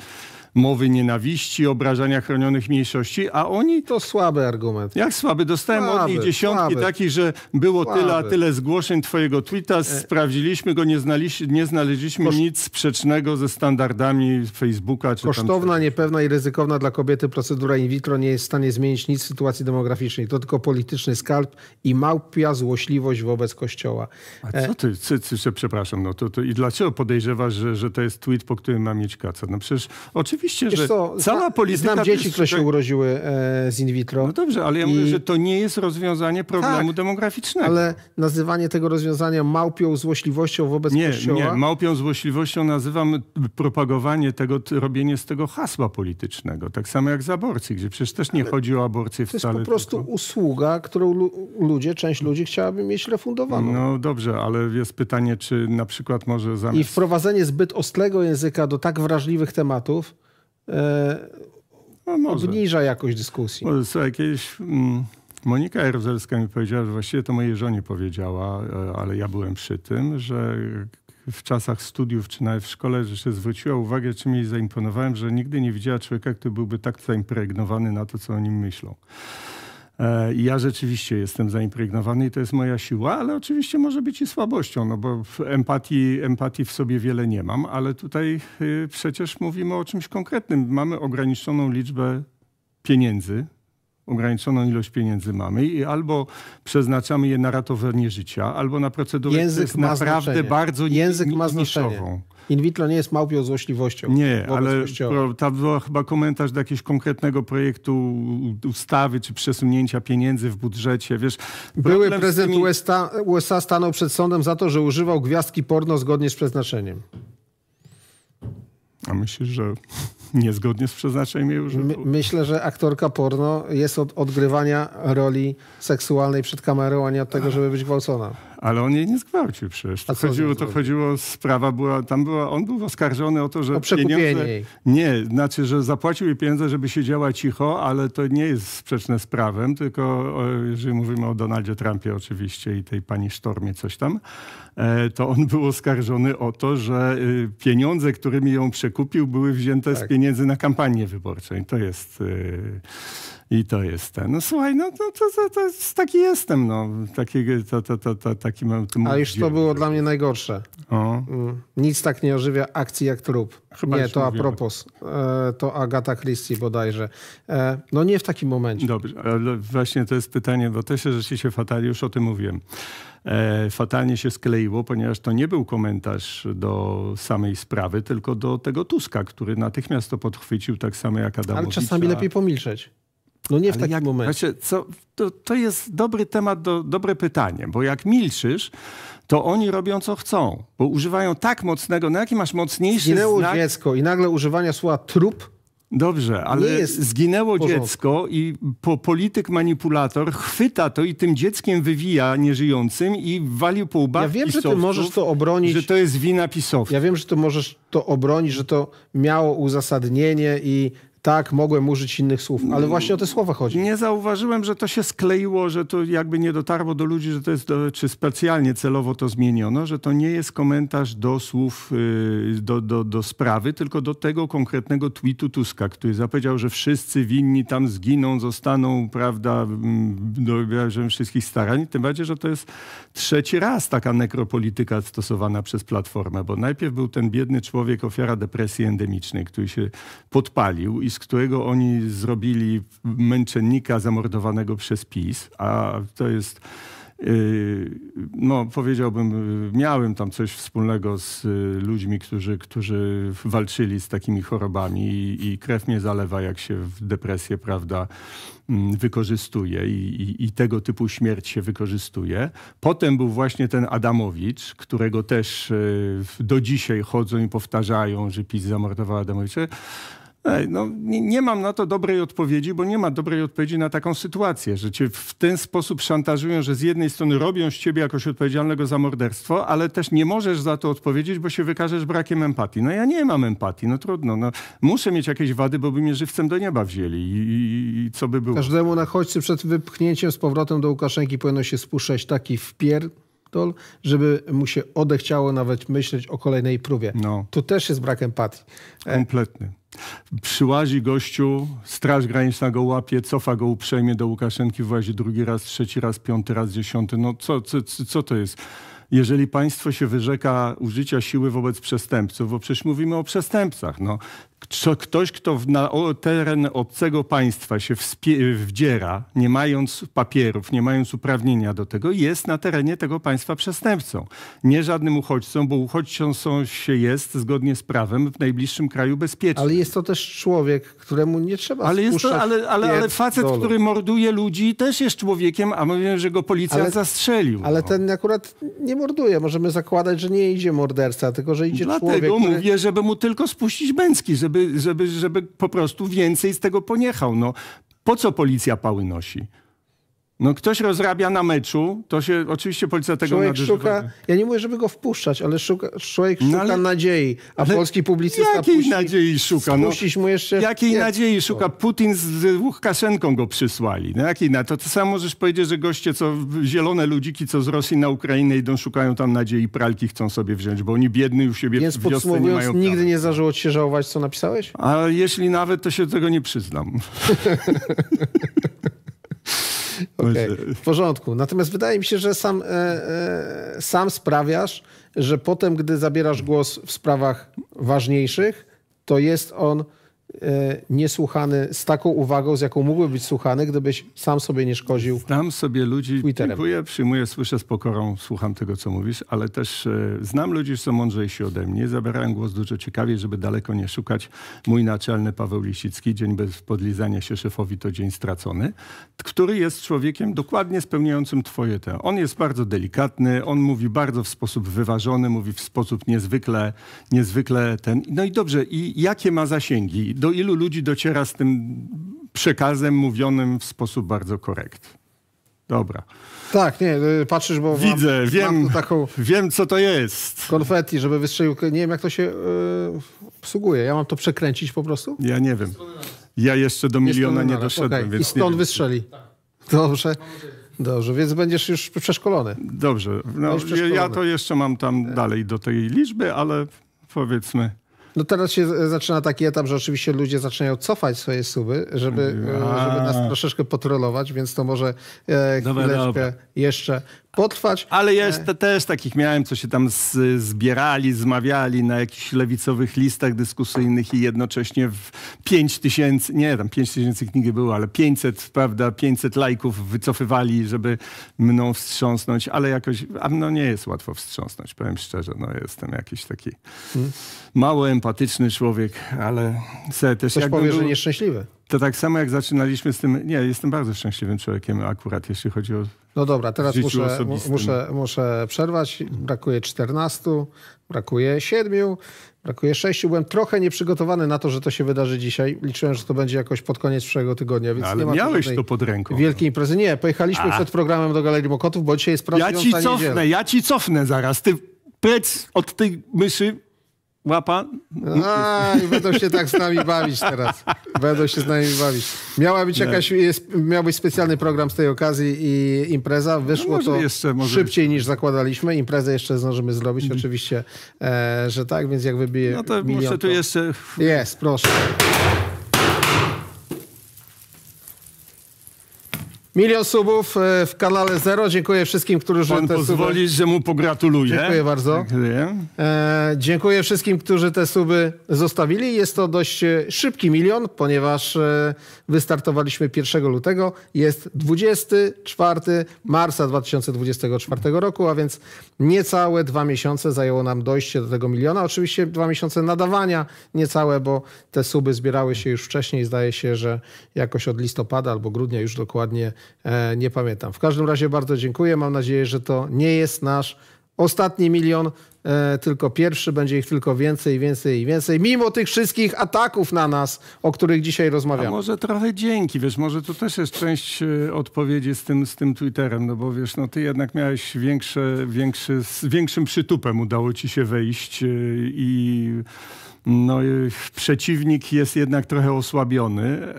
mowy nienawiści, obrażania chronionych mniejszości, a oni To słaby argument. jak słaby? Dostałem od nich Słaby, dziesiątki słaby. takich, że było tyle, a Słaby. tyle zgłoszeń twojego tweeta, sprawdziliśmy go, nie, nie znaleźliśmy Koszt- nic sprzecznego ze standardami Facebooka. Czy Kosztowna, niepewna i ryzykowna dla kobiety procedura in vitro nie jest w stanie zmienić nic w sytuacji demograficznej. To tylko polityczny skalp i małpia złośliwość wobec Kościoła. A co ty, ty, ty, ty przepraszam, no to, to i dlaczego podejrzewasz, że, że to jest tweet, po którym mam mieć kaca? No przecież oczywiście, Wiesz że co, cała zna- polityka... Znam dzieci, które się urodziły e, z in vitro. No dobrze, ale ja I- mówię, że to nie jest rozwiązanie problemu Tak, demograficznego. Ale nazywanie tego rozwiązania małpią złośliwością wobec Nie, Kościoła... nie. Małpią złośliwością nazywam propagowanie tego, robienie z tego hasła politycznego. Tak samo jak z aborcji, gdzie przecież też nie chodzi o aborcję To jest wcale. po prostu tylko- usługa, którą lu- ludzie, część ludzi chciałaby mieć refundowaną. No dobrze, ale jest pytanie, czy na przykład może I zamiast... wprowadzenie zbyt ostrego języka do tak wrażliwych tematów No, może. obniża jakość dyskusji. Może słuchaj, kiedyś mm, Monika Jaruzelska mi powiedziała, że właściwie to mojej żonie powiedziała, e, ale ja byłem przy tym, że w czasach studiów, czy nawet w szkole, że się zwróciła uwagę, czym jej zaimponowałem, że nigdy nie widziała człowieka, który byłby tak zaimpregnowany na to, co o nim myślą. E, ja rzeczywiście jestem zaimpregnowany i to jest moja siła, ale oczywiście może być i słabością, no bo w empatii, empatii w sobie wiele nie mam, ale tutaj y, przecież mówimy o czymś konkretnym. Mamy ograniczoną liczbę pieniędzy, ograniczoną ilość pieniędzy mamy i albo przeznaczamy je na ratowanie życia, albo na procedurę, Język jest ma naprawdę znaczenie. bardzo Język ma niszową. In vitro nie jest małpią złośliwością. Nie, ale pro, tam była chyba komentarz do jakiegoś konkretnego projektu ustawy czy przesunięcia pieniędzy w budżecie. Wiesz, Były prezydent tymi- USA, USA stanął przed sądem za to, że używał gwiazdki porno zgodnie z przeznaczeniem. A myślisz, że niezgodnie z przeznaczeniem jej My, myślę, że aktorka porno jest od odgrywania roli seksualnej przed kamerą, a nie od tego, żeby być gwałcona. Ale on jej nie zgwałcił przecież. To chodziło, to chodziło, sprawa była, tam była, on był oskarżony o to, że O pieniądze... jej. Nie, znaczy, że zapłacił jej pieniądze, żeby siedziała cicho, ale to nie jest sprzeczne z prawem, tylko jeżeli mówimy o Donaldzie Trumpie oczywiście i tej pani Sztormie coś tam, e, to on był oskarżony o to, że y, pieniądze, którymi ją przekupił, były wzięte z Tak. pieniędzy na kampanię wyborczą. I to jest... I to jest ten. No słuchaj, no to, to, to, to taki jestem, no. Taki, to, to, to, to, taki mam... A już to było dla mnie najgorsze. O. Mm. Nic tak nie ożywia akcji jak trup. Chyba nie, to a propos. E, to Agata Christie bodajże. E, no nie w takim momencie. Dobrze, ale właśnie to jest pytanie, bo też się rzeczywiście fatalnie, już o tym mówiłem. E, fatalnie się skleiło, ponieważ to nie był komentarz do samej sprawy, tylko do tego Tuska, który natychmiast to podchwycił, tak samo jak Ale Adamowicz. czasami a- lepiej pomilczeć. No nie w Ale takim jak, momencie. Znaczy, co, to, to jest dobry temat, do, dobre pytanie, bo jak milczysz, to oni robią co chcą, bo używają tak mocnego, no jaki masz mocniejszy Zginęło znak, dziecko i nagle używania słowa trup Dobrze, ale Nie jest zginęło dziecko i po, polityk manipulator chwyta to i tym dzieckiem wywija nieżyjącym i walił po łbach Ja wiem, że ty możesz to obronić. Że to jest wina pisowców. Ja wiem, że to możesz to obronić, że to miało uzasadnienie i tak, mogłem użyć innych słów, ale właśnie o te słowa chodzi. Nie zauważyłem, że to się skleiło, że to jakby nie dotarło do ludzi, że to jest, do, czy specjalnie celowo to zmieniono, że to nie jest komentarz do słów, yy, do, do, do sprawy, tylko do tego konkretnego tweetu Tuska, który zapowiedział, że wszyscy winni tam zginą, zostaną, prawda, mm, dobiarzem wszystkich starań. Tym bardziej, że to jest trzeci raz taka nekropolityka stosowana przez Platformę, bo najpierw był ten biedny człowiek, ofiara depresji endemicznej, który się podpalił i z którego oni zrobili męczennika zamordowanego przez PiS, a to jest no, powiedziałbym, miałem tam coś wspólnego z y, ludźmi, którzy, którzy walczyli z takimi chorobami i, i krew mnie zalewa, jak się w depresję, prawda, mm, wykorzystuje i, i, i, tego typu śmierć się wykorzystuje. Potem był właśnie ten Adamowicz, którego też do dzisiaj chodzą i powtarzają, że PiS zamordował Adamowicza. No, nie, nie, mam na to dobrej odpowiedzi, bo nie ma dobrej odpowiedzi na taką sytuację, że cię w ten sposób szantażują, że z jednej strony robią z ciebie jakoś odpowiedzialnego za morderstwo, ale też nie możesz za to odpowiedzieć, bo się wykażesz brakiem empatii. No ja nie mam empatii, no trudno. No, muszę mieć jakieś wady, bo by mnie żywcem do nieba wzięli i, i, i co by było. Każdemu nachodźcy przed wypchnięciem z powrotem do Łukaszenki powinno się spuszczać taki wpier żeby mu się odechciało nawet myśleć o kolejnej próbie. No. Tu też jest brak empatii. Kompletny. Przyłazi gościu, Straż Graniczna go łapie, cofa go uprzejmie do Łukaszenki, włazi drugi raz, trzeci raz, piąty raz, dziesiąty. No co, co, co to jest? jeżeli państwo się wyrzeka użycia siły wobec przestępców, bo przecież mówimy o przestępcach. No, ktoś, kto na teren obcego państwa się wdziera, nie mając papierów, nie mając uprawnienia do tego, jest na terenie tego państwa przestępcą. Nie żadnym uchodźcą, bo uchodźcą się jest zgodnie z prawem w najbliższym kraju bezpiecznym. Ale jest to też człowiek, któremu nie trzeba ale jest to, ale, ale, ale facet, który morduje ludzi, też jest człowiekiem, a mówię, że go policja ale, zastrzelił. Ale no. ten akurat nie morduje. Możemy zakładać, że nie idzie morderca, tylko że idzie Dlatego człowiek. Dlatego mówię, żeby mu tylko spuścić bęcki, żeby żeby, żeby, żeby po prostu więcej z tego poniechał. No, po co policja pały nosi? No ktoś rozrabia na meczu, to się oczywiście policja tego człowiek szuka, Ja nie mówię, żeby go wpuszczać, ale szuka, człowiek no szuka no, ale, nadziei, a polski publicysta Jakiej puści, nadziei szuka? No, mu jeszcze... Jakiej nie, nadziei szuka? Putin z Łukaszenką go przysłali. No, jakiej na to? Ty sam możesz powiedzieć, że goście, co zielone ludziki, co z Rosji na Ukrainę idą, szukają tam nadziei, pralki chcą sobie wziąć, bo oni biedni u siebie Więc w wiosce nie mają nigdy prawa. nie zdarzyło ci się żałować, co napisałeś? A jeśli nawet, to się do tego nie przyznam. Okay, w porządku. Natomiast wydaje mi się, że sam, e, e, sam sprawiasz, że potem, gdy zabierasz głos w sprawach ważniejszych, to jest on niesłuchany z taką uwagą, z jaką mógłby być słuchany, gdybyś sam sobie nie szkodził. Znam sobie ludzi, Twitterem. dziękuję, przyjmuję, słyszę z pokorą, słucham tego, co mówisz, ale też e, znam ludzi, którzy są mądrzejsi ode mnie. Zabierałem głos dużo ciekawiej, żeby daleko nie szukać. Mój naczelny Paweł Lisicki, dzień bez podlizania się szefowi to dzień stracony, który jest człowiekiem dokładnie spełniającym twoje te. On jest bardzo delikatny, on mówi bardzo w sposób wyważony, mówi w sposób niezwykle, niezwykle ten. No i dobrze, i jakie ma zasięgi? Do ilu ludzi dociera z tym przekazem mówionym w sposób bardzo korektny. Dobra. Tak, nie, y, patrzysz, bo Widzę, mam, wiem, mam taką wiem co to jest. Konfetti, żeby wystrzelił. Nie wiem, jak to się yy, obsługuje. Ja mam to przekręcić po prostu? Ja nie wiem. Ja jeszcze do miliona nie doszedłem. Okay. I stąd wystrzeli. Dobrze. Dobrze, więc będziesz już przeszkolony. Dobrze. No, przeszkolony. Ja to jeszcze mam tam dalej do tej liczby, ale powiedzmy... No teraz się zaczyna taki etap, że oczywiście ludzie zaczynają cofać swoje suby, żeby, e, żeby nas troszeczkę potrolować, więc to może e, chwileczkę jeszcze potrwać. Ale jest e, też takich miałem, co się tam z, zbierali, zmawiali na jakichś lewicowych listach dyskusyjnych i jednocześnie w 5 tysięcy, nie tam 5 tysięcy kniги było, ale 500, prawda, 500 lajków wycofywali, żeby mną wstrząsnąć, ale jakoś, a no nie jest łatwo wstrząsnąć, powiem szczerze, no jestem jakiś taki hmm. mało empatyczny człowiek, ale se też Ktoś powie, był, że nieszczęśliwy. To tak samo jak zaczynaliśmy z tym, nie, jestem bardzo szczęśliwym człowiekiem akurat, jeśli chodzi o No dobra, teraz muszę, muszę, muszę przerwać. Brakuje 14, brakuje 7, brakuje 6. Byłem trochę nieprzygotowany na to, że to się wydarzy dzisiaj. Liczyłem, że to będzie jakoś pod koniec przyszłego tygodnia, więc no, ale nie ma miałeś to pod ręką. Wielkiej imprezy. Nie, pojechaliśmy A. przed programem do Galerii Mokotów, bo dzisiaj jest pracująca Ja ci cofnę, niedziela. ja ci cofnę zaraz. Ty plec od tej myszy Łapa? A, i będą się tak z nami bawić teraz. Będą się z nami bawić. Miała być jakaś, miał być specjalny program z tej okazji i impreza. Wyszło no to jeszcze, szybciej niż zakładaliśmy. Imprezę jeszcze zdążymy zrobić, mm. oczywiście, e, że tak, więc jak wybije No to milion, muszę tu to... jeszcze... Jest, proszę. Milion subów e, w kanale Zero. Dziękuję wszystkim, którzy Pan te suby... pozwoli, że mu pogratuluję. Dziękuję bardzo. Dziękuję. E, dziękuję wszystkim, którzy te suby zostawili. Jest to dość e, szybki milion, ponieważ e, wystartowaliśmy 1 lutego. Jest 24 marca 2024 roku, a więc niecałe dwa miesiące zajęło nam dojście do tego miliona. Oczywiście dwa miesiące nadawania, niecałe, bo te suby zbierały się już wcześniej. Zdaje się, że jakoś od listopada albo grudnia, już dokładnie nie pamiętam. W każdym razie bardzo dziękuję. Mam nadzieję, że to nie jest nasz ostatni milion, e, tylko pierwszy, będzie ich tylko więcej, więcej i więcej, mimo tych wszystkich ataków na nas, o których dzisiaj A rozmawiamy. może trochę dzięki, wiesz, może to też jest część e, odpowiedzi z tym, z tym Twitterem, no bo wiesz, no ty jednak miałeś większe, większy, z większym przytupem udało ci się wejść e, i no, przeciwnik jest jednak trochę osłabiony,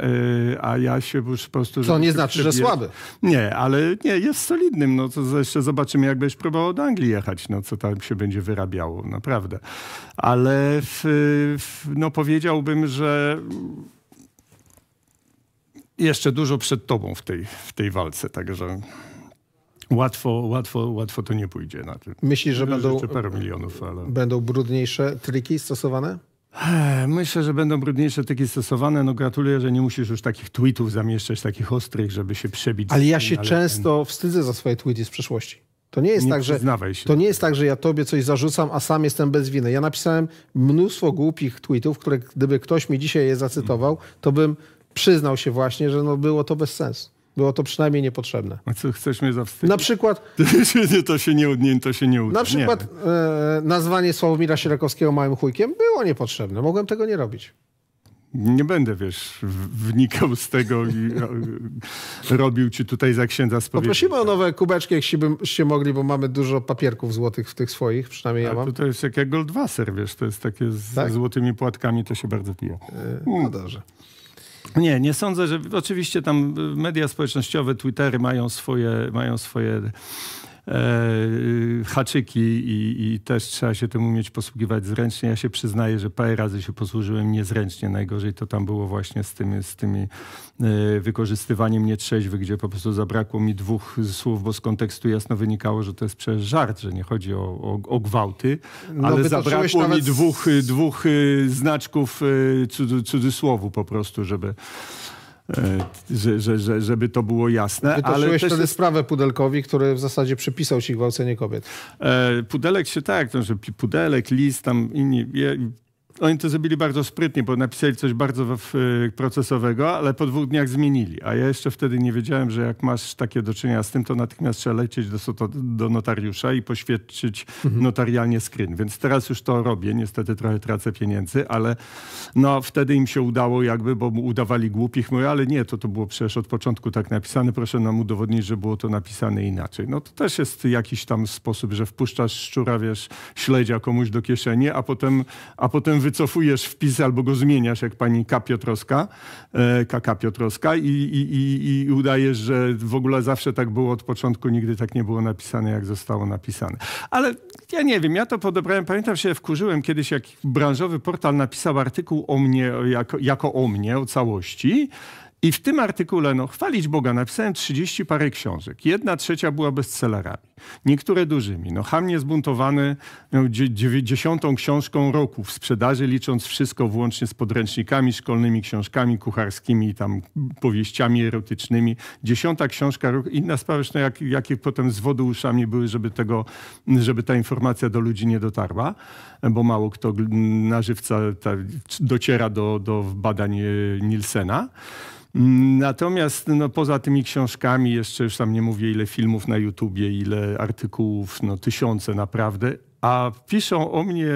e, a ja się już po prostu... To żeby nie znaczy, że słaby. Nie, ale nie, jest solidnym, no to jeszcze zobaczymy, jak będziesz próbował do Anglii jechać, no co tam się będzie wyrabiało, naprawdę. Ale w, w, no powiedziałbym, że jeszcze dużo przed tobą w tej, w tej walce, także łatwo, łatwo, łatwo to nie pójdzie na tym. Myślisz, że będą, parę milionów, ale... będą brudniejsze triki stosowane? Myślę, że będą brudniejsze takie stosowane. No gratuluję, że nie musisz już takich tweetów zamieszczać, takich ostrych, żeby się przebić. Ale ja się często wstydzę za swoje tweety z przeszłości. To nie jest Nie tak, że to nie jest tak, że ja tobie coś zarzucam, a sam jestem bez winy. Ja napisałem mnóstwo głupich tweetów, które gdyby ktoś mi dzisiaj je zacytował, to bym przyznał się właśnie, że no było to bez sensu. Było to przynajmniej niepotrzebne. A co, chcesz mnie zawstydzić? Na przykład, to się nie, nie, to się nie uda. na przykład e, nazwanie Sławomira Sierakowskiego małym chujkiem było niepotrzebne. Mogłem tego nie robić. nie będę, wiesz, wnikał z tego i e, robił ci tutaj za księdza spowiedzi. Poprosimy o nowe kubeczki, jeśli byście mogli, bo mamy dużo papierków złotych w tych swoich, przynajmniej ja mam. to, to jest jak, jak Goldwasser, wiesz, to jest takie z Tak? złotymi płatkami, to się bardzo pije. No dobrze. Nie, nie sądzę, że oczywiście tam media społecznościowe, Twittery mają swoje, mają swoje haczyki i, i też trzeba się tym umieć posługiwać zręcznie. Ja się przyznaję, że parę razy się posłużyłem niezręcznie. Najgorzej to tam było właśnie z tymi, z tymi e, wykorzystywaniem nietrzeźwych, gdzie po prostu zabrakło mi dwóch słów, bo z kontekstu jasno wynikało, że to jest przecież żart, że nie chodzi o, o, o gwałty, No, ale zabrakło mi dwóch, y, dwóch y, znaczków y, cudzy, cudzysłowu po prostu, żeby, e, że, że, że, żeby to było jasne. Ale też wtedy jest, sprawę Pudelkowi, który w zasadzie przypisał ci gwałcenie kobiet. e, Pudelek się tak, to, że pi- Pudelek, Lis, tam inni... Oni to zrobili bardzo sprytnie, bo napisali coś bardzo procesowego, ale po dwóch dniach zmienili. A ja jeszcze wtedy nie wiedziałem, że jak masz takie do czynienia z tym, to natychmiast trzeba lecieć do, do notariusza i poświadczyć notarialnie skrin. Więc teraz już to robię. Niestety trochę tracę pieniędzy, ale no wtedy im się udało jakby, bo udawali głupich. Mówię, ale nie, to to było przecież od początku tak napisane. Proszę nam udowodnić, że było to napisane inaczej. No to też jest jakiś tam sposób, że wpuszczasz szczura, wiesz, śledzia komuś do kieszeni, a potem, a potem wycofujesz wpis albo go zmieniasz, jak pani K. Piotrowska, e, KK Piotrowska i, i, i, i udajesz, że w ogóle zawsze tak było od początku, nigdy tak nie było napisane, jak zostało napisane. Ale ja nie wiem, ja to podobrałem. Pamiętam się wkurzyłem kiedyś, jak branżowy portal napisał artykuł o mnie, jako, jako o mnie, o całości. I w tym artykule, no chwalić Boga, napisałem 30 parę książek. Jedna trzecia była bestsellerami. Niektóre dużymi. No Ham niezbuntowany miał dziesiątą książką roku w sprzedaży, licząc wszystko włącznie z podręcznikami, szkolnymi książkami kucharskimi i tam powieściami erotycznymi. Dziesiąta książka roku. Inna sprawa, zresztą jak, jakie potem z wody uszami były, żeby, tego, żeby ta informacja do ludzi nie dotarła, bo mało kto na żywca ta, dociera do, do badań e, Nielsena. Natomiast no, poza tymi książkami, jeszcze już tam nie mówię ile filmów na YouTubie, ile artykułów, no tysiące naprawdę. A piszą o mnie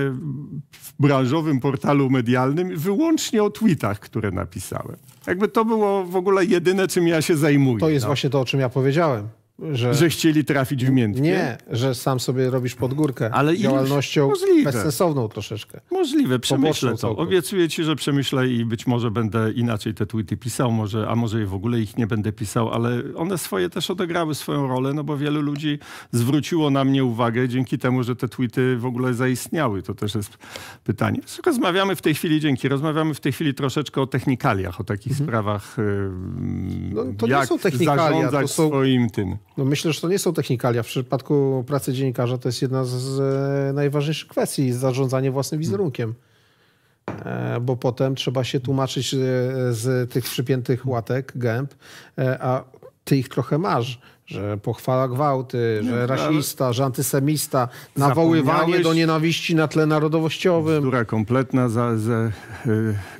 w branżowym portalu medialnym wyłącznie o tweetach, które napisałem. Jakby to było w ogóle jedyne, czym ja się zajmuję. To jest no. właśnie to, o czym ja powiedziałem. Że, Że chcieli trafić w miętkie? nie, że sam sobie robisz podgórkę Ale iluś- działalnością możliwe. bezsensowną troszeczkę. Możliwe, przemyślę to. całkiem. Obiecuję ci, że przemyślę i być może będę inaczej te tweety pisał, może, a może i w ogóle ich nie będę pisał, ale one swoje też odegrały swoją rolę, no bo wielu ludzi zwróciło na mnie uwagę dzięki temu, że te tweety w ogóle zaistniały. To też jest pytanie. Rozmawiamy w tej chwili, dzięki, rozmawiamy w tej chwili troszeczkę o technikaliach, o takich sprawach, Mhm. No, to nie jak są technikalia, zarządzać to są- swoim tym. No myślę, że to nie są technikalia. W przypadku pracy dziennikarza to jest jedna z, e, najważniejszych kwestii, zarządzanie własnym wizerunkiem. E, Bo potem trzeba się tłumaczyć e, z tych przypiętych łatek, gęb, a ty ich trochę masz, że pochwala gwałty, że rasista, że antysemista, nawoływanie do nienawiści na tle narodowościowym. Bzdura kompletna, za, za, e,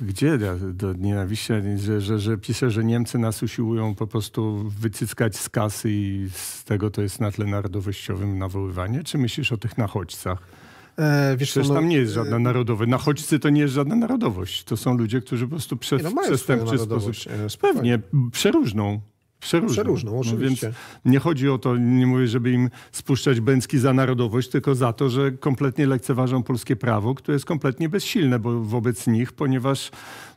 gdzie do, nienawiści, że, że, że pisze, że Niemcy nas usiłują po prostu wycyckać z kasy i z tego to jest na tle narodowościowym nawoływanie? Czy myślisz o tych nachodźcach? E, wiesz Przecież no, tam nie jest żadna narodowość. Nachodźcy to nie jest żadna narodowość. To są ludzie, którzy po prostu Nie, no w mają przestępczy sposób... e. Pewnie, przeróżną. Przeróżną. Przeróżną, No oczywiście. więc nie chodzi o to, nie mówię, żeby im spuszczać bęcki za narodowość, tylko za to, że kompletnie lekceważą polskie prawo, które jest kompletnie bezsilne bo wobec nich, ponieważ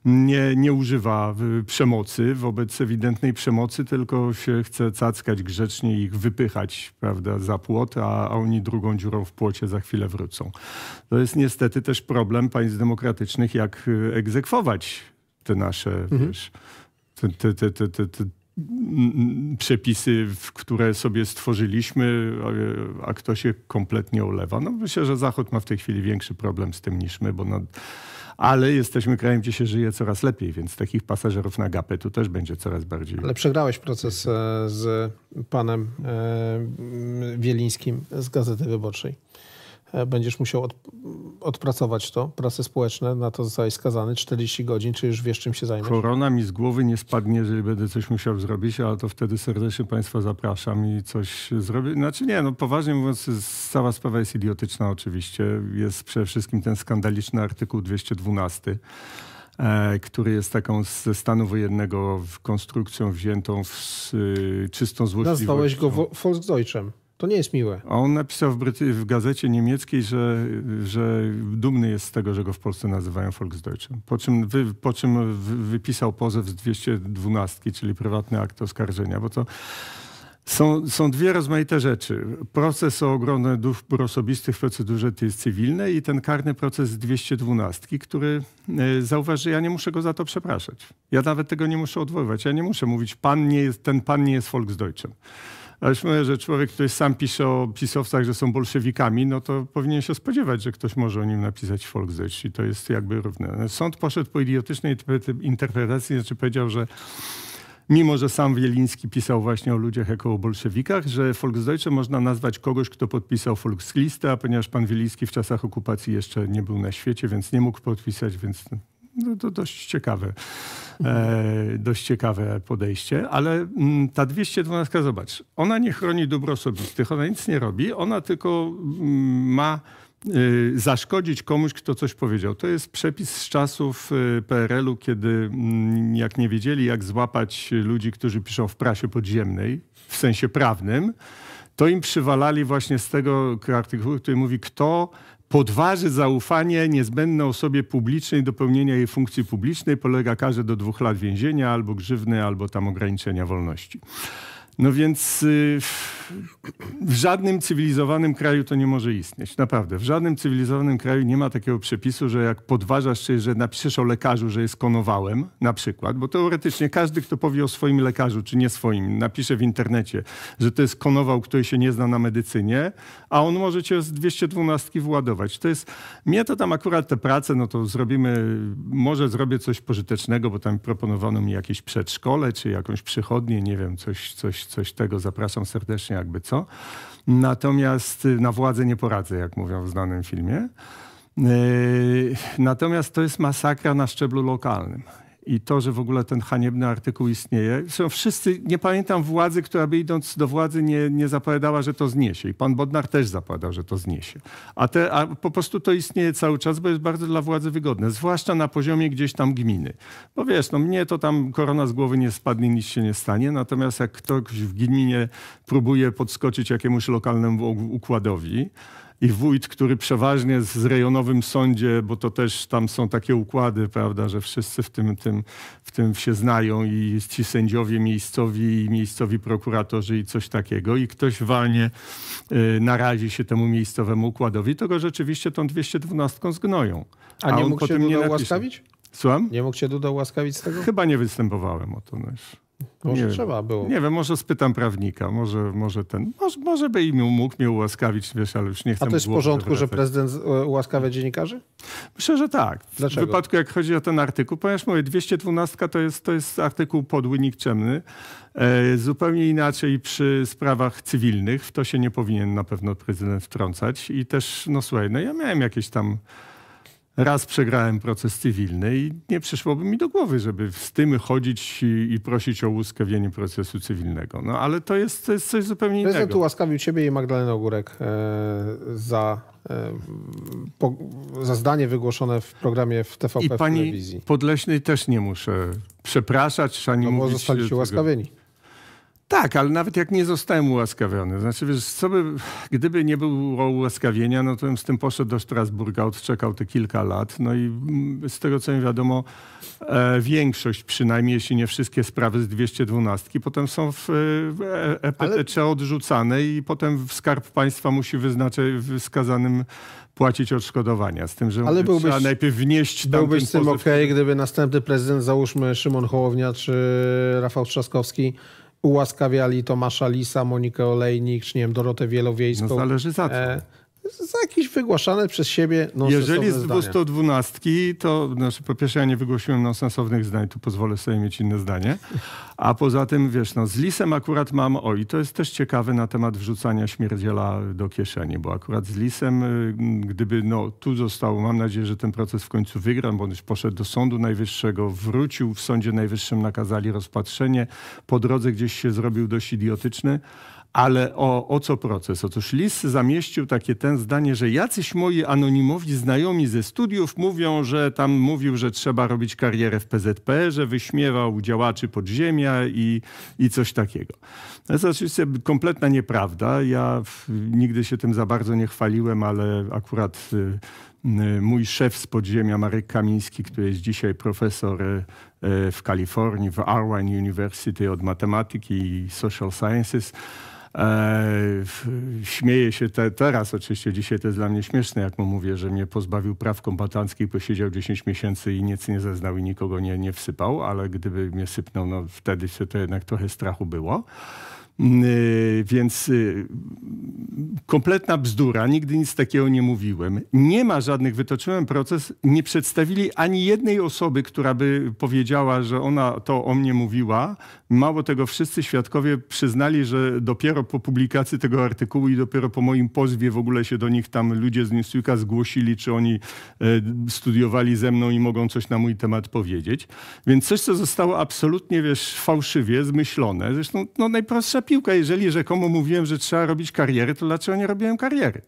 nie, nie używa y, przemocy, wobec ewidentnej przemocy, tylko się chce cackać grzecznie i ich wypychać prawda, za płot, a, a oni drugą dziurą w płocie za chwilę wrócą. To jest niestety też problem państw demokratycznych, jak y, egzekwować te nasze, wiesz, te, te, te, te, te, przepisy, które sobie stworzyliśmy, a, kto się kompletnie olewa. No myślę, że Zachód ma w tej chwili większy problem z tym niż my, bo ale jesteśmy krajem, gdzie się żyje coraz lepiej, więc takich pasażerów na gapę tu też będzie coraz bardziej. Ale przegrałeś proces e, z panem e, Wielińskim z Gazety Wyborczej. E, Będziesz musiał od, odpracować to, prace społeczne, na to zostałeś skazany 40 godzin, czy już wiesz, czym się zajmiesz? Korona mi z głowy nie spadnie, jeżeli będę coś musiał zrobić, ale to wtedy serdecznie Państwa zapraszam i coś zrobię. Znaczy nie, no poważnie mówiąc, cała sprawa jest idiotyczna oczywiście. Jest przede wszystkim ten skandaliczny artykuł 212, e, który jest taką ze stanu wojennego konstrukcją wziętą w y, czystą złośliwością. Nazwałeś go Volksdeutschem. To nie jest miłe. A on napisał w, Bryty- w gazecie niemieckiej, że, że dumny jest z tego, że go w Polsce nazywają Volksdeutschem. Po czym, wy, po czym wy, wypisał pozew z 212, czyli prywatny akt oskarżenia, bo to są, są dwie rozmaite rzeczy. Proces o ochronę dóbr osobistych w procedurze cywilnej i ten karny proces z 212, który e, zauważ, że ja nie muszę go za to przepraszać. Ja nawet tego nie muszę odwoływać. Ja nie muszę mówić, pan nie jest, ten pan nie jest Volksdeutschem. A już mówię, że człowiek, który sam pisze o pisowcach, że są bolszewikami, no to powinien się spodziewać, że ktoś może o nim napisać Volksdeutsch i to jest jakby równe. Sąd poszedł po idiotycznej interpre- interpretacji, znaczy powiedział, że mimo, że sam Wieliński pisał właśnie o ludziach jako o bolszewikach, że Volksdeutschem można nazwać kogoś, kto podpisał Volkslistę, ponieważ pan Wieliński w czasach okupacji jeszcze nie był na świecie, więc nie mógł podpisać, więc no, to dość ciekawe, e, dość ciekawe podejście, ale mm, ta 212, zobacz, ona nie chroni dóbr osobistych, ona nic nie robi, ona tylko mm, ma y, zaszkodzić komuś, kto coś powiedział. To jest przepis z czasów y, PRL-u, kiedy mm, jak nie wiedzieli, jak złapać ludzi, którzy piszą w prasie podziemnej, w sensie prawnym, to im przywalali właśnie z tego artykułu, który mówi, kto podważy zaufanie niezbędne osobie publicznej do pełnienia jej funkcji publicznej, polega karze do dwóch lat więzienia albo grzywny, albo tam ograniczenia wolności. No więc y, w żadnym cywilizowanym kraju to nie może istnieć. Naprawdę. W żadnym cywilizowanym kraju nie ma takiego przepisu, że jak podważasz, czy że napiszesz o lekarzu, że jest konowałem, na przykład, bo teoretycznie każdy, kto powie o swoim lekarzu, czy nie swoim, napisze w internecie, że to jest konował, który się nie zna na medycynie, a on może cię z 212 władować. To jest, mnie to tam akurat te prace, no to zrobimy, może zrobię coś pożytecznego, bo tam proponowano mi jakieś przedszkole, czy jakąś przychodnię, nie wiem, coś, coś, coś tego. Zapraszam serdecznie, jakby co. Natomiast y, na władzę nie poradzę, jak mówią w znanym filmie. Yy, Natomiast to jest masakra na szczeblu lokalnym. I to, że w ogóle ten haniebny artykuł istnieje. Zresztą wszyscy, nie pamiętam władzy, która by idąc do władzy nie, nie zapowiadała, że to zniesie. I pan Bodnar też zapowiadał, że to zniesie. A, te, a po prostu to istnieje cały czas, bo jest bardzo dla władzy wygodne, zwłaszcza na poziomie gdzieś tam gminy. Bo wiesz, no mnie to tam korona z głowy nie spadnie, nic się nie stanie, natomiast jak ktoś w gminie próbuje podskoczyć jakiemuś lokalnemu układowi, i wójt, który przeważnie z rejonowym sądzie, bo to też tam są takie układy, prawda, że wszyscy w tym, tym, w tym się znają i ci sędziowie miejscowi i miejscowi prokuratorzy i coś takiego i ktoś walnie y, narazi się temu miejscowemu układowi, to go rzeczywiście tą 212 zgnoją. A, A nie mógł się Duda ułaskawić? Słucham? Nie mógł się Duda ułaskawić z tego? Chyba nie występowałem o to. No może nie trzeba było. Nie wiem, może spytam prawnika, może, może ten, może, może by im mógł mnie ułaskawić, wiesz, ale już nie chcę A to jest w porządku, że prezydent e, ułaskawia dziennikarzy? Myślę, że tak. Dlaczego? W wypadku, jak chodzi o ten artykuł, ponieważ mówię, 212 to jest, to jest artykuł podły, nikczemny. E, zupełnie inaczej przy sprawach cywilnych. W to się nie powinien na pewno prezydent wtrącać. I też, no słuchaj, no ja miałem jakieś tam raz przegrałem proces cywilny i nie przyszłoby mi do głowy, żeby z tym chodzić i, i prosić o ułaskawienie procesu cywilnego. No ale to jest, to jest coś zupełnie innego. Prezydent ułaskawił ciebie i Magdalenę Ogórek e, za, e, po, za zdanie wygłoszone w programie w TVP I w pani telewizji. Podleśnej też nie muszę przepraszać, ani no, mówić... bo zostaliście ułaskawieni. Tak, ale nawet jak nie zostałem ułaskawiony, znaczy wiesz, co by, gdyby nie było ułaskawienia, no to bym z tym poszedł do Strasburga, odczekał te kilka lat. No i mm, z tego co mi wiadomo, e, większość przynajmniej, jeśli nie wszystkie sprawy z 212, potem są w e, EPTC ale... odrzucane i potem Skarb Państwa musi wyznaczyć wskazanym płacić odszkodowania. Z tym, że Ale byłbyś, trzeba najpierw wnieść tam Byłbyś z tym okej, okay, gdyby następny prezydent, załóżmy Szymon Hołownia czy Rafał Trzaskowski, ułaskawiali Tomasza Lisa, Monikę Olejnik, czy nie wiem, Dorotę Wielowiejską. No zależy za co. E, za jakieś wygłaszane przez siebie Jeżeli z 212, to znaczy po pierwsze ja nie wygłosiłem nonsensownych zdań, tu pozwolę sobie mieć inne zdanie. A poza tym, wiesz, no z Lisem akurat mam, o i to jest też ciekawe na temat wrzucania śmierdziela do kieszeni, bo akurat z Lisem, y, gdyby no tu zostało, mam nadzieję, że ten proces w końcu wygra, bo on już poszedł do Sądu Najwyższego, wrócił, w Sądzie Najwyższym nakazali rozpatrzenie, po drodze gdzieś się zrobił dość idiotyczny, ale o, o co proces? Otóż Lis zamieścił takie ten zdanie, że jacyś moi anonimowi znajomi ze studiów mówią, że tam mówił, że trzeba robić karierę w PZP, że wyśmiewał działaczy podziemia i, i coś takiego. To jest oczywiście kompletna nieprawda. Ja nigdy się tym za bardzo nie chwaliłem, ale akurat y, y, mój szef z podziemia, Marek Kamiński, który jest dzisiaj profesor y, w Kalifornii, w Irvine University od matematyki i social sciences, śmieję się te, teraz, oczywiście dzisiaj to jest dla mnie śmieszne, jak mu mówię, że mnie pozbawił praw kombatanckich, posiedział 10 miesięcy i nic nie zeznał i nikogo nie, nie wsypał, ale gdyby mnie sypnął, no wtedy się to jednak trochę strachu było. Y, więc y, kompletna bzdura, nigdy nic takiego nie mówiłem. Nie ma żadnych, wytoczyłem proces, nie przedstawili ani jednej osoby, która by powiedziała, że ona to o mnie mówiła. Mało tego, wszyscy świadkowie przyznali, że dopiero po publikacji tego artykułu i dopiero po moim pozwie w ogóle się do nich tam ludzie z Newsweeka zgłosili, czy oni e, studiowali ze mną i mogą coś na mój temat powiedzieć. Więc coś, co zostało absolutnie, wiesz, fałszywie zmyślone. Zresztą no, najprostsza piłka. Jeżeli rzekomo mówiłem, że trzeba robić karierę, to dlaczego nie robiłem kariery?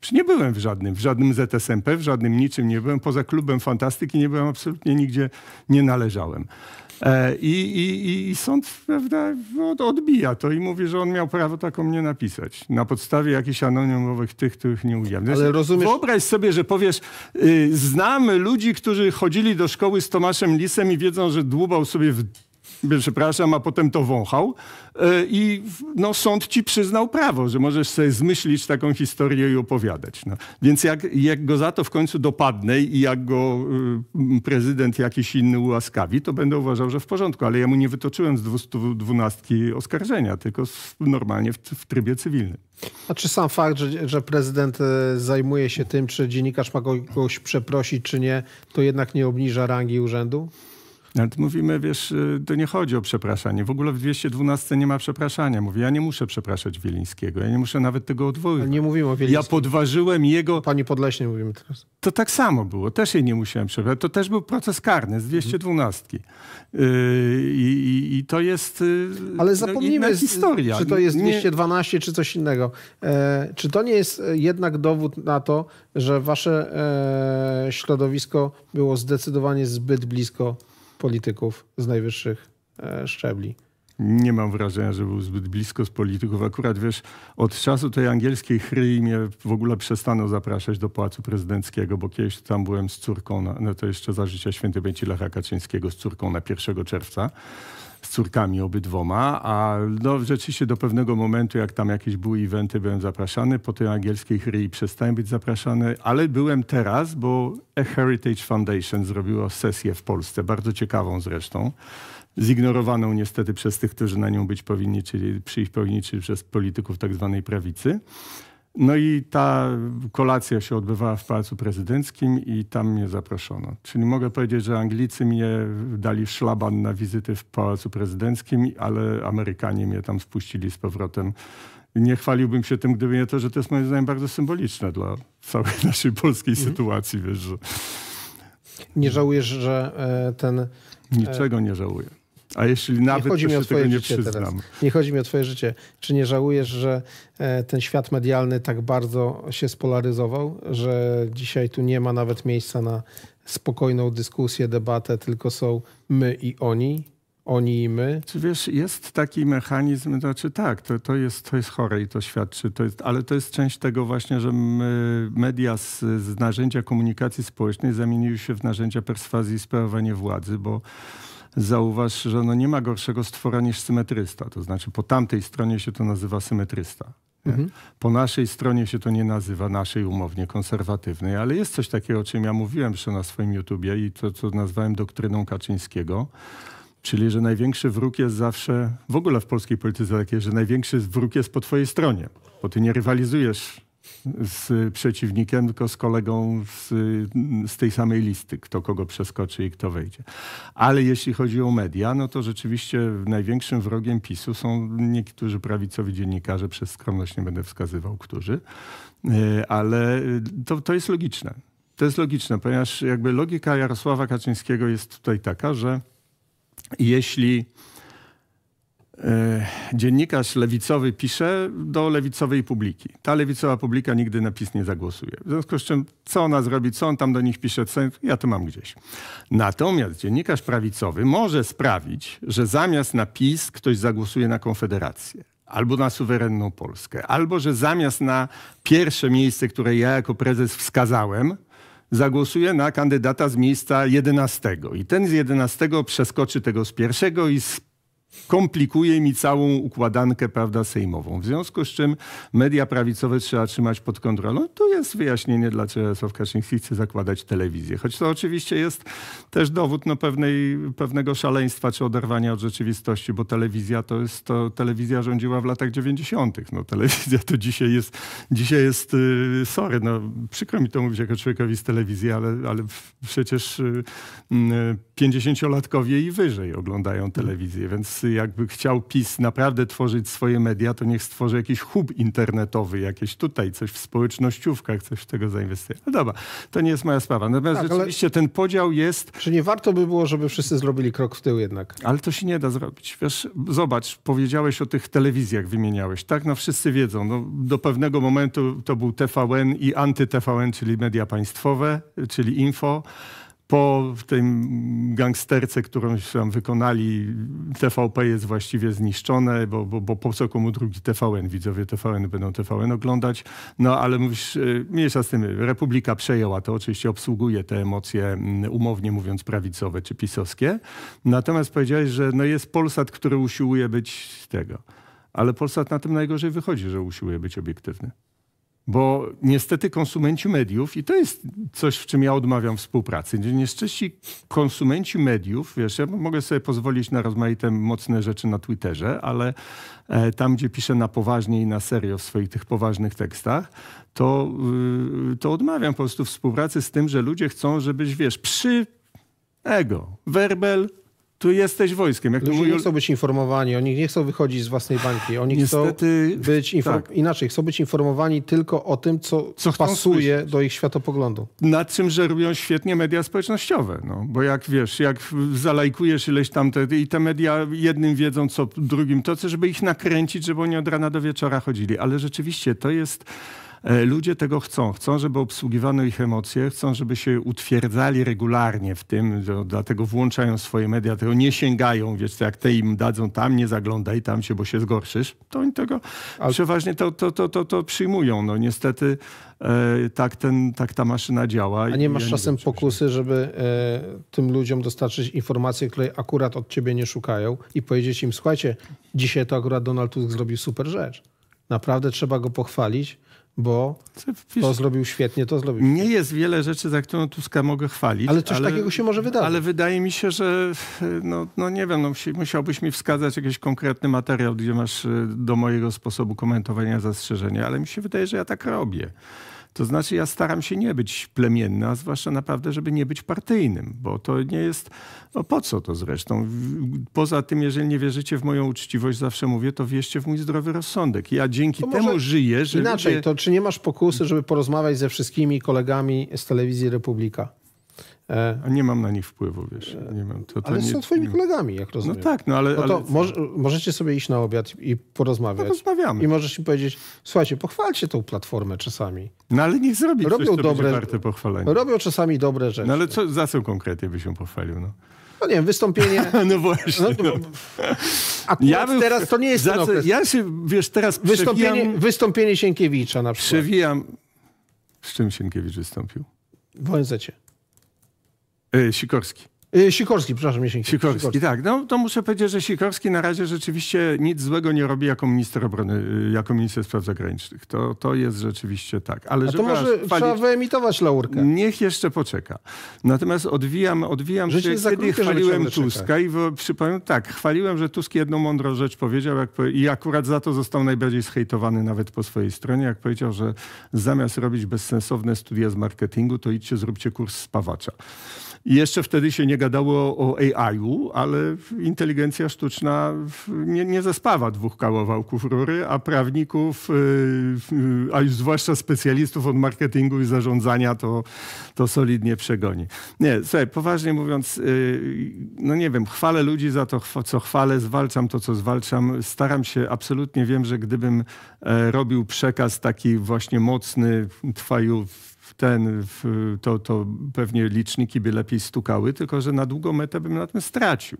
Przecież nie byłem w żadnym, w żadnym ZSMP, w żadnym niczym nie byłem. Poza klubem fantastyki nie byłem absolutnie nigdzie, nie należałem. E, I, i, I, sąd prawda, odbija to i mówi, że on miał prawo taką mnie napisać. Na podstawie jakichś anonimowych tych, których nie ujawnia. Ale rozumiesz... Wyobraź sobie, że powiesz, y, znamy ludzi, którzy chodzili do szkoły z Tomaszem Lisem i wiedzą, że dłubał sobie w przepraszam, a potem to wąchał e, i no, sąd ci przyznał prawo, że możesz sobie zmyślić taką historię i opowiadać. No. Więc jak, jak go za to w końcu dopadnę i jak go y, prezydent jakiś inny ułaskawi, to będę uważał, że w porządku, ale ja mu nie wytoczyłem z 212 oskarżenia, tylko normalnie w, w trybie cywilnym. A czy sam fakt, że, że prezydent e, zajmuje się tym, czy dziennikarz ma kogoś przeprosić, czy nie, to jednak nie obniża rangi urzędu? Ale mówimy, wiesz, y, to nie chodzi o przepraszanie. W ogóle w 212 nie ma przepraszania. Mówię, ja nie muszę przepraszać Wielińskiego. Ja nie muszę nawet tego odwoływać. Ale nie mówimy o Ja Wielińskim. podważyłem jego... Pani Podleśnie mówimy teraz. To tak samo było. Też jej nie musiałem przepraszać. To też był proces karny z 212. Yy, I, i, to jest yy, Ale no, zapomnijmy, z- historia. czy to jest Nie- 212, czy coś innego. E, czy to nie jest e, jednak dowód na to, że wasze e, środowisko było zdecydowanie zbyt blisko polityków z najwyższych e, szczebli? Nie mam wrażenia, że był zbyt blisko z polityków. Akurat wiesz, od czasu tej angielskiej chryi mnie w ogóle przestano zapraszać do Pałacu Prezydenckiego, bo kiedyś tam byłem z córką, na, no to jeszcze za życia świętej pamięci Lecha Kaczyńskiego, z córką na 1 czerwca, z córkami obydwoma, a no rzeczywiście do pewnego momentu, jak tam jakieś były eventy, byłem zapraszany. Po tej angielskiej chryi przestałem być zapraszany, ale byłem teraz, bo A Heritage Foundation zrobiło sesję w Polsce, bardzo ciekawą zresztą zignorowaną niestety przez tych, którzy na nią być powinni, czyli przyjść powinni, czyli przez polityków tak zwanej prawicy. No i ta kolacja się odbywała w Pałacu Prezydenckim i tam mnie zaproszono. Czyli mogę powiedzieć, że Anglicy mnie dali szlaban na wizyty w Pałacu Prezydenckim, ale Amerykanie mnie tam spuścili z powrotem. Nie chwaliłbym się tym, gdyby nie to, że to jest moim zdaniem bardzo symboliczne dla całej naszej polskiej sytuacji, wiesz, że Nie żałujesz, że e, ten... niczego nie żałuję. A jeśli nawet, nie chodzi to mi o się twoje tego nie życie teraz. przyznam. Nie chodzi mi o twoje życie. Czy nie żałujesz, że e, ten świat medialny tak bardzo się spolaryzował, że dzisiaj tu nie ma nawet miejsca na spokojną dyskusję, debatę, tylko są my i oni, oni i my? Czy wiesz, jest taki mechanizm, znaczy tak, to, to, jest, to jest chore i to świadczy, to jest, ale to jest część tego właśnie, że media z, z narzędzia komunikacji społecznej zamieniły się w narzędzia perswazji i sprawowania władzy, bo zauważ, że no nie ma gorszego stwora niż symetrysta. To znaczy po tamtej stronie się to nazywa symetrysta. nie? Po naszej stronie się to nie nazywa, naszej umownie konserwatywnej, ale jest coś takiego, o czym ja mówiłem jeszcze na swoim YouTubie i to, co nazwałem doktryną Kaczyńskiego. Czyli, że największy wróg jest zawsze, w ogóle w polskiej polityce takie, że największy wróg jest po twojej stronie, bo ty nie rywalizujesz z przeciwnikiem, tylko z kolegą z, z tej samej listy, kto kogo przeskoczy i kto wejdzie. Ale jeśli chodzi o media, no to rzeczywiście największym wrogiem PiSu są niektórzy prawicowi dziennikarze, przez skromność nie będę wskazywał, którzy, E, ale to, to jest logiczne. To jest logiczne, ponieważ jakby logika Jarosława Kaczyńskiego jest tutaj taka, że jeśli e, dziennikarz lewicowy pisze do lewicowej publiki. Ta lewicowa publika nigdy na PiS nie zagłosuje. W związku z czym, co ona zrobi, co on tam do nich pisze, co, ja to mam gdzieś. Natomiast dziennikarz prawicowy może sprawić, że zamiast na PiS ktoś zagłosuje na Konfederację. Albo na suwerenną Polskę, albo że zamiast na pierwsze miejsce, które ja jako prezes wskazałem, zagłosuje na kandydata z miejsca 11. I ten z 11 przeskoczy tego z pierwszego i komplikuje mi całą układankę prawda, sejmową. W związku z czym media prawicowe trzeba trzymać pod kontrolą. Tu jest wyjaśnienie, dlaczego Jarosław Kaczyński chce zakładać telewizję. Choć to oczywiście jest też dowód no, pewnej, pewnego szaleństwa czy oderwania od rzeczywistości, bo telewizja to jest, to telewizja rządziła w latach 90. No, telewizja to dzisiaj jest, dzisiaj jest yy, sorry, no, przykro mi to mówić jako człowiekowi z telewizji, ale, ale przecież yy, yy, 50-latkowie i wyżej oglądają telewizję, więc jakby chciał PiS naprawdę tworzyć swoje media, to niech stworzy jakiś hub internetowy, jakieś tutaj, coś w społecznościówkach, coś w tego zainwestuje. No dobra, to nie jest moja sprawa. Natomiast Tak, ale- rzeczywiście ten podział jest, Czy nie warto by było, żeby wszyscy zrobili krok w tył jednak? ale to się nie da zrobić. Wiesz, zobacz, powiedziałeś o tych telewizjach, wymieniałeś, tak? No wszyscy wiedzą, no, do pewnego momentu to był TVN i anty-TVN, czyli media państwowe, czyli info. Po tym gangsterce, którą tam wykonali, TVP jest właściwie zniszczone, bo, bo, bo po co komu drugi TVN? Widzowie TVN będą TVN oglądać. No ale mówisz, y, mniejsza z tym, Republika przejęła to, oczywiście obsługuje te emocje, mm, umownie mówiąc, prawicowe czy pisowskie. Natomiast powiedziałeś, że no jest Polsat, który usiłuje być tego. Ale Polsat na tym najgorzej wychodzi, że usiłuje być obiektywny. Bo niestety konsumenci mediów, i to jest coś, w czym ja odmawiam współpracy, nieszczęści konsumenci mediów, wiesz, ja mogę sobie pozwolić na rozmaite mocne rzeczy na Twitterze, ale e, tam, gdzie piszę na poważnie i na serio w swoich tych poważnych tekstach, to, y, to odmawiam po prostu współpracy z tym, że ludzie chcą, żebyś, wiesz, przy Ego. Werbel, tu jesteś wojskiem. Jak Ludzie mówią, nie chcą być informowani, oni nie chcą wychodzić z własnej bańki. Oni Niestety, chcą być infor- tak. inaczej, chcą być informowani tylko o tym, co, Co pasuje słyszeć. do ich światopoglądu. nad czym żerują świetnie media społecznościowe. No, bo jak wiesz, jak zalajkujesz ileś tam te, i te media jednym wiedzą, co drugim, to co, żeby ich nakręcić, żeby oni od rana do wieczora chodzili. Ale rzeczywiście to jest... e, Ludzie tego chcą. Chcą, żeby obsługiwano ich emocje, chcą, żeby się utwierdzali regularnie w tym, dlatego włączają swoje media, tego nie sięgają, wiesz, jak te im dadzą, tam nie zaglądaj, tam się, bo się zgorszysz, to oni tego Ale- przeważnie to, to, to, to, to przyjmują. No niestety e, tak, ten, tak ta maszyna działa. A nie ja masz wiem, czasem czy się- pokusy, żeby e, tym ludziom dostarczyć informacje, które akurat od ciebie nie szukają i powiedzieć im, słuchajcie, dzisiaj to akurat Donald Tusk zrobił super rzecz. Naprawdę trzeba go pochwalić, bo wiesz, to zrobił świetnie, to zrobił nie jest wiele rzeczy, za którą Tuska mogę chwalić. Ale coś takiego się może wydarzyć. Ale wydaje mi się, że no, no nie wiem, no, musi- musiałbyś mi wskazać jakiś konkretny materiał, gdzie masz y, do mojego sposobu komentowania zastrzeżenia, ale mi się wydaje, że ja tak robię. To znaczy, ja staram się nie być plemienny, a zwłaszcza naprawdę, żeby nie być partyjnym, bo to nie jest. No po co to zresztą? Poza tym, jeżeli nie wierzycie w moją uczciwość, zawsze mówię, to wierzcie w mój zdrowy rozsądek. Ja dzięki To temu żyję, że. Inaczej, ludzie- to czy nie masz pokusy, żeby porozmawiać ze wszystkimi kolegami z telewizji Republika? E, A nie mam na nich wpływu, wiesz. Nie mam, to, to ale nie, są twoimi nie, kolegami, jak No rozumiem. tak, no ale, No to ale może, możecie sobie iść na obiad i porozmawiać. porozmawiamy. I możesz im powiedzieć, słuchajcie, pochwalcie tą platformę czasami. No ale niech zrobi Robią coś, co dobre- warte pochwalenia. Robią czasami dobre rzeczy. No ale co, za co konkretnie by się pochwalił? No, No nie wiem, wystąpienie... no właśnie. No, No. akurat bym- teraz to nie jest ten okres. Ja się, wiesz, teraz Wystąpienie, wystąpienie Sienkiewicza na przykład przewijam... Z czym Sienkiewicz wystąpił? w ONZ-cie. E, Sikorski. Yy, Sikorski, przepraszam, nie Sienkiewicz. Sikorski, tak. No to muszę powiedzieć, że Sikorski na razie rzeczywiście nic złego nie robi jako minister obrony, y, jako minister spraw zagranicznych. To, to jest rzeczywiście tak. Ale A to może chwalić- trzeba wyemitować laurkę. Niech jeszcze poczeka. Natomiast odwijam, odwijam Życie się, kiedy krótkie, chwaliłem. Tuska i przypowiem, tak, chwaliłem, że Tusk jedną mądrą rzecz powiedział jak, i akurat za to został najbardziej zhejtowany nawet po swojej stronie, jak powiedział, że zamiast robić bezsensowne studia z marketingu, to idźcie, zróbcie kurs spawacza. I jeszcze wtedy się nie gadało o AI-u, ale inteligencja sztuczna nie, nie zespawa dwóch kawałków rury, a prawników, yy, a już zwłaszcza specjalistów od marketingu i zarządzania to, to solidnie przegoni. Nie, słuchaj, poważnie mówiąc, yy, no nie wiem, chwalę ludzi za to, co chwalę, zwalczam to, co zwalczam. Staram się, absolutnie wiem, że gdybym e, robił przekaz taki właśnie mocny, trwaju ten, to, to pewnie liczniki by lepiej stukały, tylko że na długą metę bym na tym stracił.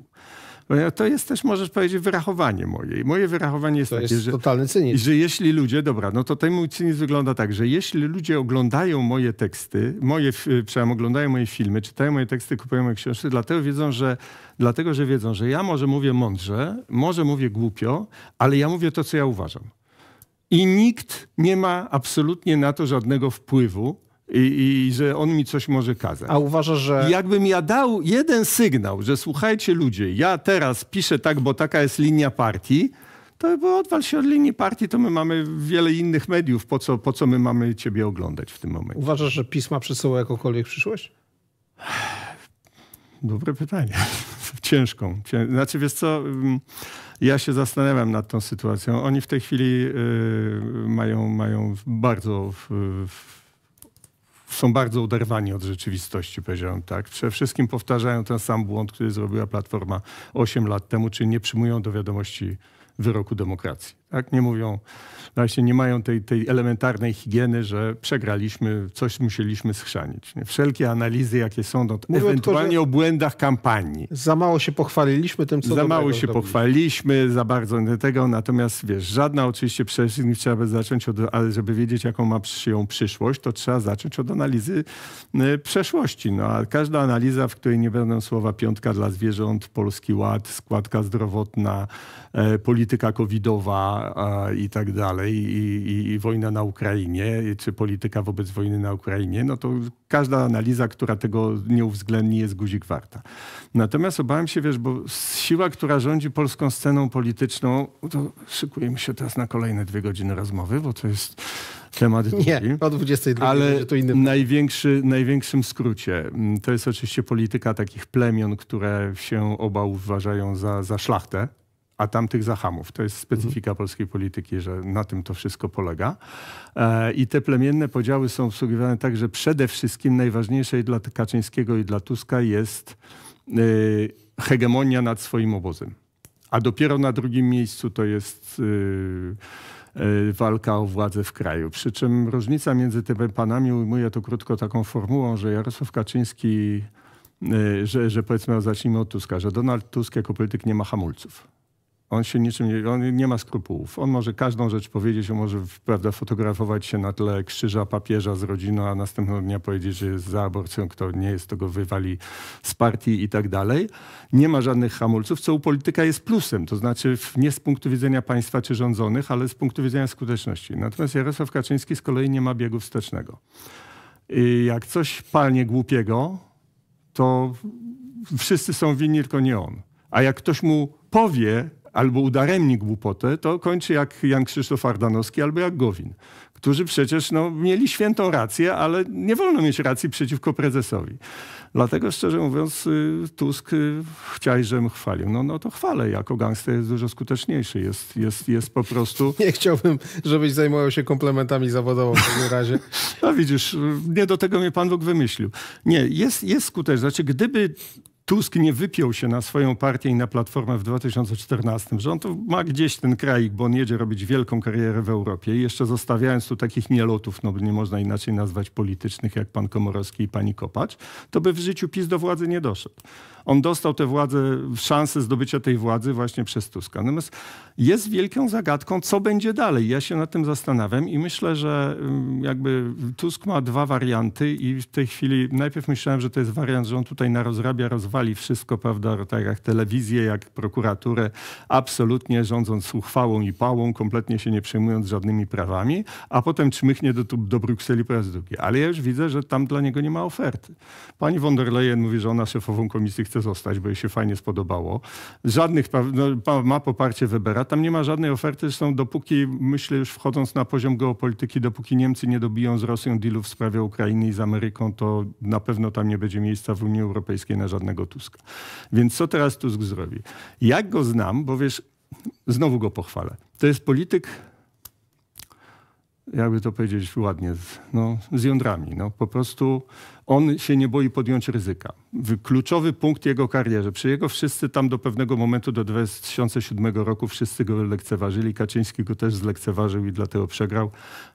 To jest też, możesz powiedzieć, wyrachowanie moje. I moje wyrachowanie jest To takie, jest że, totalny cynizm. że jeśli ludzie, dobra, no to ten mój cynizm wygląda tak, że jeśli ludzie oglądają moje teksty, moje, przepraszam, oglądają moje filmy, czytają moje teksty, kupują moje książki, dlatego wiedzą, że, dlatego, że wiedzą, że ja może mówię mądrze, może mówię głupio, ale ja mówię to, co ja uważam. I nikt nie ma absolutnie na to żadnego wpływu i, i że on mi coś może kazać. A uważasz, że... I Jakbym ja dał jeden sygnał, że słuchajcie ludzie, ja teraz piszę tak, bo taka jest linia partii, to bo odwal się od linii partii, to my mamy wiele innych mediów. Po co, po co my mamy ciebie oglądać w tym momencie? Uważasz, że pisma przesyła jakąkolwiek przyszłość? Dobre pytanie. Ciężką. Cię... Znaczy, wiesz co, ja się zastanawiam nad tą sytuacją. Oni w tej chwili y, mają, mają bardzo... W, w, są bardzo oderwani od rzeczywistości, powiedziałem tak. Przede wszystkim powtarzają ten sam błąd, który zrobiła Platforma 8 lat temu, czyli nie przyjmują do wiadomości wyroku demokracji. Tak? Nie mówią, właśnie nie mają tej, tej elementarnej higieny, że przegraliśmy, coś musieliśmy schrzanić. Nie? Wszelkie analizy, jakie są, no, ewentualnie tylko, o błędach kampanii. Za mało się pochwaliliśmy tym, co Za mało się zrobiliśmy. pochwaliliśmy, za bardzo tego, natomiast wiesz, żadna oczywiście wszystkim trzeba zacząć od, ale żeby wiedzieć, jaką ma przyją przyszłość, to trzeba zacząć od analizy y, przeszłości. No, a każda analiza, w której nie będą słowa piątka dla zwierząt, polski ład, składka zdrowotna, e, polityka covidowa a, i tak dalej, i, i, i wojna na Ukrainie, czy polityka wobec wojny na Ukrainie, no to każda analiza, która tego nie uwzględni, jest guzik warta. Natomiast obawiam się, wiesz, bo siła, która rządzi polską sceną polityczną, to szykujemy się teraz na kolejne dwie godziny rozmowy, bo to jest Temat drugi. Nie, o 22 Ale to inny. największy, największym skrócie, to jest oczywiście polityka takich plemion, które się oba uważają za, za szlachtę, a tamtych za hamów. To jest specyfika polskiej polityki, że na tym to wszystko polega. E, I te plemienne podziały są obsługiwane tak, że przede wszystkim najważniejsze i dla Kaczyńskiego i dla Tuska jest y, hegemonia nad swoim obozem. A dopiero na drugim miejscu to jest y, walka o władzę w kraju. Przy czym różnica między tymi panami ujmuję to krótko taką formułą, że Jarosław Kaczyński, że, że powiedzmy, zacznijmy od Tuska, że Donald Tusk jako polityk nie ma hamulców. On się niczym nie, on nie ma skrupułów. On może każdą rzecz powiedzieć, on może prawda, fotografować się na tle krzyża papieża z rodziną, a następnego dnia powiedzieć, że jest za aborcją, kto nie jest, to go wywali z partii i tak dalej. Nie ma żadnych hamulców, co u polityka jest plusem. To znaczy nie z punktu widzenia państwa czy rządzonych, ale z punktu widzenia skuteczności. Natomiast Jarosław Kaczyński z kolei nie ma biegu wstecznego. I jak coś palnie głupiego, to wszyscy są winni, tylko nie on. A jak ktoś mu powie, albo udaremni głupotę, to kończy jak Jan Krzysztof Ardanowski albo jak Gowin, którzy przecież no, mieli świętą rację, ale nie wolno mieć racji przeciwko prezesowi. Dlatego szczerze mówiąc y, Tusk y, chciałeś, żebym chwalił. No, no to chwalę, jako gangster jest dużo skuteczniejszy. Jest, jest, jest po prostu... Nie chciałbym, żebyś zajmował się komplementami zawodowo w takim razie. No widzisz, nie do tego mnie Pan Bóg wymyślił. Nie, jest, jest skuteczny. Znaczy, gdyby Tusk nie wypiął się na swoją partię i na Platformę w 2014, że on to ma gdzieś ten kraj, bo on jedzie robić wielką karierę w Europie i jeszcze zostawiając tu takich nielotów, no nie można inaczej nazwać politycznych, jak pan Komorowski i pani Kopacz, to by w życiu PiS do władzy nie doszedł. On dostał tę władzę, szansę zdobycia tej władzy właśnie przez Tuska. Natomiast jest wielką zagadką, co będzie dalej. Ja się nad tym zastanawiam i myślę, że mm, jakby Tusk ma dwa warianty i w tej chwili najpierw myślałem, że to jest wariant, że on tutaj narozrabia, rozwali wszystko, prawda, tak jak telewizję, jak prokuraturę, absolutnie rządząc uchwałą i pałą, kompletnie się nie przejmując żadnymi prawami, a potem czmychnie do, do Brukseli po raz drugi. Ale ja już widzę, że tam dla niego nie ma oferty. Pani von der Leyen mówi, że ona szefową komisji chce zostać, bo jej się fajnie spodobało. Żadnych, no, ma poparcie Webera, tam nie ma żadnej oferty, zresztą dopóki, myślę już wchodząc na poziom geopolityki, dopóki Niemcy nie dobiją z Rosją dealu w sprawie Ukrainy i z Ameryką, to na pewno tam nie będzie miejsca w Unii Europejskiej na żadnego Tuska. Więc co teraz Tusk zrobi? Jak go znam, bo wiesz, znowu go pochwalę. To jest polityk jakby to powiedzieć ładnie, no, z jądrami. No, po prostu on się nie boi podjąć ryzyka. Kluczowy punkt jego karierze. Przy jego wszyscy tam do pewnego momentu, do 2007 roku, wszyscy go lekceważyli. Kaczyński go też zlekceważył i dlatego przegrał.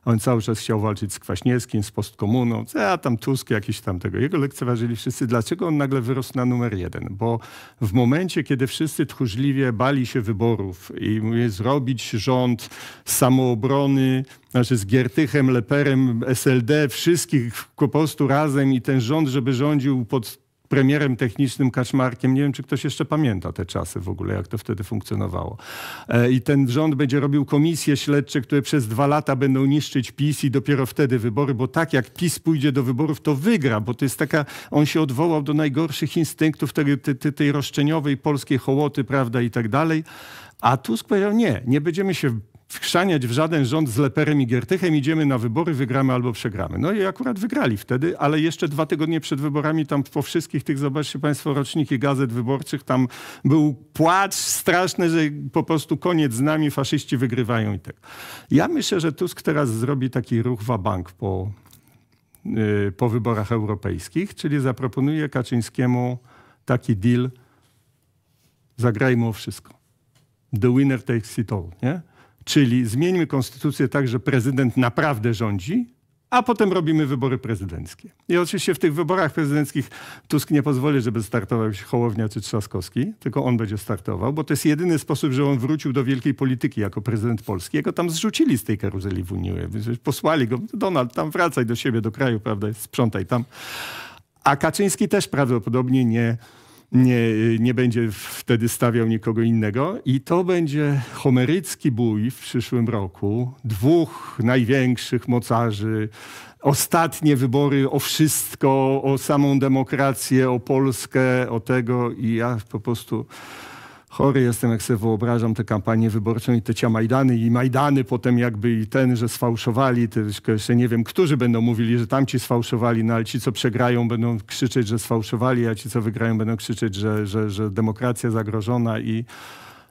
On cały czas chciał walczyć z Kwaśniewskim, z postkomuną. A tam Tusk jakiś tam tego. Jego lekceważyli wszyscy. Dlaczego on nagle wyrósł na numer jeden? Bo w momencie, kiedy wszyscy tchórzliwie bali się wyborów i mówię, zrobić rząd samoobrony, znaczy z Giertychem, Leperem, SLD, wszystkich po prostu razem i ten rząd, żeby rządził pod premierem technicznym Kaczmarkiem. Nie wiem, czy ktoś jeszcze pamięta te czasy w ogóle, jak to wtedy funkcjonowało. E, I ten rząd będzie robił komisje śledcze, które przez dwa lata będą niszczyć PiS i dopiero wtedy wybory, bo tak jak PiS pójdzie do wyborów, to wygra, bo to jest taka, on się odwołał do najgorszych instynktów tej, tej, tej roszczeniowej polskiej hołoty, prawda, i tak dalej. A Tusk powiedział, nie, nie będziemy się wchrzaniać w żaden rząd z Leperem i Giertychem, idziemy na wybory, wygramy albo przegramy. No i akurat wygrali wtedy, ale jeszcze dwa tygodnie przed wyborami tam po wszystkich tych, zobaczcie państwo, roczniki gazet wyborczych, tam był płacz straszny, że po prostu koniec z nami, faszyści wygrywają i tak. Ja myślę, że Tusk teraz zrobi taki ruch bank po, yy, po wyborach europejskich, czyli zaproponuje Kaczyńskiemu taki deal, zagrajmy o wszystko. The winner takes it all, nie? Czyli zmieńmy konstytucję tak, że prezydent naprawdę rządzi, a potem robimy wybory prezydenckie. I oczywiście w tych wyborach prezydenckich Tusk nie pozwoli, żeby startował się Hołownia czy Trzaskowski, tylko on będzie startował, bo to jest jedyny sposób, że on wrócił do wielkiej polityki jako prezydent Polski. Jego tam zrzucili z tej karuzeli w Unii. Posłali go, Donald, tam wracaj do siebie, do kraju, prawda, sprzątaj tam. A Kaczyński też prawdopodobnie nie nie, nie będzie wtedy stawiał nikogo innego. I to będzie homerycki bój w przyszłym roku dwóch największych mocarzy. Ostatnie wybory o wszystko, o samą demokrację, o Polskę, o tego. I ja po prostu chory jestem, jak sobie wyobrażam tę kampanię wyborczą i te Majdany i Majdany potem jakby i ten, że sfałszowali, tylko jeszcze nie wiem, którzy będą mówili, że tamci sfałszowali, no ale ci, co przegrają, będą krzyczeć, że sfałszowali, a ci, co wygrają, będą krzyczeć, że, że, że demokracja zagrożona i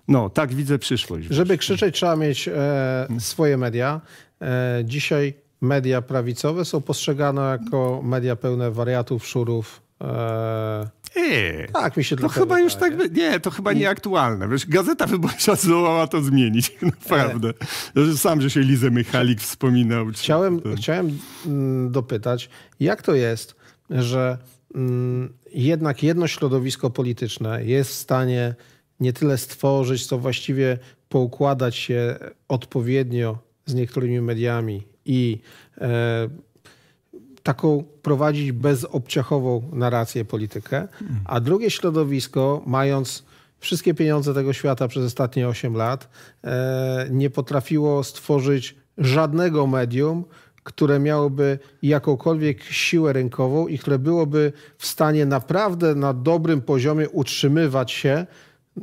no, tak widzę przyszłość. Żeby krzyczeć, trzeba mieć e, swoje media. E, dzisiaj media prawicowe są postrzegane jako media pełne wariatów, szurów, e, nie. Tak, mi się to chyba już tak. Nie, to chyba nieaktualne. Wiesz, Gazeta Wyborcza zdołała to zmienić, naprawdę. E... Sam, że się Lizę Michalik wspominał. Chciałem, chciałem mm, dopytać, jak to jest, że mm, jednak jedno środowisko polityczne jest w stanie nie tyle stworzyć, co właściwie poukładać się odpowiednio z niektórymi mediami i e, taką prowadzić bezobciachową narrację, politykę, a drugie środowisko, mając wszystkie pieniądze tego świata przez ostatnie 8 lat, e, nie potrafiło stworzyć żadnego medium, które miałoby jakąkolwiek siłę rynkową i które byłoby w stanie naprawdę na dobrym poziomie utrzymywać się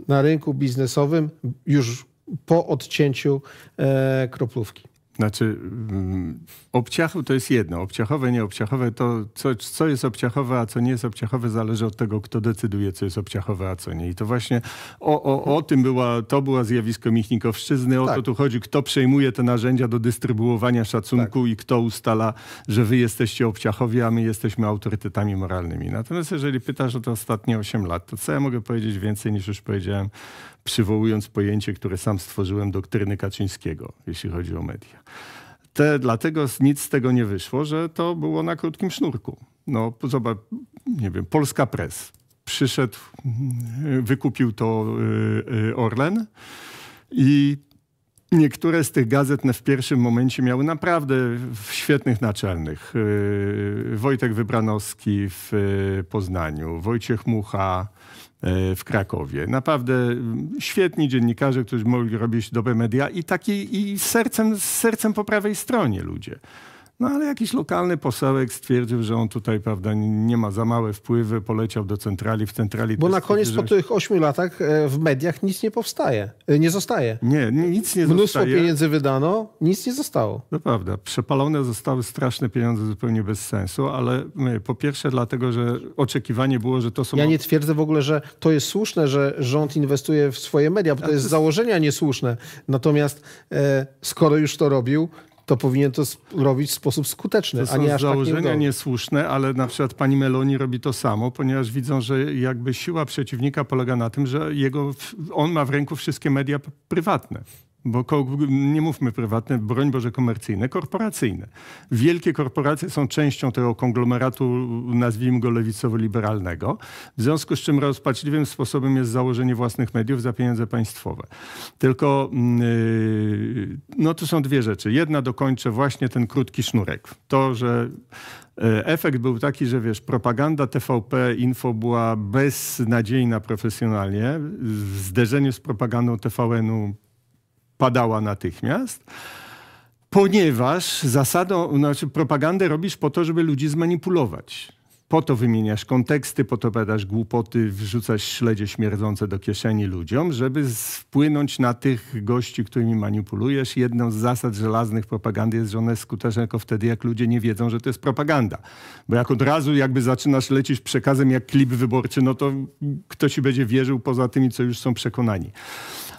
na rynku biznesowym już po odcięciu e, kroplówki. Znaczy, mm, obciachu to jest jedno. Obciachowe, nieobciachowe to, co, co jest obciachowe, a co nie jest obciachowe, zależy od tego, kto decyduje, co jest obciachowe, a co nie. I to właśnie o, o, o tym była, to była zjawisko Michnikowszczyzny. O tak. to tu chodzi, kto przejmuje te narzędzia do dystrybuowania szacunku tak. i kto ustala, że wy jesteście obciachowi, a my jesteśmy autorytetami moralnymi. Natomiast jeżeli pytasz o te ostatnie 8 lat, to co ja mogę powiedzieć więcej niż już powiedziałem przywołując pojęcie, które sam stworzyłem, doktryny Kaczyńskiego, jeśli chodzi o media. Te, dlatego nic z tego nie wyszło, że to było na krótkim sznurku. No, zobacz, nie wiem, Polska Press. Przyszedł, wykupił to y, y, Orlen i Niektóre z tych gazet w pierwszym momencie miały naprawdę świetnych naczelnych. Y, Wojtek Wybranowski w Poznaniu, Wojciech Mucha w Krakowie. Naprawdę mm, świetni dziennikarze, którzy mogli robić dobre media i taki i sercem, z sercem po prawej stronie ludzie. No ale jakiś lokalny posełek stwierdził, że on tutaj, prawda, nie ma za małe wpływy, poleciał do centrali, w centrali... Bo na koniec po tych ośmiu latach e, w mediach nic nie powstaje, e, nie zostaje. Nie, nic nie Mnóstwo zostaje. Mnóstwo pieniędzy wydano, nic nie zostało. To prawda. Przepalone zostały straszne pieniądze zupełnie bez sensu, ale my, po pierwsze dlatego, że oczekiwanie było, że to są... Ja nie twierdzę w ogóle, że to jest słuszne, że rząd inwestuje w swoje media, bo to jest z założenia niesłuszne. Natomiast e, skoro już to robił, to powinien to robić w sposób skuteczny, to a nie aż tak założenia tak niesłuszne, ale na przykład pani Meloni robi to samo, ponieważ widzą, że jakby siła przeciwnika polega na tym, że jego, on ma w ręku wszystkie media prywatne bo nie mówmy prywatne, broń Boże komercyjne, korporacyjne. Wielkie korporacje są częścią tego konglomeratu, nazwijmy go lewicowo-liberalnego, w związku z czym rozpaczliwym sposobem jest założenie własnych mediów za pieniądze państwowe. Tylko yy, no to są dwie rzeczy. Jedna dokończę właśnie ten krótki sznurek. To, że e, Efekt był taki, że wiesz, propaganda TVP Info była beznadziejna profesjonalnie. W zderzeniu z propagandą TVN-u padała natychmiast, ponieważ zasadą, znaczy propagandę robisz po to, żeby ludzi zmanipulować. Po to wymieniasz konteksty, po to badasz głupoty, wrzucasz śledzie śmierdzące do kieszeni ludziom, żeby wpłynąć na tych gości, którymi manipulujesz. Jedną z zasad żelaznych propagandy jest, że one jest skuteczne tylko wtedy, jak ludzie nie wiedzą, że to jest propaganda. Bo jak od razu jakby zaczynasz lecieć przekazem jak klip wyborczy, no to kto ci będzie wierzył poza tymi, co już są przekonani.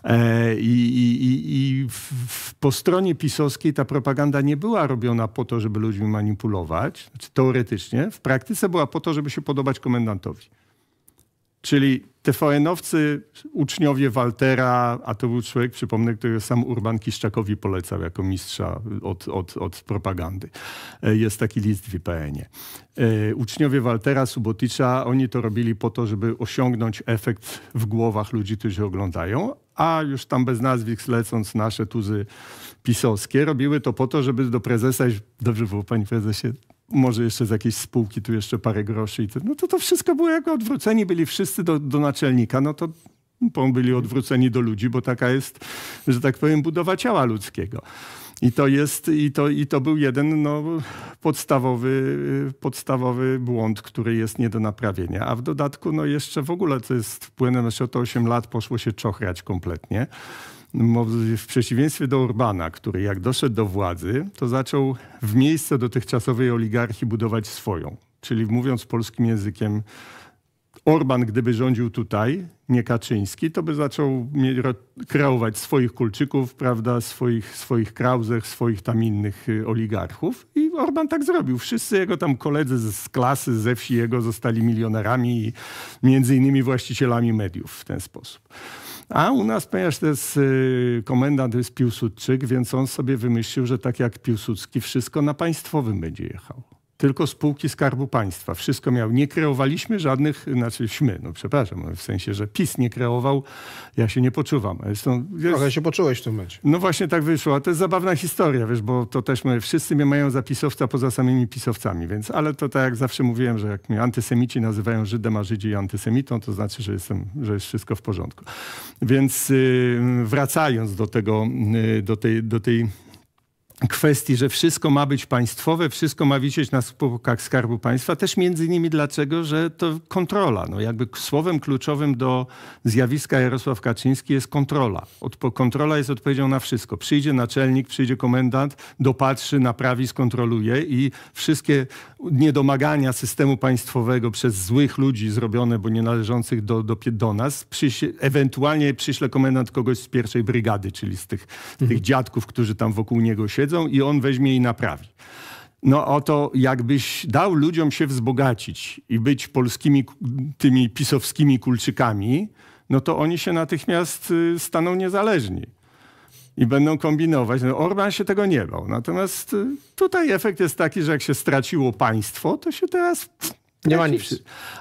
E, I, i, i w, po stronie pisowskiej ta propaganda nie była robiona po to, żeby ludźmi manipulować, znaczy teoretycznie. W praktyce była po to, żeby się podobać komendantowi. Czyli TVN-owcy, uczniowie Waltera, a to był człowiek, przypomnę, który sam Urban Kiszczakowi polecał jako mistrza od, od, od propagandy. E, jest taki list w IPN-ie. E, uczniowie Waltera, Suboticza, oni to robili po to, żeby osiągnąć efekt w głowach ludzi, którzy oglądają, a już tam bez nazwisk lecąc nasze tuzy pisowskie, robiły to po to, żeby do prezesa, dobrze było panie prezesie, może jeszcze z jakiejś spółki tu jeszcze parę groszy. I to, no to to wszystko było jako odwróceni, byli wszyscy do, do naczelnika, no to byli odwróceni do ludzi, bo taka jest, że tak powiem, budowa ciała ludzkiego. I to jest, i to, i to był jeden no, podstawowy, podstawowy błąd, który jest nie do naprawienia. A w dodatku, no jeszcze w ogóle to jest wpłynęło, jeszcze to 8 lat poszło się czochrać kompletnie. W przeciwieństwie do Orbana, który jak doszedł do władzy, to zaczął w miejsce dotychczasowej oligarchii budować swoją. Czyli mówiąc polskim językiem, Orban, gdyby rządził tutaj, nie Kaczyński, to by zaczął kreować swoich kulczyków, prawda, swoich, swoich krauzech, swoich tam innych y, oligarchów. I Orban tak zrobił. Wszyscy jego tam koledzy z klasy, ze wsi jego zostali milionerami i między innymi właścicielami mediów w ten sposób. A u nas, ponieważ to jest y, komendant, to jest Piłsudczyk, więc on sobie wymyślił, że tak jak Piłsudski, wszystko na państwowym będzie jechał tylko spółki Skarbu Państwa. Wszystko miał. Nie kreowaliśmy żadnych, znaczy śmy, no przepraszam, w sensie, że PiS nie kreował, ja się nie poczuwam. Zresztą, się poczułeś w tym momencie. No właśnie tak wyszło. A to jest zabawna historia, wiesz, bo to też my, wszyscy mnie mają za pisowca poza samymi pisowcami, więc, ale to tak jak zawsze mówiłem, że jak mnie antysemici nazywają Żydem, a Żydzi antysemitą, to znaczy, że, jestem, że jest wszystko w porządku. Więc yy, wracając do tego, yy, do tej, do tej kwestii, że wszystko ma być państwowe, wszystko ma wisieć na spółkach Skarbu Państwa. Też między innymi dlaczego, że to kontrola. No jakby słowem kluczowym do zjawiska Jarosław Kaczyński jest kontrola. Odpo kontrola jest odpowiedzią na wszystko. Przyjdzie naczelnik, przyjdzie komendant, dopatrzy, naprawi, skontroluje i wszystkie niedomagania systemu państwowego przez złych ludzi zrobione, bo nie należących do, do, do nas, ewentualnie przyśle komendant kogoś z pierwszej brygady, czyli z tych, mhm. tych dziadków, którzy tam wokół niego siedzą i on weźmie i naprawi. No oto jakbyś dał ludziom się wzbogacić i być polskimi tymi pisowskimi kulczykami, no to oni się natychmiast y, staną niezależni i będą kombinować. No Orban się tego nie bał. Natomiast y, tutaj efekt jest taki, że jak się straciło państwo, to się teraz... Nie ma nic.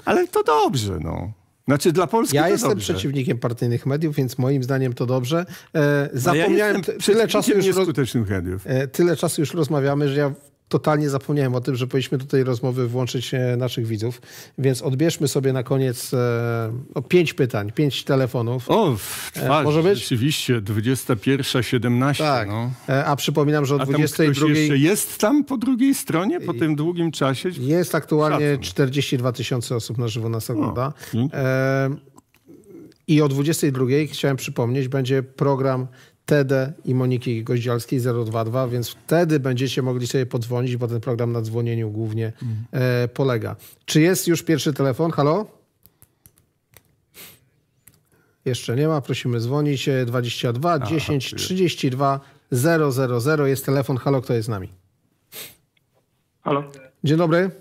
Ale to dobrze, no. Znaczy dla Polski Ja jestem dobrze. przeciwnikiem partyjnych mediów, więc moim zdaniem to dobrze. E, zapomniałem ja tyle czasu już mediów. E, tyle czasu już rozmawiamy, że ja totalnie zapomniałem o tym, że powinniśmy do tej rozmowy włączyć e, naszych widzów, więc odbierzmy sobie na koniec e, pięć pytań, pięć telefonów. O, twarz, e, może być? Rzeczywiście, 21.17. Tak, no. E, a przypominam, że o 22... jeszcze jest tam po drugiej stronie, po tym długim czasie? Jest aktualnie Szacun. 42 tysiące osób na żywo nas ogląda. E, I o 22 chciałem przypomnieć, będzie program TD i Moniki Goździalskiej 022, więc wtedy będziecie mogli sobie podzwonić, bo ten program na dzwonieniu głównie e, polega. Czy jest już pierwszy telefon? Halo? Jeszcze nie ma, prosimy dzwonić. 22 Aha, 10 32 000 jest telefon. Halo, kto jest z nami? Halo. Dzień dobry.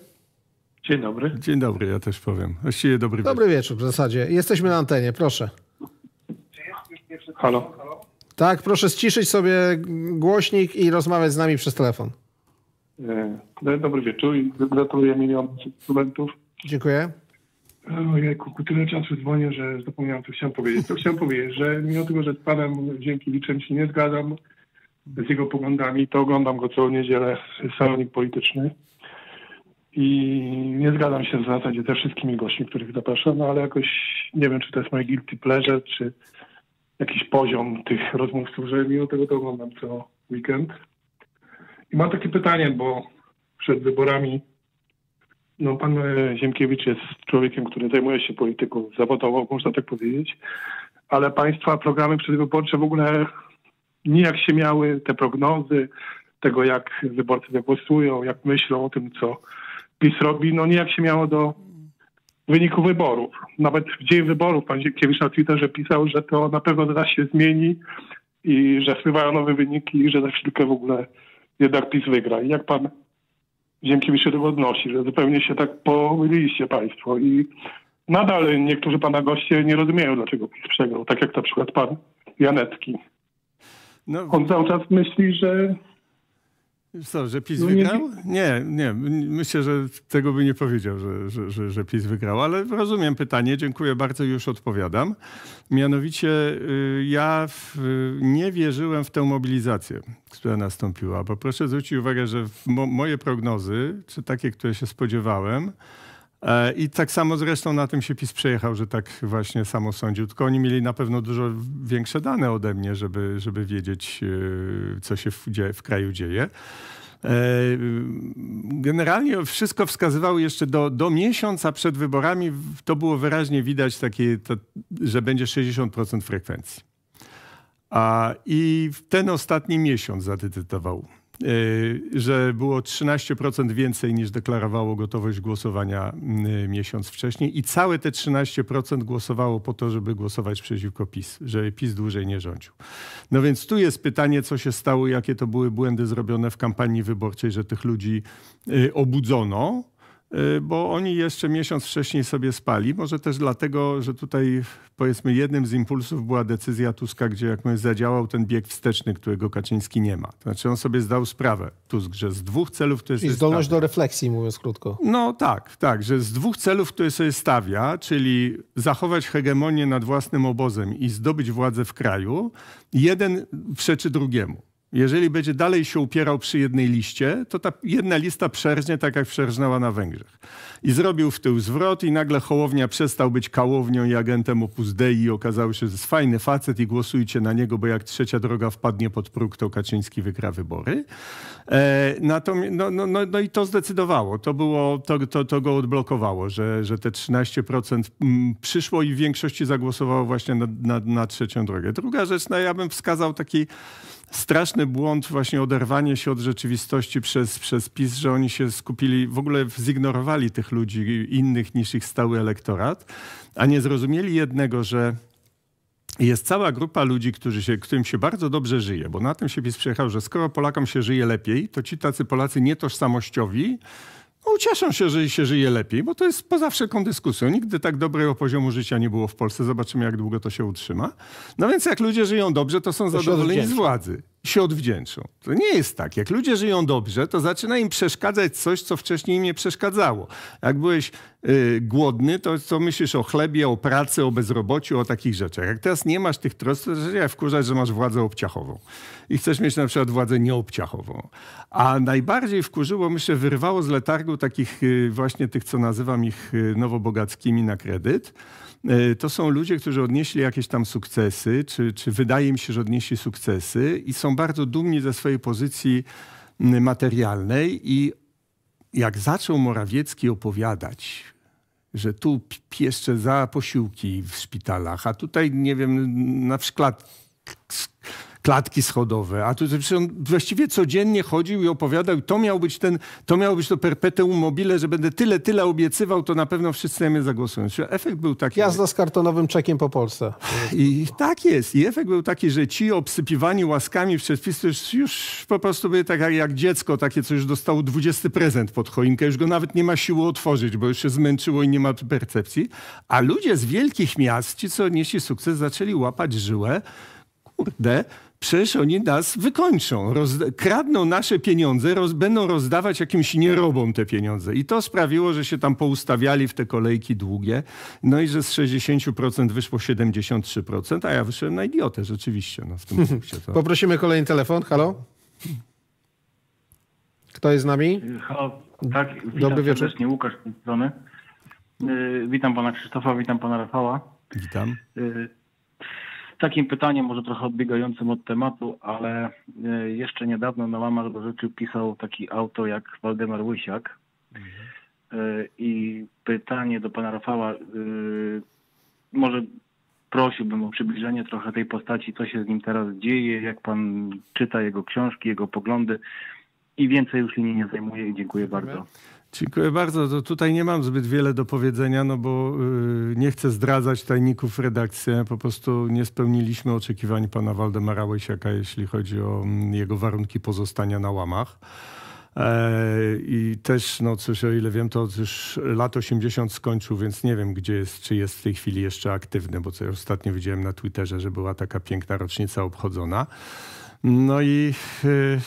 Dzień dobry. Dzień dobry, ja też powiem. Właściwie dobry, dobry wieczór. Dobry wieczór w zasadzie. Jesteśmy na antenie, proszę. Halo. Tak, proszę ściszyć sobie głośnik i rozmawiać z nami przez telefon. E, dobry wieczór i gratuluję milion studentów. Dziękuję. Ojejku, tyle czasu dzwonię, że zapomniałem, co chciałem powiedzieć. To chciałem powiedzieć, że mimo tego, że z panem Dziękiewiczem się nie zgadzam z jego poglądami, to oglądam go co niedzielę salonik polityczny i nie zgadzam się w zasadzie ze wszystkimi gośćmi, których zapraszam, no ale jakoś nie wiem, czy to jest moje guilty pleasure, czy jakiś poziom tych rozmówców, że mimo tego to oglądam co weekend. I mam takie pytanie, bo przed wyborami no, pan e, Ziemkiewicz jest człowiekiem, który zajmuje się polityką zawodową, można tak powiedzieć, ale państwa programy przedwyborcze w ogóle nijak się miały, te prognozy tego, jak wyborcy zagłosują, jak myślą o tym, co PiS robi, no nijak się miało do wyniku wyborów. Nawet w dzień wyborów pan Zienkiewicz na Twitterze pisał, że to na pewno zaraz się zmieni i że wpływają nowe wyniki i że za chwilkę w ogóle jednak PiS wygra. I jak pan Ziemkiewicz się do tego odnosi, że zupełnie się tak pomyliliście państwo i nadal niektórzy pana goście nie rozumieją, dlaczego PiS przegrał, tak jak na przykład pan Janecki. No. On cały czas myśli, że co, że PiS no wygrał? Nie, nie. Myślę, że tego by nie powiedział, że, że, że, że, PiS wygrał, ale rozumiem pytanie. Dziękuję bardzo, już odpowiadam. Mianowicie y, ja w, nie wierzyłem w tę mobilizację, która nastąpiła, bo proszę zwrócić uwagę, że mo, moje prognozy, czy takie, które się spodziewałem, I tak samo zresztą na tym się PiS przejechał, że tak właśnie samo sądził. Tylko oni mieli na pewno dużo większe dane ode mnie, żeby, żeby wiedzieć, e, co się w, w kraju dzieje. E, generalnie wszystko wskazywało jeszcze do, do miesiąca przed wyborami, to było wyraźnie widać takie, to, że będzie 60% frekwencji. A, I ten ostatni miesiąc zadecydował że było 13% więcej niż deklarowało gotowość głosowania y, miesiąc wcześniej i całe te 13% głosowało po to, żeby głosować przeciwko PiS, żeby PiS dłużej nie rządził. No więc tu jest pytanie, co się stało, jakie to były błędy zrobione w kampanii wyborczej, że tych ludzi y, obudzono Y, bo oni jeszcze miesiąc wcześniej sobie spali. Może też dlatego, że tutaj powiedzmy jednym z impulsów była decyzja Tuska, gdzie jak my zadziałał ten bieg wsteczny, którego Kaczyński nie ma. To znaczy on sobie zdał sprawę, Tusk, że z dwóch celów, które I zdolność stawia, do refleksji, mówiąc krótko. No tak, tak, że z dwóch celów, które sobie stawia, czyli zachować hegemonię nad własnym obozem i zdobyć władzę w kraju, jeden przeczy drugiemu. Jeżeli będzie dalej się upierał przy jednej liście, to ta jedna lista przerżnie tak, jak przerżnęła na Węgrzech. I zrobił w tył zwrot i nagle Hołownia przestał być kałownią i agentem Opus Dei i okazało się, że jest fajny facet i głosujcie na niego, bo jak trzecia droga wpadnie pod próg, to Kaczyński wygra wybory. E, no, no, no, no, i to zdecydowało. To, było, to, to, to go odblokowało, że, że te 13% mm, przyszło i w większości zagłosowało właśnie na, na, na trzecią drogę. Druga rzecz, no ja bym wskazał taki straszny błąd, właśnie oderwanie się od rzeczywistości przez, przez PiS, że oni się skupili, w ogóle zignorowali tych ludzi innych niż ich stały elektorat, a nie zrozumieli jednego, że jest cała grupa ludzi, którzy się, którym się bardzo dobrze żyje, bo na tym się PiS przyjechał, że skoro Polakom się żyje lepiej, to ci tacy Polacy nietożsamościowi no, cieszą się, że się żyje lepiej, bo to jest poza wszelką dyskusją. Nigdy tak dobrego poziomu życia nie było w Polsce. Zobaczymy, jak długo to się utrzyma. No więc jak ludzie żyją dobrze, to są to zadowoleni z władzy się odwdzięczą. To nie jest tak. Jak ludzie żyją dobrze, to zaczyna im przeszkadzać coś, co wcześniej im nie przeszkadzało. Jak byłeś y, głodny, to, to myślisz o chlebie, o pracy, o bezrobociu, o takich rzeczach. Jak teraz nie masz tych trosk, to zaczyna wkurzać, że masz władzę obciachową. I chcesz mieć na przykład władzę nieobciachową. A najbardziej wkurzyło, myślę, wyrwało z letargu takich y, właśnie tych, co nazywam ich y, nowobogackimi na kredyt, to są ludzie, którzy odnieśli jakieś tam sukcesy, czy, czy wydaje mi się, że odnieśli sukcesy i są bardzo dumni ze swojej pozycji materialnej i jak zaczął Morawiecki opowiadać, że tu pieszcze za posiłki w szpitalach, a tutaj, nie wiem, na przykład klatki schodowe, a tu on właściwie codziennie chodził i opowiadał i to miał być ten, to miało być to perpetuum mobile, że będę tyle, tyle obiecywał, to na pewno wszyscy na mnie zagłosują. Efekt był taki... Jazda z kartonowym czekiem po Polsce. I tak jest. I efekt był taki, że ci obsypiwani łaskami przez PiS już, już po prostu były tak jak dziecko, takie, co już dostało 20 prezent pod choinkę, już go nawet nie ma siły otworzyć, bo już się zmęczyło i nie ma percepcji. A ludzie z wielkich miast, ci, co odnieśli sukces, zaczęli łapać żyłę. Kurde, Przecież oni nas wykończą, kradną nasze pieniądze, roz będą rozdawać jakimś nierobom te pieniądze. I to sprawiło, że się tam poustawiali w te kolejki długie. No i że z 60% wyszło 73%, a ja wyszedłem na idiotę rzeczywiście. No, w tym punkcie to... Poprosimy kolejny telefon. Halo? Kto jest z nami? Halo, tak. Dobry wieczór. Łukasz z tej strony. Yy, witam pana Krzysztofa, witam pana Rafała. Witam. Yy, takim pytaniem, może trochę odbiegającym od tematu, ale e, jeszcze niedawno na łamach do rzeczy pisał taki autor jak Waldemar Łysiak. Mhm. E, I pytanie do pana Rafała, e, może prosiłbym o przybliżenie trochę tej postaci, co się z nim teraz dzieje, jak pan czyta jego książki, jego poglądy i więcej już linii nie zajmuję i dziękuję bardzo. Dziękuję bardzo. To tutaj nie mam zbyt wiele do powiedzenia, no bo yy, nie chcę zdradzać tajników redakcji. Po prostu nie spełniliśmy oczekiwań pana Waldemara Łejsiaka, jeśli chodzi o mm, jego warunki pozostania na łamach. E, I też, no cóż, o ile wiem, to już lat 80 skończył, więc nie wiem, gdzie jest, czy jest w tej chwili jeszcze aktywny, bo co ja ostatnio widziałem na Twitterze, że była taka piękna rocznica obchodzona. No i yy,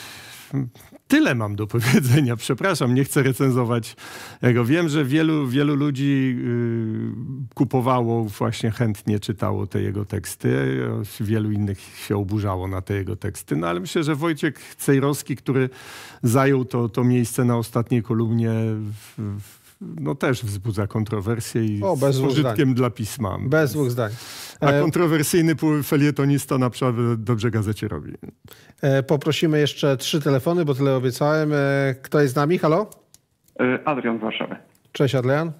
tyle mam do powiedzenia. Przepraszam, nie chcę recenzować jego. Wiem, że wielu, wielu ludzi y, kupowało, właśnie chętnie czytało te jego teksty. Wielu innych się oburzało na te jego teksty. No ale myślę, że Wojciech Cejrowski, który zajął to, to miejsce na ostatniej kolumnie w, w no też wzbudza kontrowersję i O, bez z pożytkiem zdań. dla pisma. Bez dwóch zdań. A E, kontrowersyjny felietonista naprawdę dobrze gazecie robi. e, poprosimy jeszcze trzy telefony, bo tyle obiecałem. E, kto jest z nami? Halo? Adrian z Warszawy. Cześć Adrian.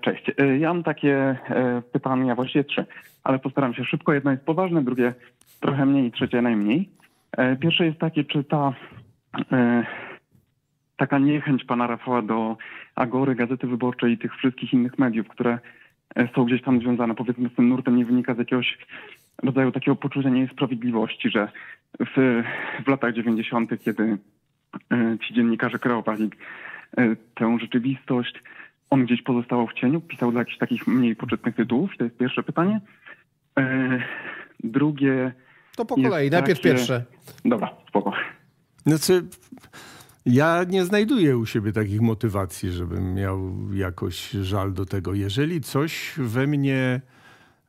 Cześć. Ja mam takie pytania, właściwie trzy, ale postaram się szybko. Jedno jest poważne, drugie trochę mniej i trzecie najmniej. Pierwsze jest takie, czy ta taka niechęć pana Rafała do Agory, Gazety Wyborczej i tych wszystkich innych mediów, które e, są gdzieś tam związane powiedzmy z tym nurtem, nie wynika z jakiegoś rodzaju takiego poczucia niesprawiedliwości, że w, w latach 90., kiedy e, ci dziennikarze kreowali e, tę rzeczywistość, on gdzieś pozostawał w cieniu, pisał dla jakichś takich mniej poczytnych tytułów. To jest pierwsze pytanie. Drugie, To po kolei. Najpierw takie- pierwsze. dobra, spoko. Znaczy, ja nie znajduję u siebie takich motywacji, żebym miał jakoś żal do tego. Jeżeli coś we mnie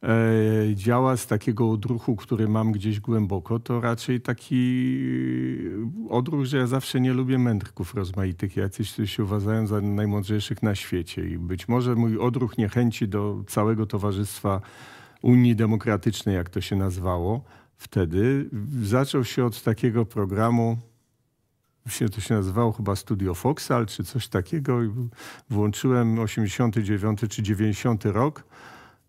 e, działa z takiego odruchu, który mam gdzieś głęboko, to raczej taki odruch, że ja zawsze nie lubię mędrków rozmaitych, jacyś, którzy się uważają za najmądrzejszych na świecie. I być może mój odruch niechęci do całego towarzystwa Unii Demokratycznej, jak to się nazwało, wtedy zaczął się od takiego programu, się to się nazywało chyba Studio Foxal czy coś takiego. Włączyłem 89 czy 90 rok.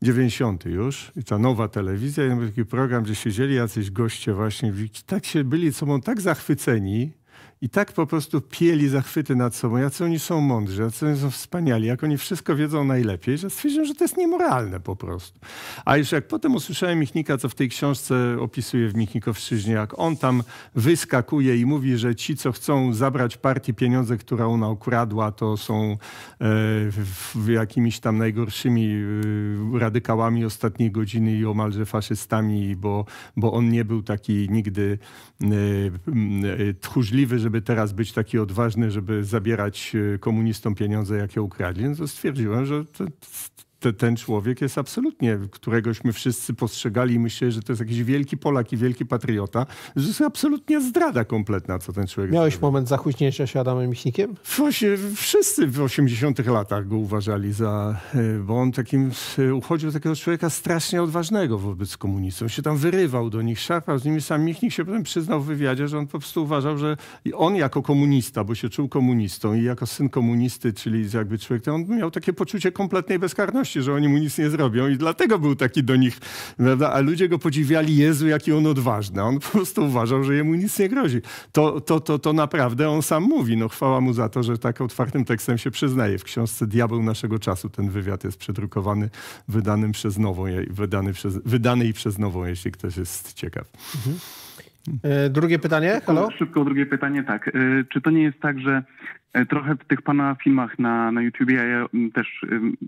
90 już, i ta nowa telewizja, i był taki program, gdzie siedzieli jacyś goście właśnie, tak się byli sobą tak zachwyceni i tak po prostu pieli zachwyty nad sobą, jacy oni są mądrzy, jacy oni są wspaniali, jak oni wszystko wiedzą najlepiej, że stwierdziłem, że to jest niemoralne po prostu. A już jak potem usłyszałem Michnika, co w tej książce opisuje w Michnikowszczyźnie, jak on tam wyskakuje i mówi, że ci, co chcą zabrać partii pieniądze, które ona ukradła, to są e, jakimiś tam najgorszymi e, radykałami ostatniej godziny i omalże faszystami, bo, bo on nie był taki nigdy e, e, tchórzliwy, żeby teraz być taki odważny, żeby zabierać e, komunistom pieniądze, jakie ukradli, no to stwierdziłem, że to, te, ten człowiek jest absolutnie, któregośmy wszyscy postrzegali i myśleli, że to jest jakiś wielki Polak i wielki patriota, że to jest absolutnie zdrada kompletna, co ten człowiek Miałeś zrobił. moment zachuśnięcia się Adamem Michnikiem? Wszyscy w 80 latach go uważali za, e, bo on takim e, uchodził takiego człowieka strasznie odważnego wobec komunistów. On się tam wyrywał do nich, szarpał z nimi. Sam Michnik się potem przyznał w wywiadzie, że on po prostu uważał, że on jako komunista, bo się czuł komunistą i jako syn komunisty, czyli jakby człowiek, on miał takie poczucie kompletnej bezkarności, że oni mu nic nie zrobią i dlatego był taki do nich, prawda? A ludzie go podziwiali, Jezu, jaki on odważny. On po prostu uważał, że jemu nic nie grozi. To, to, to, to naprawdę on sam mówi. No chwała mu za to, że tak otwartym tekstem się przyznaje. W książce Diabeł naszego czasu ten wywiad jest przedrukowany, wydanym przez Nową, wydany, przez, wydany i przez Nową, jeśli ktoś jest ciekaw. E, drugie pytanie. Halo? Szybko drugie pytanie, tak. E, Czy to nie jest tak, że trochę w tych pana filmach na, na YouTubie, ja je mm, też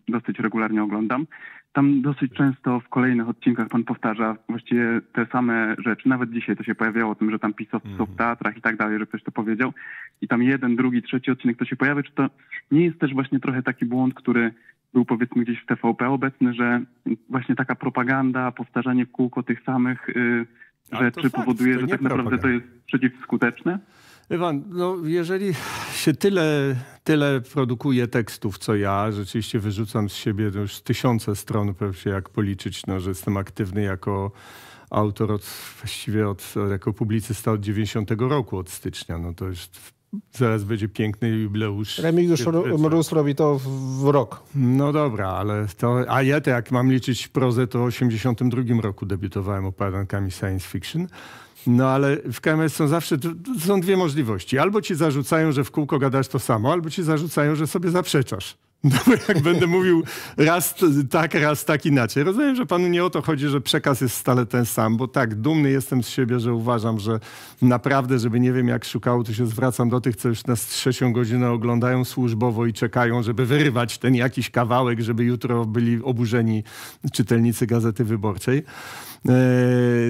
dosyć regularnie oglądam, tam dosyć często w kolejnych odcinkach pan powtarza właściwie te same rzeczy. Nawet dzisiaj to się pojawiało o tym, że tam pisowcy są w teatrach i tak dalej, że ktoś to powiedział. I tam jeden, drugi, trzeci odcinek to się pojawia. Czy to nie jest też właśnie trochę taki błąd, który był powiedzmy gdzieś w TVP obecny, że właśnie taka propaganda, powtarzanie w kółko tych samych y, rzeczy fakt, powoduje, że tak naprawdę to jest przeciwskuteczne? Iwan, no jeżeli się tyle, tyle produkuje tekstów, co ja, rzeczywiście wyrzucam z siebie to już tysiące stron, pewnie jak policzyć, no, że jestem aktywny jako autor od, właściwie od, jako publicysta od 90 roku, od stycznia, no to już zaraz będzie piękny jubileusz. Remigiusz. Mróz robi to w, w rok. No dobra, ale to, a ja to jak mam liczyć prozę, to w 82 roku debiutowałem opowiadankami science fiction. No ale w KMS są zawsze, są dwie możliwości. Albo ci zarzucają, że w kółko gadasz to samo, albo ci zarzucają, że sobie zaprzeczasz. No bo jak będę mówił raz tak, raz tak inaczej. Rozumiem, że panu nie o to chodzi, że przekaz jest stale ten sam, bo tak, dumny jestem z siebie, że uważam, że naprawdę, żeby nie wiem jak szukało, to się zwracam do tych, co już nas trzecią godzinę oglądają służbowo i czekają, żeby wyrywać ten jakiś kawałek, żeby jutro byli oburzeni czytelnicy Gazety Wyborczej. E,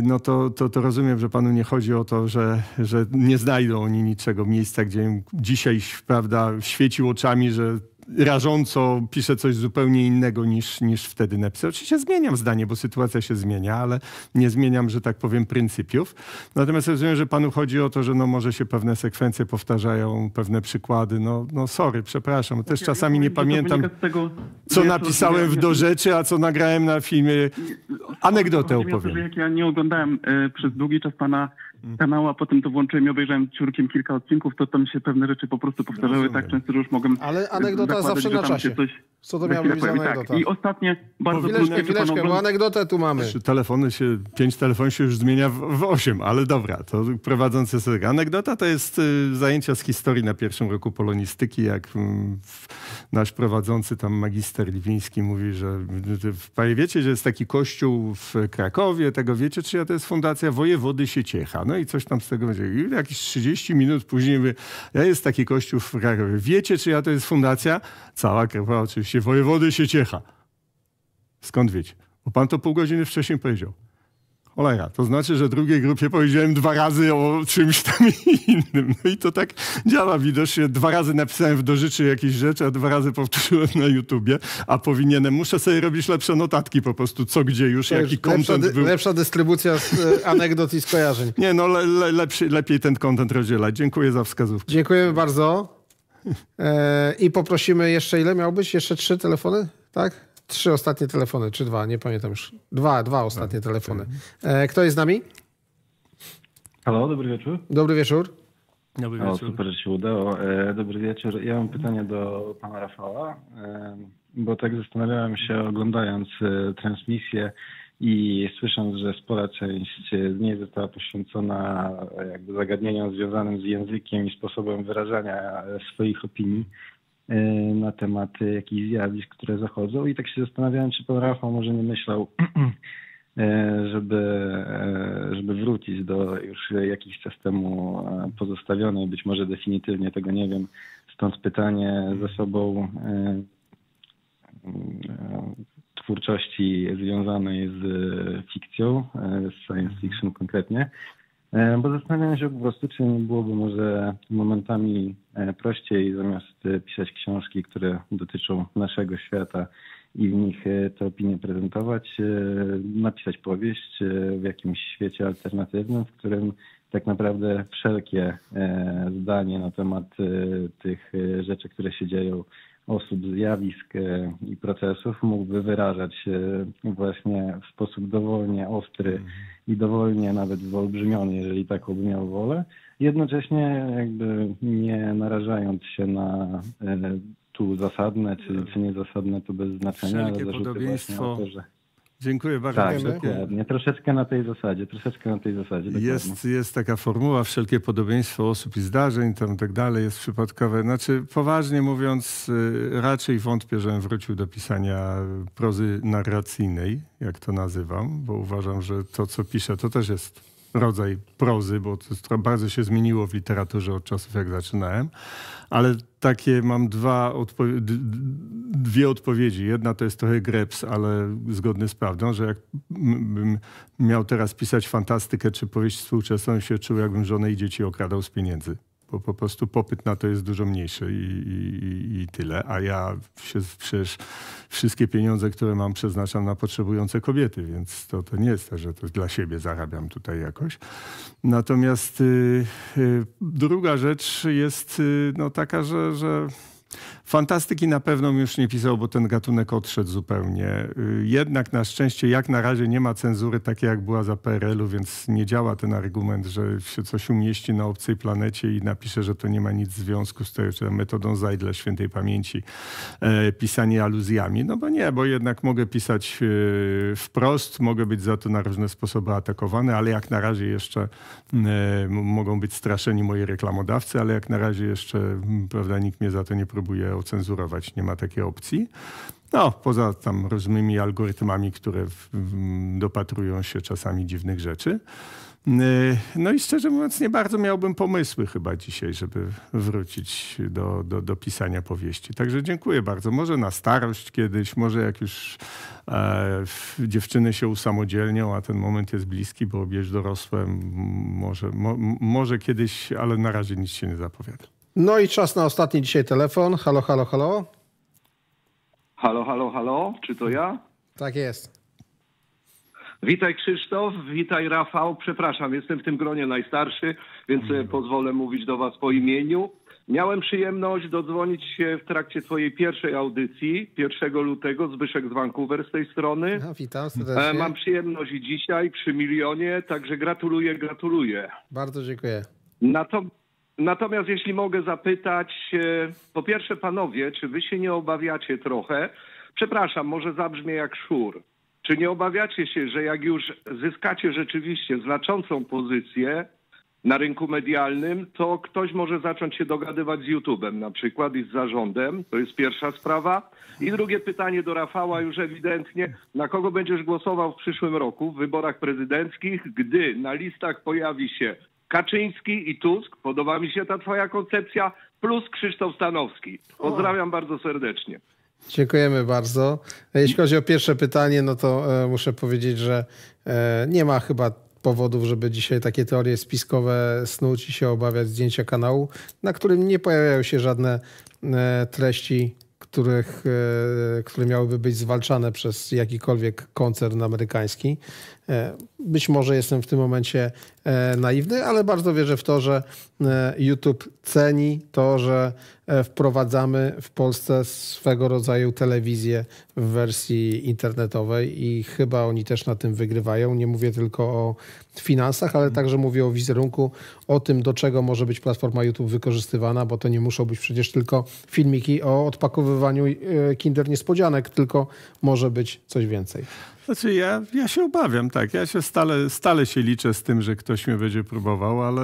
No to, to, to rozumiem, że panu nie chodzi o to, że, że nie znajdą oni niczego miejsca, gdzie im dzisiaj prawda, świecił oczami, że rażąco piszę coś zupełnie innego niż, niż wtedy napisał. Oczywiście zmieniam zdanie, bo sytuacja się zmienia, ale nie zmieniam, że tak powiem, pryncypiów. Natomiast rozumiem, że panu chodzi o to, że no może się pewne sekwencje powtarzają, pewne przykłady. No, no sorry, przepraszam. Też czasami nie pamiętam, Tego, co napisałem w do rzeczy, a co nagrałem na filmie. Anegdotę Chodzi mi o to, że opowiem. Jak ja nie oglądałem e, przez długi czas pana Mm. kanału, a potem to włączyłem i obejrzałem ciurkiem kilka odcinków, to tam się pewne rzeczy po prostu powtarzały Rozumiem. tak często, że już mogłem Ale anegdota zakładać, zawsze na czasie. się Coś Co to chwilę być za anegdota? Tak. I ostatnie, bardzo Chwileczkę, trudne, Chwileczkę, bo anegdotę tu mamy. Trzy telefony się, pięć telefonów się już zmienia w, w osiem, ale dobra, to prowadzący sobie. Anegdota to jest y, zajęcia z historii na pierwszym roku polonistyki, jak w, nasz prowadzący tam magister Liwiński mówi, że y, w, panie wiecie, że jest taki kościół w Krakowie, tego wiecie, czy ja to jest fundacja wojewody Sieciecha. No i coś tam z tego będzie. I jakieś 30 minut później mówię, ja jest taki kościół w Krakowie. Wiecie, czy ja to jest fundacja? Cała Krakowa oczywiście, wojewody Sieciecha. Skąd wiecie? Bo pan to pół godziny wcześniej powiedział. Cholera, to znaczy, że drugiej grupie powiedziałem dwa razy o czymś tam innym. No i to tak działa widocznie. Dwa razy napisałem w dożyczy jakieś rzeczy, a dwa razy powtórzyłem na YouTubie, a powinienem, muszę sobie robić lepsze notatki po prostu, co gdzie już, To jaki dy, był. lepsza dystrybucja z, e, anegdot i skojarzeń. Nie, no le, le, lepszy, lepiej ten content rozdzielać. Dziękuję za wskazówkę. Dziękujemy bardzo. E, I poprosimy jeszcze, ile miał być? Jeszcze trzy telefony? Tak? Trzy ostatnie telefony, czy dwa? Nie pamiętam już. Dwa, dwa ostatnie telefony. E, kto jest z nami? Halo, dobry wieczór. Dobry wieczór. Dobry O, wieczór. super, że się udało. E, dobry wieczór. Ja mam pytanie do pana Rafała, bo tak zastanawiałem się oglądając transmisję i słysząc, że spora część z niej została poświęcona jakby zagadnieniom związanym z językiem i sposobem wyrażania swoich opinii e, na temat jakichś zjawisk, które zachodzą i tak się zastanawiałem, czy pan Rafał może nie myślał e, żeby, e, żeby wrócić do już jakiś czas temu pozostawionej, być może definitywnie tego nie wiem. Stąd pytanie ze sobą twórczości związanej z fikcją, e, z science fiction konkretnie. E, Bo zastanawiam się po prostu, czy nie byłoby może momentami e, prościej zamiast e, pisać książki, które dotyczą naszego świata i w nich e, te opinie prezentować, e, napisać powieść e, w jakimś świecie alternatywnym, w którym tak naprawdę wszelkie e, zdanie na temat e, tych e, rzeczy, które się dzieją, osób, zjawisk e, i procesów mógłby wyrażać e, właśnie w sposób dowolnie ostry i dowolnie nawet wyolbrzymiony, jeżeli taką by miał wolę, jednocześnie jakby nie narażając się na e, tu zasadne czy, czy niezasadne, to bez znaczenia, Wszelkie podobieństwo to, że Dziękuję bardzo. tak, dokładnie. Troszeczkę na tej zasadzie, troszeczkę na tej zasadzie. Dokładnie. Jest, jest taka formuła, wszelkie podobieństwo osób i zdarzeń, tam tak dalej, jest przypadkowe. Znaczy, poważnie mówiąc, y, raczej wątpię, żebym wrócił do pisania prozy narracyjnej, jak to nazywam, bo uważam, że to, co piszę, to też jest rodzaj prozy, bo to bardzo się zmieniło w literaturze od czasów, jak zaczynałem. Ale takie mam dwa odpo- dwie odpowiedzi. Jedna to jest trochę greps, ale zgodny z prawdą, że jak m- bym miał teraz pisać fantastykę czy powieść współczesną, się czuł, jakbym żonę i dzieci okradał z pieniędzy. Bo po prostu popyt na to jest dużo mniejszy i, i, i tyle. A ja się, przecież wszystkie pieniądze, które mam, przeznaczam na potrzebujące kobiety, więc to, to nie jest tak, że to dla siebie zarabiam tutaj jakoś. Natomiast y, y, druga rzecz jest y, no, taka, że, że fantastyki na pewno już nie pisał, bo ten gatunek odszedł zupełnie. Y, Jednak na szczęście, jak na razie nie ma cenzury takiej, jak była za PRL-u, więc nie działa ten argument, że się coś umieści na obcej planecie i napisze, że to nie ma nic w związku z tą metodą Zajdla świętej pamięci, e, pisanie aluzjami. No bo nie, bo jednak mogę pisać e, wprost, mogę być za to na różne sposoby atakowany, ale jak na razie jeszcze e, mogą być straszeni moi reklamodawcy, ale jak na razie jeszcze prawda, nikt mnie za to nie próbuje ocenzurować, nie ma takiej opcji. No, poza tam różnymi algorytmami, które w, w, dopatrują się czasami dziwnych rzeczy. E, No i szczerze mówiąc, nie bardzo miałbym pomysły chyba dzisiaj, żeby wrócić do, do, do pisania powieści. Także dziękuję bardzo. Może na starość kiedyś, może jak już e, dziewczyny się usamodzielnią, a ten moment jest bliski, bo już dorosłe, m, może, mo, może kiedyś, ale na razie nic się nie zapowiada. No i czas na ostatni dzisiaj telefon. Halo, halo, halo. Halo, halo, halo, czy to ja? Tak jest. Witaj Krzysztof, witaj Rafał. Przepraszam, jestem w tym gronie najstarszy, więc sobie pozwolę mówić do Was po imieniu. Miałem przyjemność dodzwonić się w trakcie Twojej pierwszej audycji 1 lutego, Zbyszek z Vancouver z tej strony. No, witam E, serdecznie. Mam przyjemność i dzisiaj przy milionie, także gratuluję, gratuluję. Bardzo dziękuję. Nato- Natomiast jeśli mogę zapytać, e, po pierwsze panowie, czy wy się nie obawiacie trochę, przepraszam, może zabrzmie jak szur, czy nie obawiacie się, że jak już zyskacie rzeczywiście znaczącą pozycję na rynku medialnym, to ktoś może zacząć się dogadywać z YouTube'em na przykład i z zarządem, to jest pierwsza sprawa. I drugie pytanie do Rafała już ewidentnie, na kogo będziesz głosował w przyszłym roku w wyborach prezydenckich, gdy na listach pojawi się Kaczyński i Tusk, podoba mi się ta twoja koncepcja, plus Krzysztof Stanowski. Pozdrawiam bardzo serdecznie. Dziękujemy bardzo. Jeśli chodzi o pierwsze pytanie, no to e, muszę powiedzieć, że e, nie ma chyba powodów, żeby dzisiaj takie teorie spiskowe snuć i się obawiać zdjęcia kanału, na którym nie pojawiają się żadne e, treści, których, e, które miałyby być zwalczane przez jakikolwiek koncern amerykański. E, Być może jestem w tym momencie e, naiwny, ale bardzo wierzę w to, że e, YouTube ceni to, że wprowadzamy w Polsce swego rodzaju telewizję w wersji internetowej i chyba oni też na tym wygrywają. Nie mówię tylko o finansach, ale także mówię o wizerunku, o tym, do czego może być platforma YouTube wykorzystywana, bo to nie muszą być przecież tylko filmiki o odpakowywaniu Kinder Niespodzianek, tylko może być coś więcej. Znaczy ja, ja się obawiam, tak. Ja się stale, stale się liczę z tym, że ktoś mnie będzie próbował, ale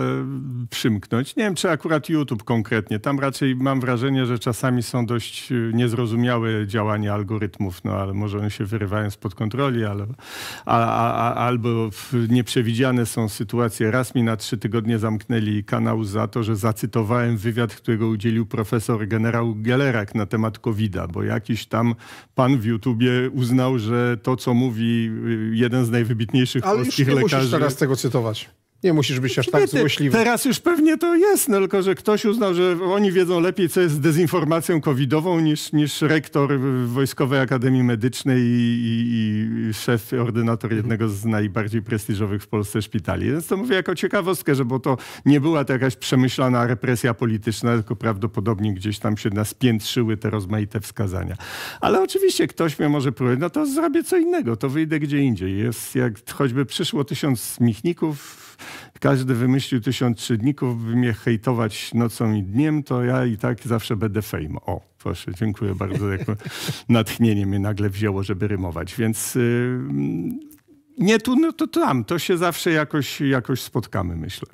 przymknąć. Nie wiem, czy akurat YouTube konkretnie. Tam raczej mam wrażenie, że czasami są dość y, niezrozumiałe działania algorytmów, no ale może one się wyrywają spod kontroli, ale, a, a, a, albo nieprzewidziane są sytuacje. Raz mi na trzy tygodnie zamknęli kanał za to, że zacytowałem wywiad, którego udzielił profesor generał Gellerak na temat COVID-a, bo jakiś tam pan w YouTubie uznał, że to, co mówi y, jeden z najwybitniejszych Ale już polskich nie musisz lekarzy... teraz tego cytować. Nie musisz być aż tak te- złośliwy. Teraz już pewnie to jest, no, tylko że ktoś uznał, że oni wiedzą lepiej, co jest dezinformacją covidową niż, niż rektor Wojskowej Akademii Medycznej i, i, i szef, ordynator jednego z najbardziej prestiżowych w Polsce szpitali. Więc to mówię jako ciekawostkę, że bo to nie była to jakaś przemyślana represja polityczna, tylko prawdopodobnie gdzieś tam się naspiętrzyły te rozmaite wskazania. Ale oczywiście ktoś mnie może próbować, no to zrobię co innego, to wyjdę gdzie indziej. Jest jak choćby przyszło tysiąc michników, każdy wymyślił tysiąc trzydników, by mnie hejtować nocą i dniem, to ja i tak zawsze będę fame. O, proszę, dziękuję bardzo. Natchnienie mnie nagle wzięło, żeby rymować. Więc yy, nie tu, no to tam. To się zawsze jakoś, jakoś spotkamy, myślę.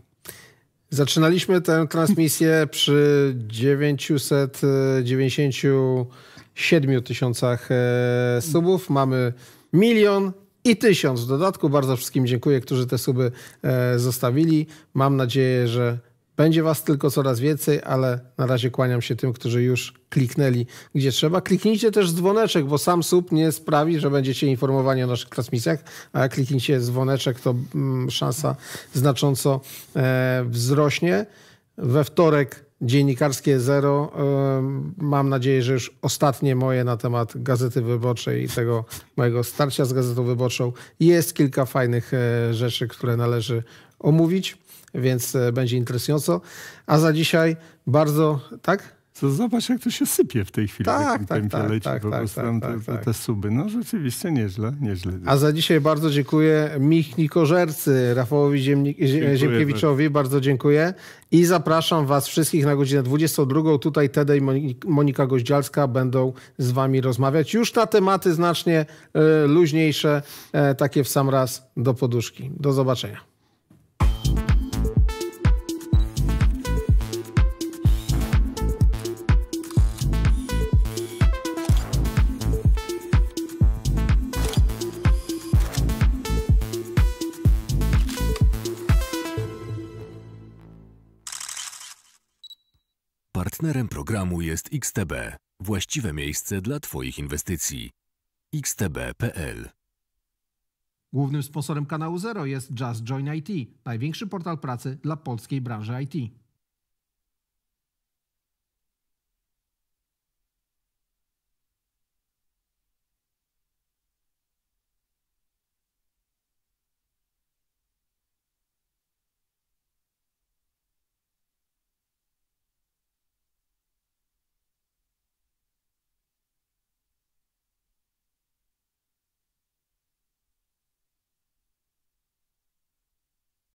Zaczynaliśmy tę transmisję przy 997 tysiącach e, subów. Mamy milion i tysiąc w dodatku. Bardzo wszystkim dziękuję, którzy te suby e, zostawili. Mam nadzieję, że będzie was tylko coraz więcej, ale na razie kłaniam się tym, którzy już kliknęli gdzie trzeba. Kliknijcie też dzwoneczek, bo sam sub nie sprawi, że będziecie informowani o naszych transmisjach, a jak klikniecie dzwoneczek, to mm, szansa znacząco e, wzrośnie. We wtorek dziennikarskie zero. Mam nadzieję, że już ostatnie moje na temat Gazety Wyborczej i tego mojego starcia z Gazetą Wyborczą. Jest kilka fajnych e, rzeczy, które należy omówić, więc e, będzie interesująco. A za dzisiaj bardzo, tak? To zobacz, jak to się sypie w tej chwili. Tak, tak, tak, leci tak, po tak, prostu tak, tak, te, te, tak. te suby. No rzeczywiście nieźle, nieźle. A za dzisiaj bardzo dziękuję Michnikożercy, Rafałowi Ziemni- Ziemkiewiczowi, bardzo dziękuję. I zapraszam Was wszystkich na godzinę 22. Tutaj Tede i Moni- Monika Goździalska będą z Wami rozmawiać już na tematy znacznie e, luźniejsze, e, takie w sam raz do poduszki. Do zobaczenia. Partnerem programu jest XTB, właściwe miejsce dla Twoich inwestycji. xtb.pl Głównym sponsorem kanału Zero jest Just Join IT, największy portal pracy dla polskiej branży IT.